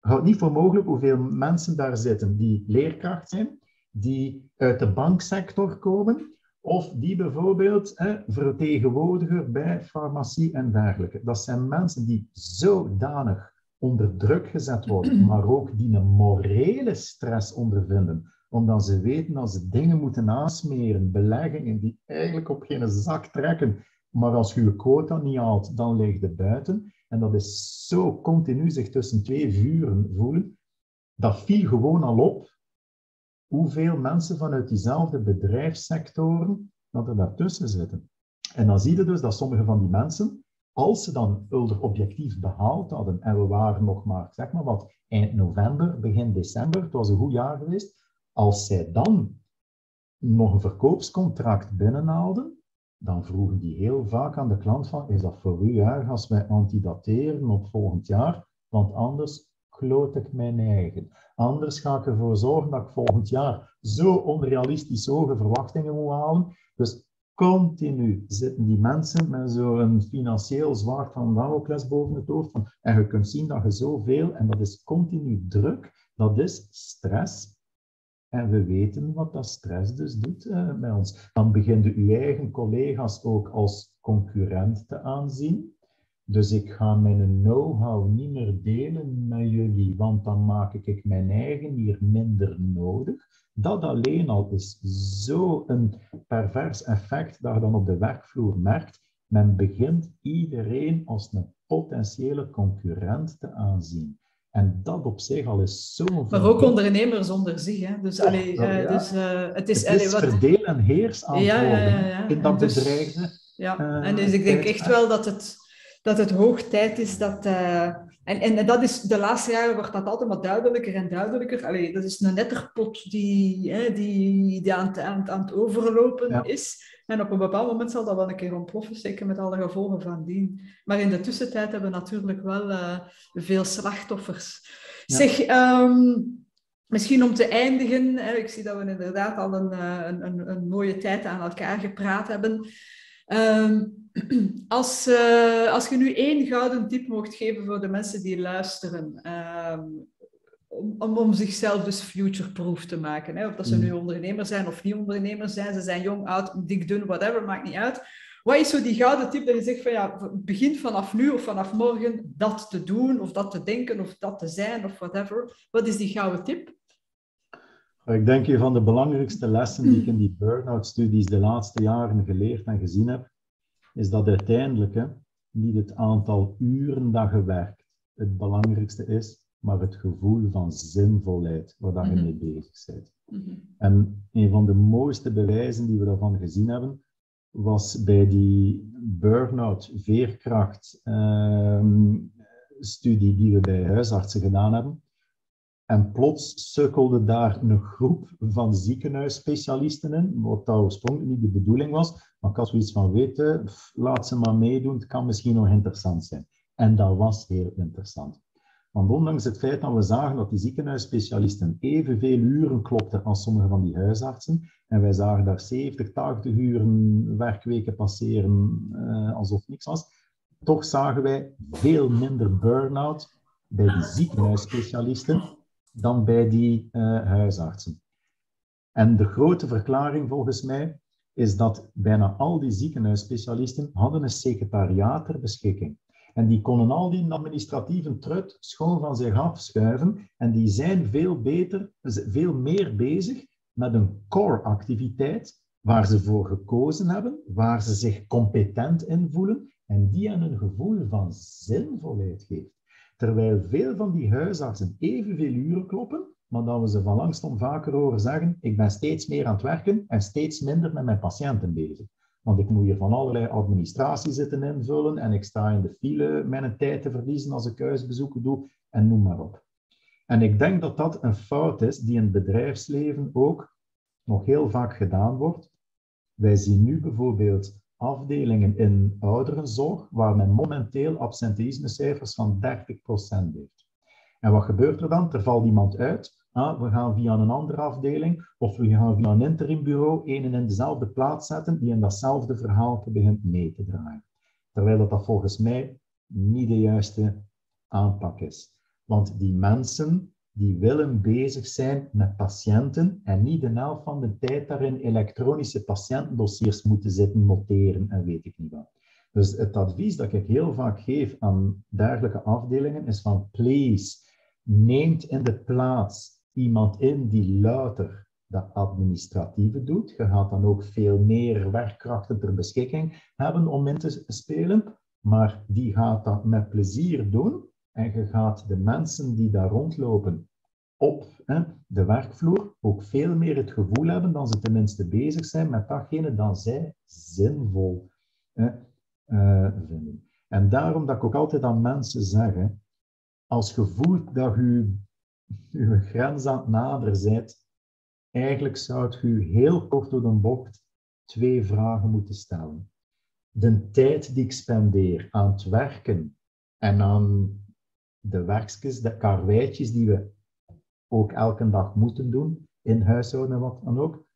houdt niet voor mogelijk hoeveel mensen daar zitten die leerkracht zijn, die uit de banksector komen, of die bijvoorbeeld hè, vertegenwoordiger bij farmacie en dergelijke. Dat zijn mensen die zodanig onder druk gezet worden, maar ook die een morele stress ondervinden omdat ze weten dat ze dingen moeten aansmeren, beleggingen die eigenlijk op geen zak trekken. Maar als je je quota niet haalt, dan ligt het buiten. En dat is zo continu zich tussen twee vuren voelen. Dat viel gewoon al op hoeveel mensen vanuit diezelfde bedrijfssectoren dat er daartussen zitten. En dan zie je dus dat sommige van die mensen, als ze dan hun objectief behaald hadden, en we waren nog maar, zeg maar wat, eind november, begin december, het was een goed jaar geweest, als zij dan nog een verkoopscontract binnenhaalden, dan vroegen die heel vaak aan de klant van, is dat voor u erg als wij antidateren op volgend jaar? Want anders kloot ik mijn eigen. Anders ga ik ervoor zorgen dat ik volgend jaar zo onrealistisch hoge verwachtingen moet halen. Dus continu zitten die mensen met zo'n financieel zwaard van Damocles boven het hoofd. En je kunt zien dat je zoveel, en dat is continu druk, dat is stress, en we weten wat dat stress dus doet uh, bij ons. Dan beginnen uw eigen collega's ook als concurrent te aanzien. Dus ik ga mijn know-how niet meer delen met jullie, want dan maak ik mijn eigen hier minder nodig. Dat alleen al is zo'n pervers effect dat je dan op de werkvloer merkt. Men begint iedereen als een potentiële concurrent te aanzien. En dat op zich al is zo. Maar ook ondernemers onder zich. Hè? Dus, allee, uh, dus uh, het is, het is wat... verdeel en heers aan in dat dus, bedreigde. Ja, uh, en dus ik denk echt wel dat het, dat het hoog tijd is dat. En, en dat is de laatste jaren wordt dat altijd maar duidelijker en duidelijker. Allee, dat is een netterpot die, hè, die, die aan, het, aan, aan het overlopen is. En op een bepaald moment zal dat wel een keer ontploffen, zeker met alle gevolgen van dien. Maar in de tussentijd hebben we natuurlijk wel uh, veel slachtoffers. Zeg, um, misschien om te eindigen, hè, ik zie dat we inderdaad al een, eh, een, een, een mooie tijd aan elkaar gepraat hebben. Um, als, uh, als je nu één gouden tip mocht geven voor de mensen die luisteren, um, om, om zichzelf dus future-proof te maken. Hè? Of dat ze nu mm. ondernemer zijn of niet ondernemer zijn, ze zijn jong, oud, dik, dun, whatever, maakt niet uit. Wat is zo die gouden tip dat je zegt van ja, begin vanaf nu of vanaf morgen dat te doen of dat te denken of dat te zijn of whatever. Wat is die gouden tip? Ik denk een van de belangrijkste lessen die ik in die burn-out-studies de laatste jaren geleerd en gezien heb, is dat uiteindelijk niet het aantal uren dat je werkt het belangrijkste is, maar het gevoel van zinvolheid waar je mhm. mee bezig bent. Mhm. En een van de mooiste bewijzen die we daarvan gezien hebben, was bij die burn-out veerkracht ehm, studie die we bij huisartsen gedaan hebben. En plots sukkelde daar een groep van ziekenhuisspecialisten in, wat dat oorspronkelijk niet de bedoeling was. Maar ik had zoiets van weten, laat ze maar meedoen, het kan misschien nog interessant zijn. En dat was heel interessant. Want ondanks het feit dat we zagen dat die ziekenhuisspecialisten evenveel uren klopten als sommige van die huisartsen, en wij zagen daar 70, 80 uren werkweken passeren uh, alsof niks was, toch zagen wij veel minder burn-out bij die ziekenhuisspecialisten dan bij die uh, huisartsen. En de grote verklaring volgens mij is dat bijna al die ziekenhuisspecialisten hadden een secretariaat ter beschikking. En die konden al die administratieve trut schoon van zich afschuiven. En die zijn veel beter, veel meer bezig met een core-activiteit waar ze voor gekozen hebben, waar ze zich competent in voelen en die hen een gevoel van zinvolheid geeft. Terwijl veel van die huisartsen evenveel uren kloppen, maar dat we ze van langst vaker horen zeggen, ik ben steeds meer aan het werken en steeds minder met mijn patiënten bezig. Want ik moet hier van allerlei administratie zitten invullen en ik sta in de file mijn tijd te verliezen als ik huisbezoeken doe en noem maar op. En ik denk dat dat een fout is die in het bedrijfsleven ook nog heel vaak gedaan wordt. Wij zien nu bijvoorbeeld afdelingen in ouderenzorg waar men momenteel absenteïsmecijfers van 30% heeft. En wat gebeurt er dan? Er valt iemand uit Ah, we gaan via een andere afdeling of we gaan via een interimbureau een in dezelfde plaats zetten die in datzelfde verhaal begint mee te draaien. Terwijl dat, dat volgens mij niet de juiste aanpak is. Want die mensen die willen bezig zijn met patiënten en niet de helft van de tijd daarin elektronische patiëntendossiers moeten zitten noteren en weet ik niet wat. Dus het advies dat ik heel vaak geef aan dergelijke afdelingen is van please, neemt in de plaats iemand in die louter dat administratieve doet. Je gaat dan ook veel meer werkkrachten ter beschikking hebben om in te spelen, maar die gaat dat met plezier doen en je gaat de mensen die daar rondlopen op hè, de werkvloer ook veel meer het gevoel hebben dat ze tenminste bezig zijn met datgene dat zij zinvol hè, uh, vinden. En daarom dat ik ook altijd aan mensen zeg, als je voelt dat je uw grens aan het naderen bent, eigenlijk zou u heel kort door de bocht twee vragen moeten stellen. De tijd die ik spendeer aan het werken en aan de werkjes, de karweitjes die we ook elke dag moeten doen, in huishouden en wat dan ook,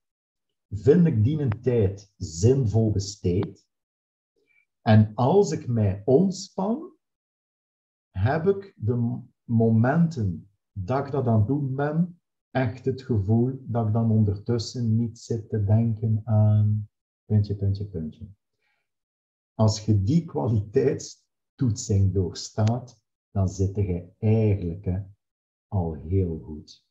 vind ik die een tijd zinvol besteed. En als ik mij ontspan, heb ik de momenten dat ik dat aan het doen ben, echt het gevoel dat ik dan ondertussen niet zit te denken aan puntje, puntje, puntje. Als je die kwaliteitstoetsing doorstaat, dan zit je eigenlijk al heel goed.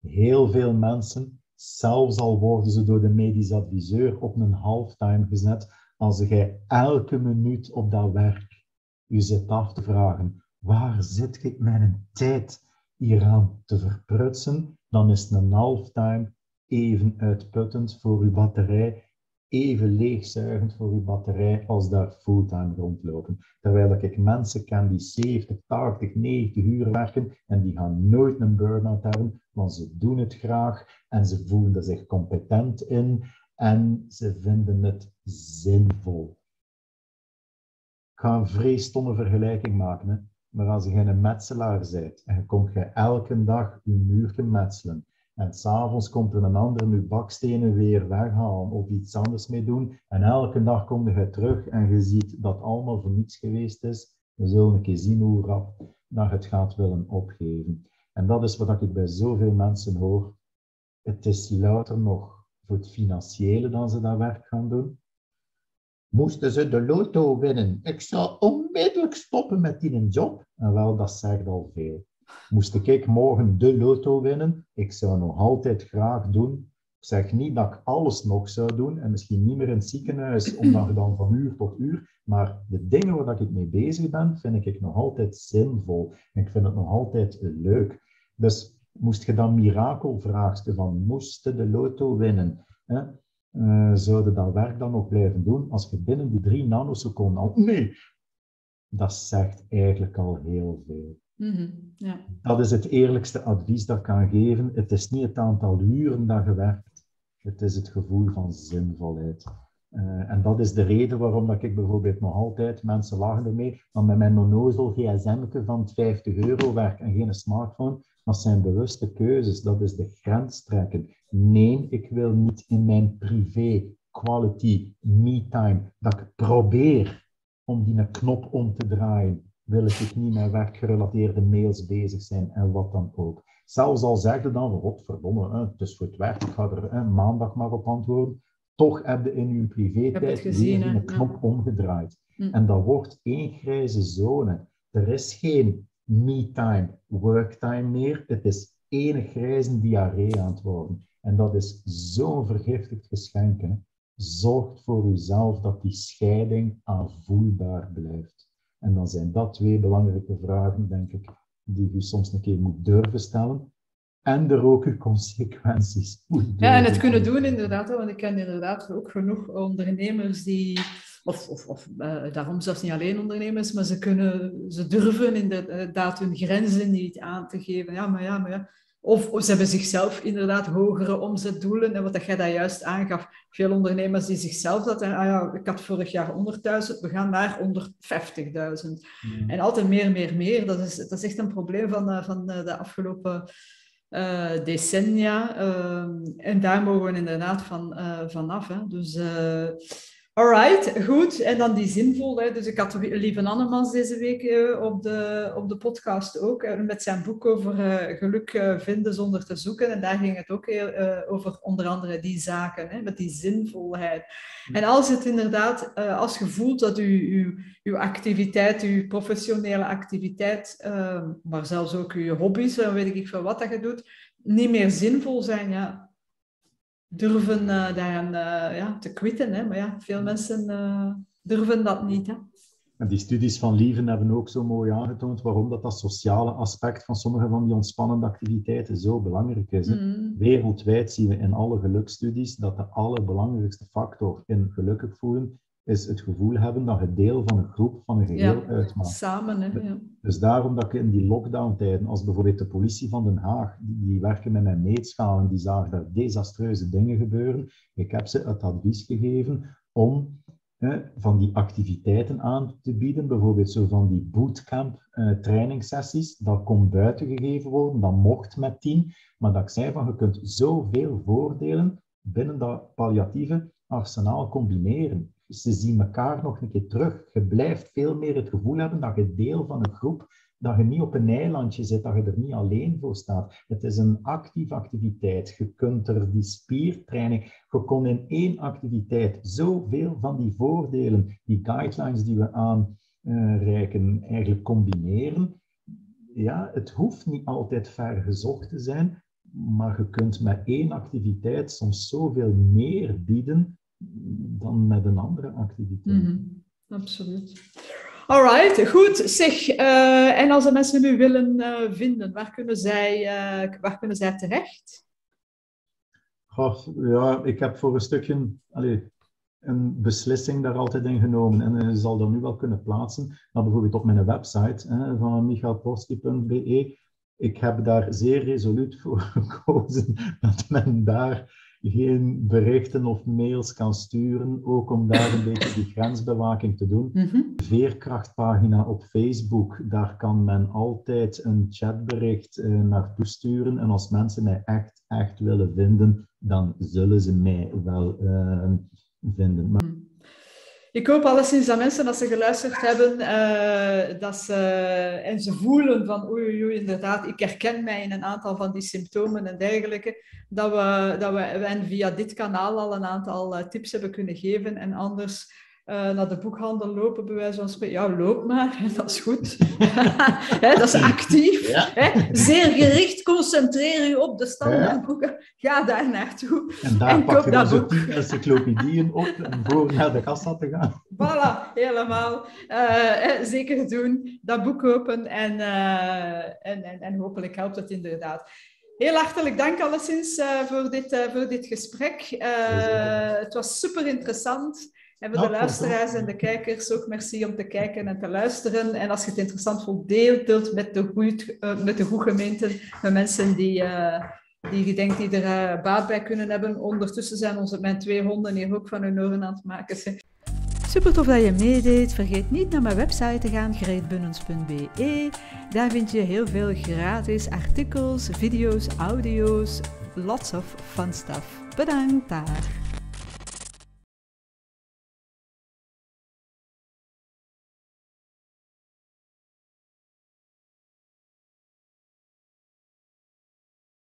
Heel veel mensen, zelfs al worden ze door de medisch adviseur op een halftime gezet, als je elke minuut op dat werk je zit af te vragen, waar zit ik mijn tijd hieraan te verprutsen, dan is een halftime even uitputtend voor uw batterij, even leegzuigend voor uw batterij als daar fulltime rondlopen. Terwijl ik mensen ken die 70, 80, 90 uur werken en die gaan nooit een burn-out hebben, want ze doen het graag en ze voelen zich competent in en ze vinden het zinvol. Ik ga een vrees stomme vergelijking maken. Hè. Maar als je een metselaar bent en je komt je elke dag je muur te metselen en s'avonds komt er een ander je bakstenen weer weghalen of iets anders mee doen en elke dag kom je terug en je ziet dat allemaal voor niets geweest is, we zullen een keer zien hoe rap dat je het gaat willen opgeven. En dat is wat ik bij zoveel mensen hoor. Het is louter nog voor het financiële dat ze dat werk gaan doen. moesten ze de loto winnen. Ik zou onmiddellijk stoppen met die job. En wel, dat zegt al veel. Moest ik morgen de loto winnen, ik zou nog altijd graag doen. Ik zeg niet dat ik alles nog zou doen en misschien niet meer in het ziekenhuis, omdat dan van uur tot uur. Maar de dingen waar ik mee bezig ben, vind ik nog altijd zinvol. En ik vind het nog altijd leuk. Dus moest je dan mirakel vragen van moesten de loto winnen? Hè? Uh, zouden dat werk dan nog blijven doen als je binnen die drie nanoseconden al... Nee, dat zegt eigenlijk al heel veel. Mhm, ja. Dat is het eerlijkste advies dat ik kan geven. Het is niet het aantal uren dat je werkt, het is het gevoel van zinvolheid. Uh, en dat is de reden waarom dat ik bijvoorbeeld nog altijd, mensen lachen ermee, maar met mijn onnozel gsm van 50 euro werk en geen smartphone, dat zijn bewuste keuzes, dat is de grens trekken. Nee, ik wil niet in mijn privé, quality, me-time, dat ik probeer om die knop om te draaien, wil ik niet met werkgerelateerde mails bezig zijn en wat dan ook. Zelfs al zegde dan, godverdomme, het is voor het werk, ik ga er maandag maar op antwoorden, toch heb je in je privé-tijd weer een knop omgedraaid. Hm. En dat wordt één grijze zone. Er is geen me-time, work-time meer. Het is één grijze diarree aan het worden. En dat is zo'n vergiftigd geschenk. Hè. Zorg voor uzelf dat die scheiding aanvoelbaar blijft. En dan zijn dat twee belangrijke vragen, denk ik, die u soms een keer moet durven stellen. En er ook uw consequenties Ja, en het kunnen doen inderdaad, want ik ken inderdaad ook genoeg ondernemers die of, of, of uh, daarom zelfs niet alleen ondernemers, maar ze, kunnen, ze durven inderdaad hun grenzen niet aan te geven. Ja, maar ja, maar ja. Of, ze hebben zichzelf inderdaad hogere omzetdoelen. En wat dat jij daar juist aangaf, veel ondernemers die zichzelf dat, ah ja, ik had vorig jaar 100.000, we gaan naar 150.000. Mm. En altijd meer, meer, meer. Dat is, dat is echt een probleem van, uh, van uh, de afgelopen uh, decennia. Ehm, en daar mogen we inderdaad van, vanaf. Hè. Dus Alright, goed. En dan die zinvol. Hè. Dus ik had Lieve Annemans deze week uh, op, de, op de podcast ook, uh, met zijn boek over uh, geluk vinden zonder te zoeken. En daar ging het ook heel, over onder andere die zaken, hè, met die zinvolheid. En als het inderdaad, als je voelt dat u, uw activiteit, uw professionele activiteit, maar zelfs ook uw hobby's, weet ik veel wat dat je doet, niet meer zinvol zijn, ja, durven uh, daaraan uh, ja, te quitten. Hè? Maar ja, veel mensen uh, durven dat niet. Hè? En die studies van Lieven hebben ook zo mooi aangetoond waarom dat, dat sociale aspect van sommige van die ontspannende activiteiten zo belangrijk is. Mm. Wereldwijd zien we in alle gelukstudies dat de allerbelangrijkste factor in gelukkig voelen is het gevoel hebben dat je deel van een groep, van een geheel ja, uitmaakt. Samen, hè? Ja. Dus daarom dat ik in die lockdown-tijden, als bijvoorbeeld de politie van Den Haag, die, die werken met mijn meetschalen, die zagen daar desastreuze dingen gebeuren. Ik heb ze het advies gegeven om hè, van die activiteiten aan te bieden, bijvoorbeeld zo van die bootcamp uh, trainingssessies, dat kon buiten gegeven worden, dat mocht met tien, maar dat ik zei van je kunt zoveel voordelen binnen dat palliatieve arsenaal combineren ze zien elkaar nog een keer terug. Je blijft veel meer het gevoel hebben dat je deel van een groep, dat je niet op een eilandje zit, dat je er niet alleen voor staat. Het is een actieve activiteit. Je kunt er die spiertraining, je kon in één activiteit zoveel van die voordelen, die guidelines die we aanreiken, eigenlijk combineren. Ja, het hoeft niet altijd ver gezocht te zijn, maar je kunt met één activiteit soms zoveel meer bieden dan met een andere activiteit. Mm -hmm. Absoluut. Alright, goed. Zeg, uh, en als de mensen nu willen uh, vinden, waar kunnen zij, uh, waar kunnen zij terecht? Goh, ja, ik heb voor een stukje allez, een beslissing daar altijd in genomen en je zal dat nu wel kunnen plaatsen. Nou, bijvoorbeeld op mijn website hè, van michaelporski.be. Ik heb daar zeer resoluut voor gekozen dat men daar geen berichten of mails kan sturen, ook om daar een beetje die grensbewaking te doen. Mm Veerkrachtpagina op Facebook, daar kan men altijd een chatbericht uh, naartoe sturen. En als mensen mij echt, echt willen vinden, dan zullen ze mij wel uh, vinden. Maar... Ik hoop alleszins dat mensen, als ze geluisterd hebben, uh, dat ze, en ze voelen van oei, oei, inderdaad, ik herken mij in een aantal van die symptomen en dergelijke, dat we, dat we en via dit kanaal al een aantal uh, tips hebben kunnen geven. En anders uh, naar de boekhandel lopen, bij wijze van spreken. Ja, loop maar, dat is goed. dat is actief. Ja. Zeer gericht, concentreer je op de standaardboeken. Ga daar naartoe. En daar en pak je dan zo tien encyclopedieën op voor naar de kassa te gaan. Voilà, helemaal. Uh, zeker doen, dat boek kopen en, uh, en, en, en hopelijk helpt het inderdaad. Heel hartelijk dank alleszins uh, voor, dit, uh, voor dit gesprek. Uh, het was super interessant. En voor de luisteraars en de kijkers ook merci om te kijken en te luisteren. En als je het interessant vond, deel het met de, goed, met de goede gemeenten, met mensen die, die je denkt die er baat bij kunnen hebben. Ondertussen zijn onze, mijn twee honden hier ook van hun oren aan het maken. Super tof dat je meedeed. Vergeet niet naar mijn website te gaan, greetbunnens.be. Daar vind je heel veel gratis artikels, video's, audio's, lots of fun stuff. Bedankt daar.